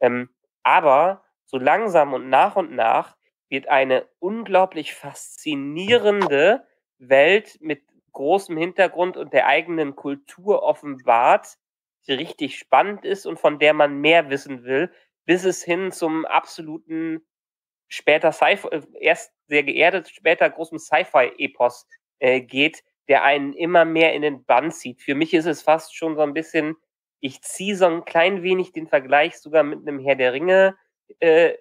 Ähm, aber so langsam und nach und nach wird eine unglaublich faszinierende Welt mit großem Hintergrund und der eigenen Kultur offenbart, die richtig spannend ist und von der man mehr wissen will, bis es hin zum absoluten später Sci-Fi, äh, erst sehr geerdet, später großem Sci-Fi-Epos äh, geht, der einen immer mehr in den Bann zieht. Für mich ist es fast schon so ein bisschen, ich ziehe so ein klein wenig den Vergleich sogar mit einem Herr der Ringe äh,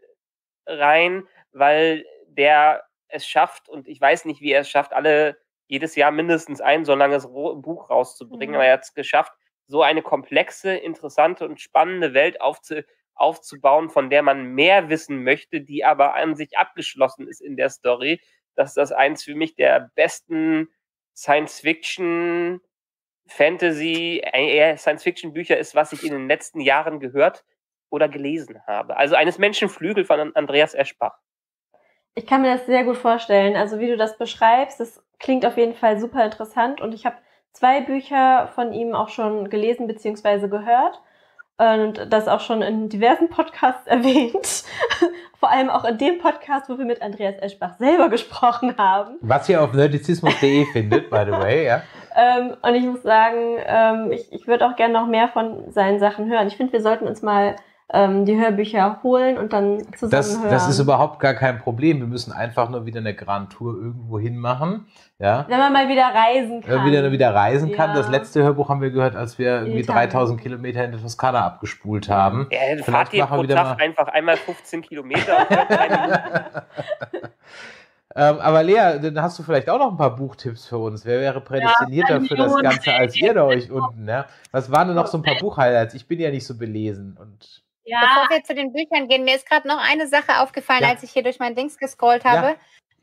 rein, weil der es schafft, und ich weiß nicht, wie er es schafft, alle jedes Jahr mindestens ein so langes Buch rauszubringen, mhm. aber er hat es geschafft, so eine komplexe, interessante und spannende Welt aufzu aufzubauen, von der man mehr wissen möchte, die aber an sich abgeschlossen ist in der Story, dass das eins für mich der besten Science-Fiction, Fantasy, äh, eher Science-Fiction-Bücher ist, was ich in den letzten Jahren gehört oder gelesen habe. Also eines Menschenflügel von Andreas Eschbach. Ich kann mir das sehr gut vorstellen. Also wie du das beschreibst, das klingt auf jeden Fall super interessant und ich habe zwei Bücher von ihm auch schon gelesen bzw. gehört und das auch schon in diversen Podcasts erwähnt. Vor allem auch in dem Podcast, wo wir mit Andreas Eschbach selber gesprochen haben. Was ihr auf nerdizismus.de findet, by the way, ja. Ähm, und ich muss sagen, ähm, ich, ich würde auch gerne noch mehr von seinen Sachen hören. Ich finde, wir sollten uns mal ähm, die Hörbücher holen und dann zusammen das, hören. Das ist überhaupt gar kein Problem. Wir müssen einfach nur wieder eine Grand Tour irgendwo hin machen. Ja. Wenn man mal wieder reisen kann. Wenn man wieder, wieder reisen kann. Ja. Das letzte Hörbuch haben wir gehört, als wir irgendwie 3000 Kilometer in der Toskana abgespult haben. Ja, dann fahrt ihr pro Tag einfach einmal 15 Kilometer. Ähm, aber Lea, dann hast du vielleicht auch noch ein paar Buchtipps für uns. Wer wäre prädestinierter ja, für das Ganze als ihr da euch unten? Ja? Was waren denn noch so ein paar Buchhighlights? Ich bin ja nicht so belesen. Und ja. Bevor wir zu den Büchern gehen, mir ist gerade noch eine Sache aufgefallen, ja. als ich hier durch mein Dings gescrollt habe.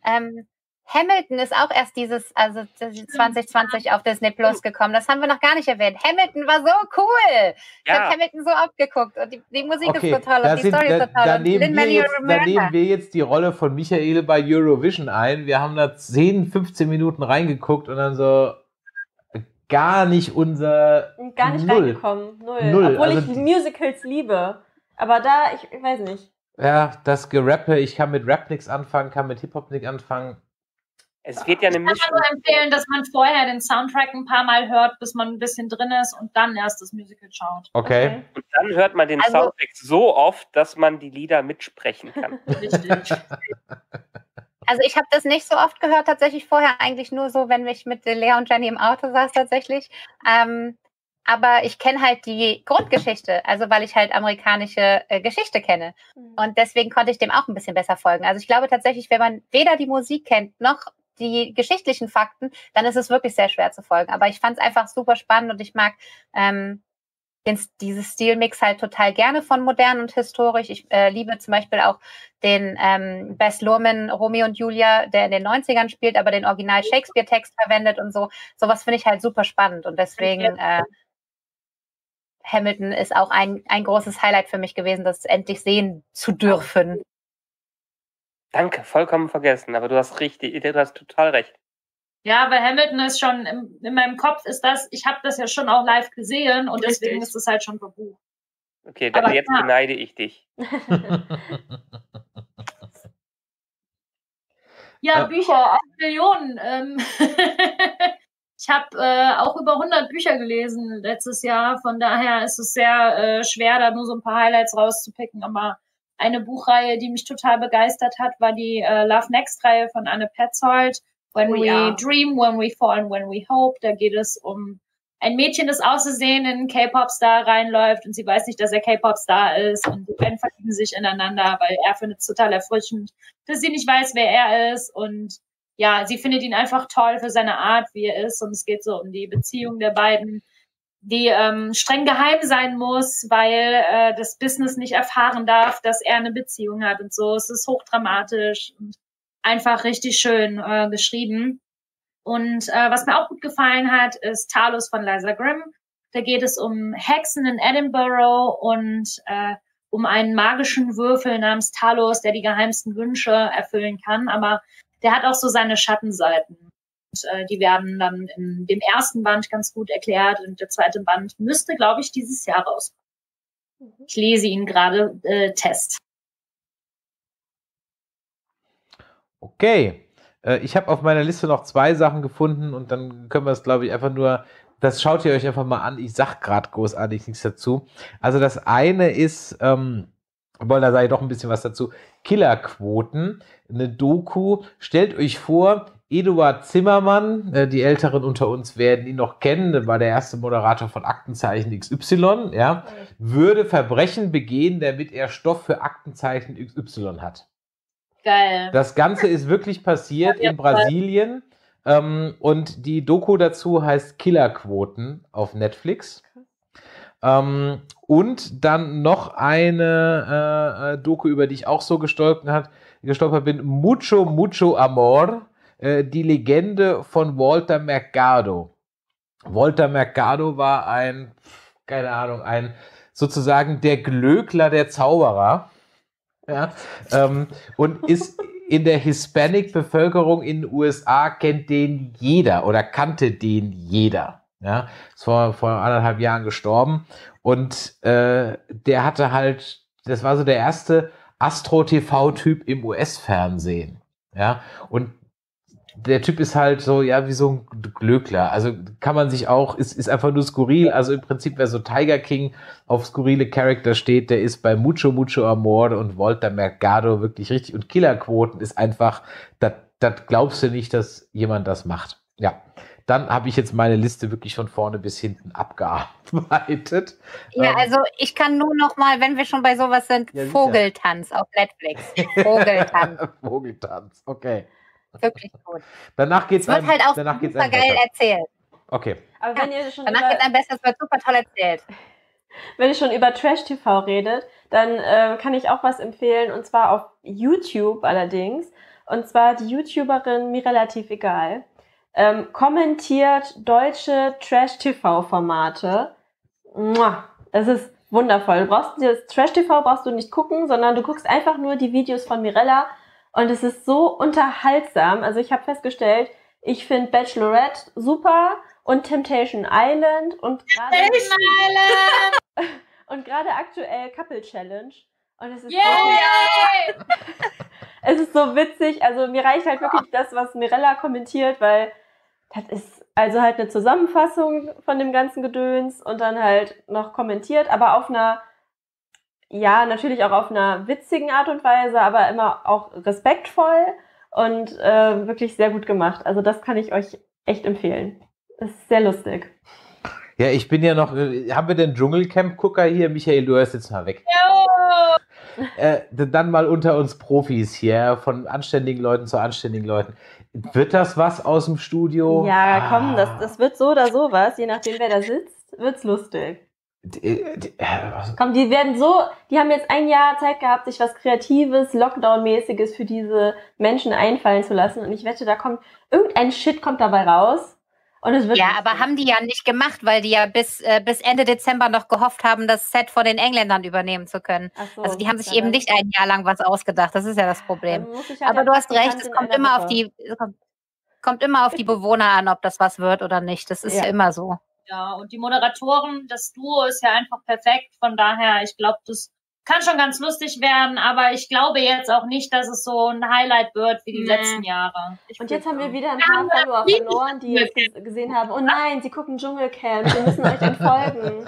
Ähm, Hamilton ist auch erst dieses, also 2020 auf Disney Plus gekommen. Das haben wir noch gar nicht erwähnt. Hamilton war so cool. Ich ja. habe Hamilton so oft geguckt und die, die Musik okay. ist so toll und die Story ist so toll. Da, nehmen wir jetzt, da nehmen wir jetzt die Rolle von Michael bei Eurovision ein. Wir haben da 10, 15 Minuten reingeguckt und dann so gar nicht unser Gar nicht Null. reingekommen. Null. Null. Obwohl also, ich Musicals liebe. Aber da, ich, ich weiß nicht. Ja, das Gerappe, ich kann mit Rap nichts anfangen, kann mit Hip-Hop nichts anfangen. Es wird ja eine Mischung. Ich kann nur empfehlen, dass man vorher den Soundtrack ein paar Mal hört, bis man ein bisschen drin ist und dann erst das Musical schaut. Okay. okay. Und dann hört man den also, Soundtrack so oft, dass man die Lieder mitsprechen kann. Richtig. Also ich habe das nicht so oft gehört, tatsächlich vorher eigentlich nur so, wenn ich mit Lea und Jenny im Auto saß tatsächlich. Ähm, aber ich kenne halt die Grundgeschichte, also weil ich halt amerikanische äh, Geschichte kenne. Mhm. Und deswegen konnte ich dem auch ein bisschen besser folgen. Also ich glaube tatsächlich, wenn man weder die Musik kennt noch die geschichtlichen Fakten, dann ist es wirklich sehr schwer zu folgen. Aber ich fand es einfach super spannend und ich mag ähm, den, dieses Stilmix halt total gerne von modern und historisch. Ich äh, liebe zum Beispiel auch den ähm, Bess Luhrmann Romeo und Julia, der in den 90ern spielt, aber den Original Shakespeare-Text verwendet und so. Sowas finde ich halt super spannend und deswegen äh, Hamilton ist auch ein, ein großes Highlight für mich gewesen, das endlich sehen zu dürfen. Danke, vollkommen vergessen, aber du hast richtig, du hast total recht. Ja, weil Hamilton ist schon in, in meinem Kopf ist das, ich habe das ja schon auch live gesehen und richtig. deswegen ist es halt schon verbucht. Okay, dann aber jetzt ja. beneide ich dich. ja, Bücher, 8 Millionen. Ähm Ich habe äh, auch über 100 Bücher gelesen letztes Jahr. Von daher ist es sehr äh, schwer, da nur so ein paar Highlights rauszupicken. Aber eine Buchreihe, die mich total begeistert hat, war die äh, Love Next Reihe von Anne Petzold. When oh, we ja. dream, when we fall and when we hope. Da geht es um ein Mädchen, das auszusehen in einen K-Pop-Star reinläuft und sie weiß nicht, dass er K-Pop-Star ist und die beiden verlieben sich ineinander, weil er findet es total erfrischend, dass sie nicht weiß, wer er ist und ja, sie findet ihn einfach toll für seine Art, wie er ist. Und es geht so um die Beziehung der beiden, die ähm, streng geheim sein muss, weil äh, das Business nicht erfahren darf, dass er eine Beziehung hat und so. Es ist hochdramatisch und einfach richtig schön äh, geschrieben. Und äh, was mir auch gut gefallen hat, ist Talos von Liza Grimm. Da geht es um Hexen in Edinburgh und äh, um einen magischen Würfel namens Talos, der die geheimsten Wünsche erfüllen kann. Aber der hat auch so seine Schattenseiten. Und, äh, die werden dann in dem ersten Band ganz gut erklärt und der zweite Band müsste, glaube ich, dieses Jahr rauskommen. Ich lese ihn gerade äh, Test. Okay. Äh, ich habe auf meiner Liste noch zwei Sachen gefunden und dann können wir es, glaube ich, einfach nur das schaut ihr euch einfach mal an. Ich sag gerade großartig nichts dazu. Also das eine ist, ähm, obwohl da sei doch ein bisschen was dazu. Killerquoten, eine Doku. Stellt euch vor, Eduard Zimmermann, äh, die Älteren unter uns werden ihn noch kennen, war der erste Moderator von Aktenzeichen XY, ja, würde Verbrechen begehen, damit er Stoff für Aktenzeichen XY hat. Geil. Das Ganze ist wirklich passiert in Brasilien. Ähm, und die Doku dazu heißt Killerquoten auf Netflix. Ähm, und dann noch eine äh, äh, Doku, über die ich auch so gestolpert, gestolpert bin, Mucho, Mucho Amor, äh, die Legende von Walter Mercado. Walter Mercado war ein, keine Ahnung, ein sozusagen der Glöckler der Zauberer. Ja, ähm, und ist in der Hispanic-Bevölkerung in den USA kennt den jeder oder kannte den jeder. Ja, ist vor, vor anderthalb Jahren gestorben. Und äh, der hatte halt, das war so der erste Astro-TV-Typ im US-Fernsehen. Ja, und der Typ ist halt so, ja, wie so ein Glöckler. Also kann man sich auch, ist, ist einfach nur skurril. Also im Prinzip, wer so Tiger King auf skurrile Charakter steht, der ist bei Mucho Mucho Amor und Walter Mercado wirklich richtig. Und Killerquoten ist einfach, das glaubst du nicht, dass jemand das macht. Ja dann habe ich jetzt meine Liste wirklich von vorne bis hinten abgearbeitet. Ja, ähm, also ich kann nur noch mal, wenn wir schon bei sowas sind, ja, Vogeltanz auf Netflix. Vogeltanz. Vogeltanz, okay. Wirklich gut. Danach geht's Es wird einem, halt auch danach geht's super geil besser. erzählt. Okay. Aber wenn ihr schon Danach über, geht einem besser, es wird super toll erzählt. wenn ihr schon über Trash TV redet, dann äh, kann ich auch was empfehlen und zwar auf YouTube allerdings. Und zwar die YouTuberin mir relativ egal. Ähm, kommentiert deutsche Trash TV Formate. Mua, Es ist wundervoll. Du brauchst das Trash TV brauchst du nicht gucken, sondern du guckst einfach nur die Videos von Mirella und es ist so unterhaltsam. Also ich habe festgestellt, ich finde Bachelorette super und Temptation Island und gerade und gerade aktuell Couple Challenge. Und es ist, so, Yay! es ist so witzig. Also mir reicht halt wirklich das, was Mirella kommentiert, weil das ist also halt eine Zusammenfassung von dem ganzen Gedöns und dann halt noch kommentiert, aber auf einer, ja, natürlich auch auf einer witzigen Art und Weise, aber immer auch respektvoll und äh, wirklich sehr gut gemacht. Also das kann ich euch echt empfehlen. Ist sehr lustig. Ja, ich bin ja noch. äh, Haben wir den Dschungelcamp-Gucker hier? Michael, du hörst jetzt mal weg. Äh, dann mal unter uns Profis hier, von anständigen Leuten zu anständigen Leuten. Wird das was aus dem Studio? Ja, komm, das, Ah. das wird so oder so was, je nachdem wer da sitzt, wird's lustig. D- d- äh, was- Komm, die werden so, die haben jetzt ein Jahr Zeit gehabt, sich was Kreatives, Lockdown-mäßiges für diese Menschen einfallen zu lassen. Und ich wette, da kommt irgendein Shit kommt dabei raus. Und es wird Ja, aber haben die ja nicht gemacht, weil die ja bis, äh, bis Ende Dezember noch gehofft haben, das Set von den Engländern übernehmen zu können. Ach so, Also die haben sich eben nicht ein Jahr lang was ausgedacht. Das ist ja das Problem. halt Aber du hast recht, es kommt immer auf die kommt, kommt immer auf die Bewohner an, ob das was wird oder nicht. Das ist Ja. ja immer so. Ja, und die Moderatoren, das Duo ist ja einfach perfekt. Von daher, ich glaube, das kann schon ganz lustig werden, aber ich glaube jetzt auch nicht, dass es so ein Highlight wird wie die Nee. letzten Jahre. Und jetzt haben wir wieder ein paar haben Follower verloren, die jetzt ges- gesehen haben, oh nein, sie gucken Dschungelcamp, wir müssen euch entfolgen.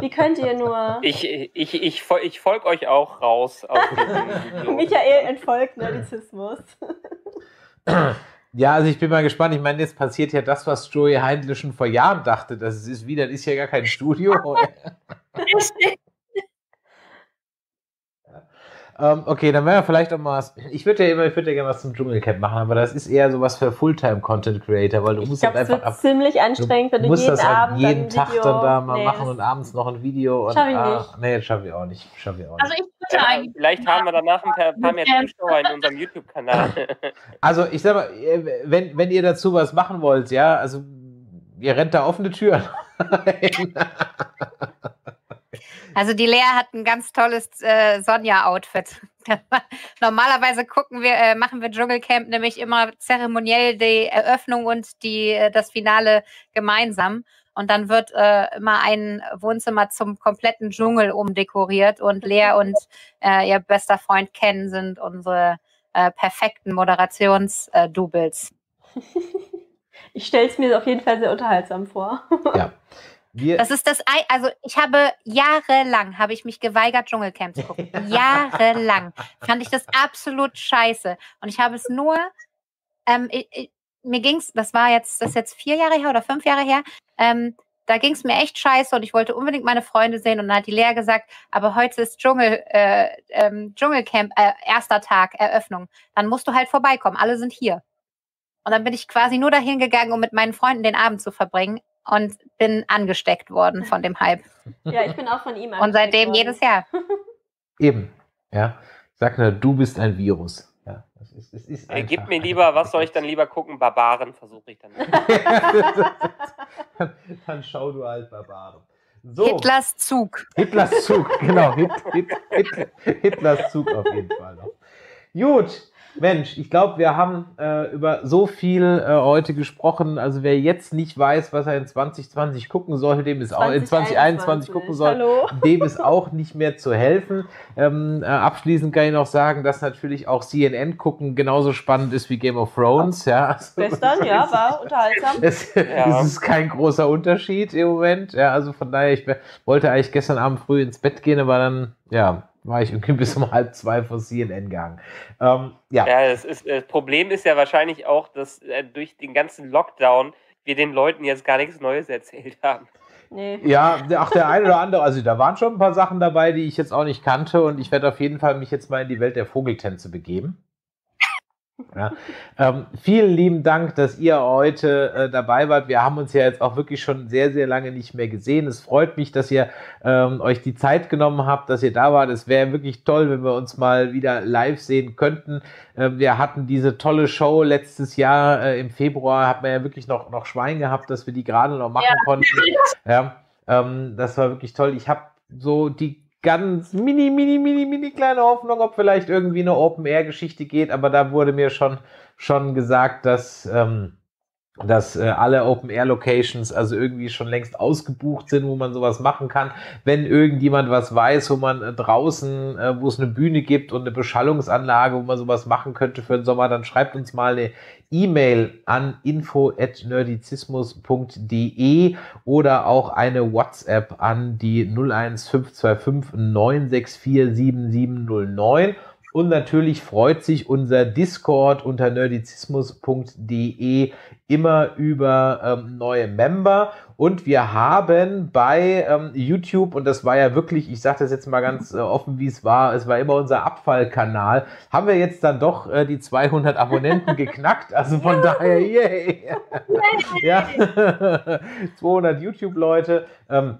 Wie könnt ihr nur? Ich, ich, ich, ich folge euch auch raus. Michael entfolgt Nerdizismus. Ja, also ich bin mal gespannt. Ich meine, jetzt passiert ja das, was Joey Heindle schon vor Jahren dachte, dass es ist wieder, das ist ja gar kein Studio. ähm, okay, dann wäre vielleicht auch mal was. Ich würde ja immer, ich würde ja gerne was zum Dschungelcamp machen, aber das ist eher sowas für Fulltime-Content-Creator, weil du Ich musst glaube, halt es einfach wird ziemlich anstrengend, wenn du musst jeden das halt Abend jeden Tag Video... dann da mal Nee, machen das- und abends noch ein Video. Und, Schaff ich ah, nicht. Nee, das schaffe ich auch nicht. Schaffe ich auch Also nicht. ich würde Ja, eigentlich. vielleicht haben wir danach ein paar, paar mehr Zuschauer in unserem YouTube-Kanal. Also ich sag mal, wenn, wenn ihr dazu was machen wollt, ja, also ihr rennt da offene Türen. Also die Lea hat ein ganz tolles äh, Sonja-Outfit. Normalerweise gucken wir, äh, machen wir Dschungelcamp nämlich immer zeremoniell die Eröffnung und die, äh, das Finale gemeinsam. Und dann wird äh, immer ein Wohnzimmer zum kompletten Dschungel umdekoriert. Und Lea und äh, ihr bester Freund Ken sind unsere äh, perfekten Moderations-Doubles. Ich stelle es mir auf jeden Fall sehr unterhaltsam vor. ja. Wir, Das ist das, Ei- also ich habe jahrelang, habe ich mich geweigert, Dschungelcamp zu gucken. jahrelang fand ich das absolut scheiße. Und ich habe es nur, ähm, ich, ich, mir ging's, das war jetzt, das ist jetzt vier Jahre her oder fünf Jahre her, ähm, da ging es mir echt scheiße und ich wollte unbedingt meine Freunde sehen und dann hat die Lea gesagt, aber heute ist Dschungel, äh, ähm, Dschungelcamp, äh, erster Tag, Eröffnung. Dann musst du halt vorbeikommen, alle sind hier. Und dann bin ich quasi nur dahin gegangen, um mit meinen Freunden den Abend zu verbringen und bin angesteckt worden von dem Hype. ja, ich bin auch von ihm Und seitdem angesteckt jedes Jahr. eben. Ja. Sag nur, du bist ein Virus. Ja, das ist, es ist Äh, Gib mir lieber, was soll ich dann lieber gucken? Barbaren versuche ich dann. dann, dann schau du halt Barbaren. So, Hitlers Zug. Hitlers Zug, genau. Hit, Hit, Hit, Hitlers Zug auf jeden Fall noch. Gut, Mensch, ich glaube, wir haben äh, über so viel äh, heute gesprochen. Also wer jetzt nicht weiß, was er in 2020 gucken soll, dem ist auch in 2021 gucken soll, Hallo. dem ist auch nicht mehr zu helfen. Ähm, äh, abschließend kann ich noch sagen, dass natürlich auch CNN gucken genauso spannend ist wie Game of Thrones. Ja, also, Gestern, ja, war unterhaltsam. es, Ja. es ist kein großer Unterschied im Moment. Ja, also von daher, ich wollte eigentlich gestern Abend früh ins Bett gehen, aber dann, ja, war ich irgendwie bis um halb zwei vor CNN gegangen. Ähm, ja. Ja, das, ist, das Problem ist ja wahrscheinlich auch, dass äh, durch den ganzen Lockdown wir den Leuten jetzt gar nichts Neues erzählt haben. Nee. Ja, auch der eine oder andere, also da waren schon ein paar Sachen dabei, die ich jetzt auch nicht kannte und ich werde auf jeden Fall mich jetzt mal in die Welt der Vogeltänze begeben. Ja. Ähm, vielen lieben Dank, dass ihr heute äh, dabei wart. Wir haben uns ja jetzt auch wirklich schon sehr, sehr lange nicht mehr gesehen. Es freut mich, dass ihr ähm, euch die Zeit genommen habt, dass ihr da wart. Es wäre wirklich toll, wenn wir uns mal wieder live sehen könnten. Äh, wir hatten diese tolle Show letztes Jahr äh, im Februar, hat man ja wirklich noch, noch Schwein gehabt, dass wir die gerade noch machen ja. konnten. Ja, ähm, das war wirklich toll. Ich habe so die ganz mini, mini, mini, mini kleine Hoffnung, ob vielleicht irgendwie eine Open-Air-Geschichte geht, aber da wurde mir schon, schon gesagt, dass, ähm, dass äh, alle Open-Air-Locations also irgendwie schon längst ausgebucht sind, wo man sowas machen kann. Wenn irgendjemand was weiß, wo man äh, draußen, äh, wo es eine Bühne gibt und eine Beschallungsanlage, wo man sowas machen könnte für den Sommer, dann schreibt uns mal eine E-Mail an info@nerdizismus.de oder auch eine WhatsApp an die 01525 964 7709 und natürlich freut sich unser Discord unter nerdizismus.de immer über ähm, neue Member. Und wir haben bei ähm, YouTube, und das war ja wirklich, ich sage das jetzt mal ganz äh, offen, wie es war, es war immer unser Abfallkanal, haben wir jetzt dann doch äh, die 200 Abonnenten geknackt. Also von daher, yay! ja, 200 YouTube-Leute. Ähm,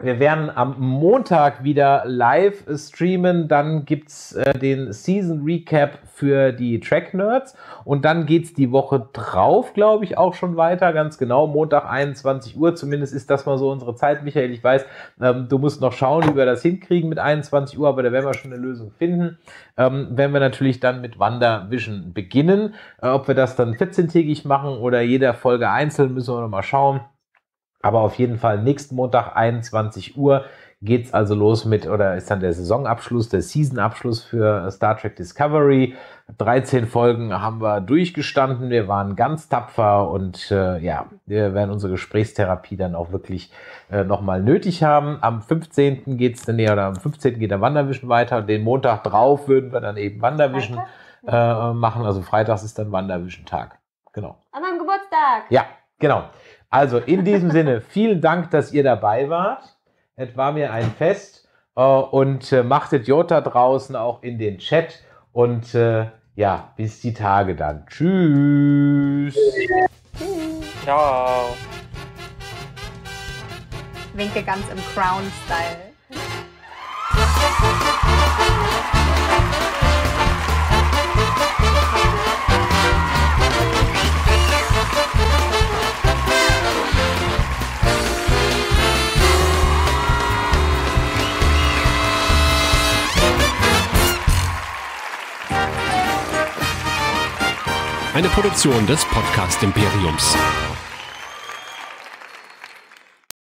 wir werden am Montag wieder live streamen. Dann gibt's äh, den Season Recap für die Track Nerds. Und dann geht's die Woche drauf, glaube ich, auch schon weiter. Ganz genau. Montag 21 Uhr. Zumindest ist das mal so unsere Zeit. Michael, ich weiß, ähm, du musst noch schauen, wie wir das hinkriegen mit 21 Uhr. Aber da werden wir schon eine Lösung finden. Ähm, wenn wir natürlich dann mit WandaVision beginnen. Äh, ob wir das dann 14-tägig machen oder jeder Folge einzeln, müssen wir noch mal schauen. Aber auf jeden Fall nächsten Montag 21 Uhr geht's also los mit oder ist dann der Saisonabschluss, der Seasonabschluss für Star Trek Discovery. 13 Folgen haben wir durchgestanden. Wir waren ganz tapfer und äh, ja, wir werden unsere Gesprächstherapie dann auch wirklich äh, nochmal nötig haben. Am 15. geht's dann, nee, oder am 15. geht der Wanderwischen weiter und den Montag drauf würden wir dann eben Wanderwischen äh, machen. Also freitags ist dann Wanderwischen Tag. Genau. An meinem Geburtstag. Ja, genau. Also in diesem Sinne, vielen Dank, dass ihr dabei wart. Es war mir ein Fest äh, und äh, machtet Jota draußen auch in den Chat und äh, ja, bis die Tage dann. Tschüss. Ciao. Winke ganz im Crown-Style. Eine Produktion des Podcast Imperiums.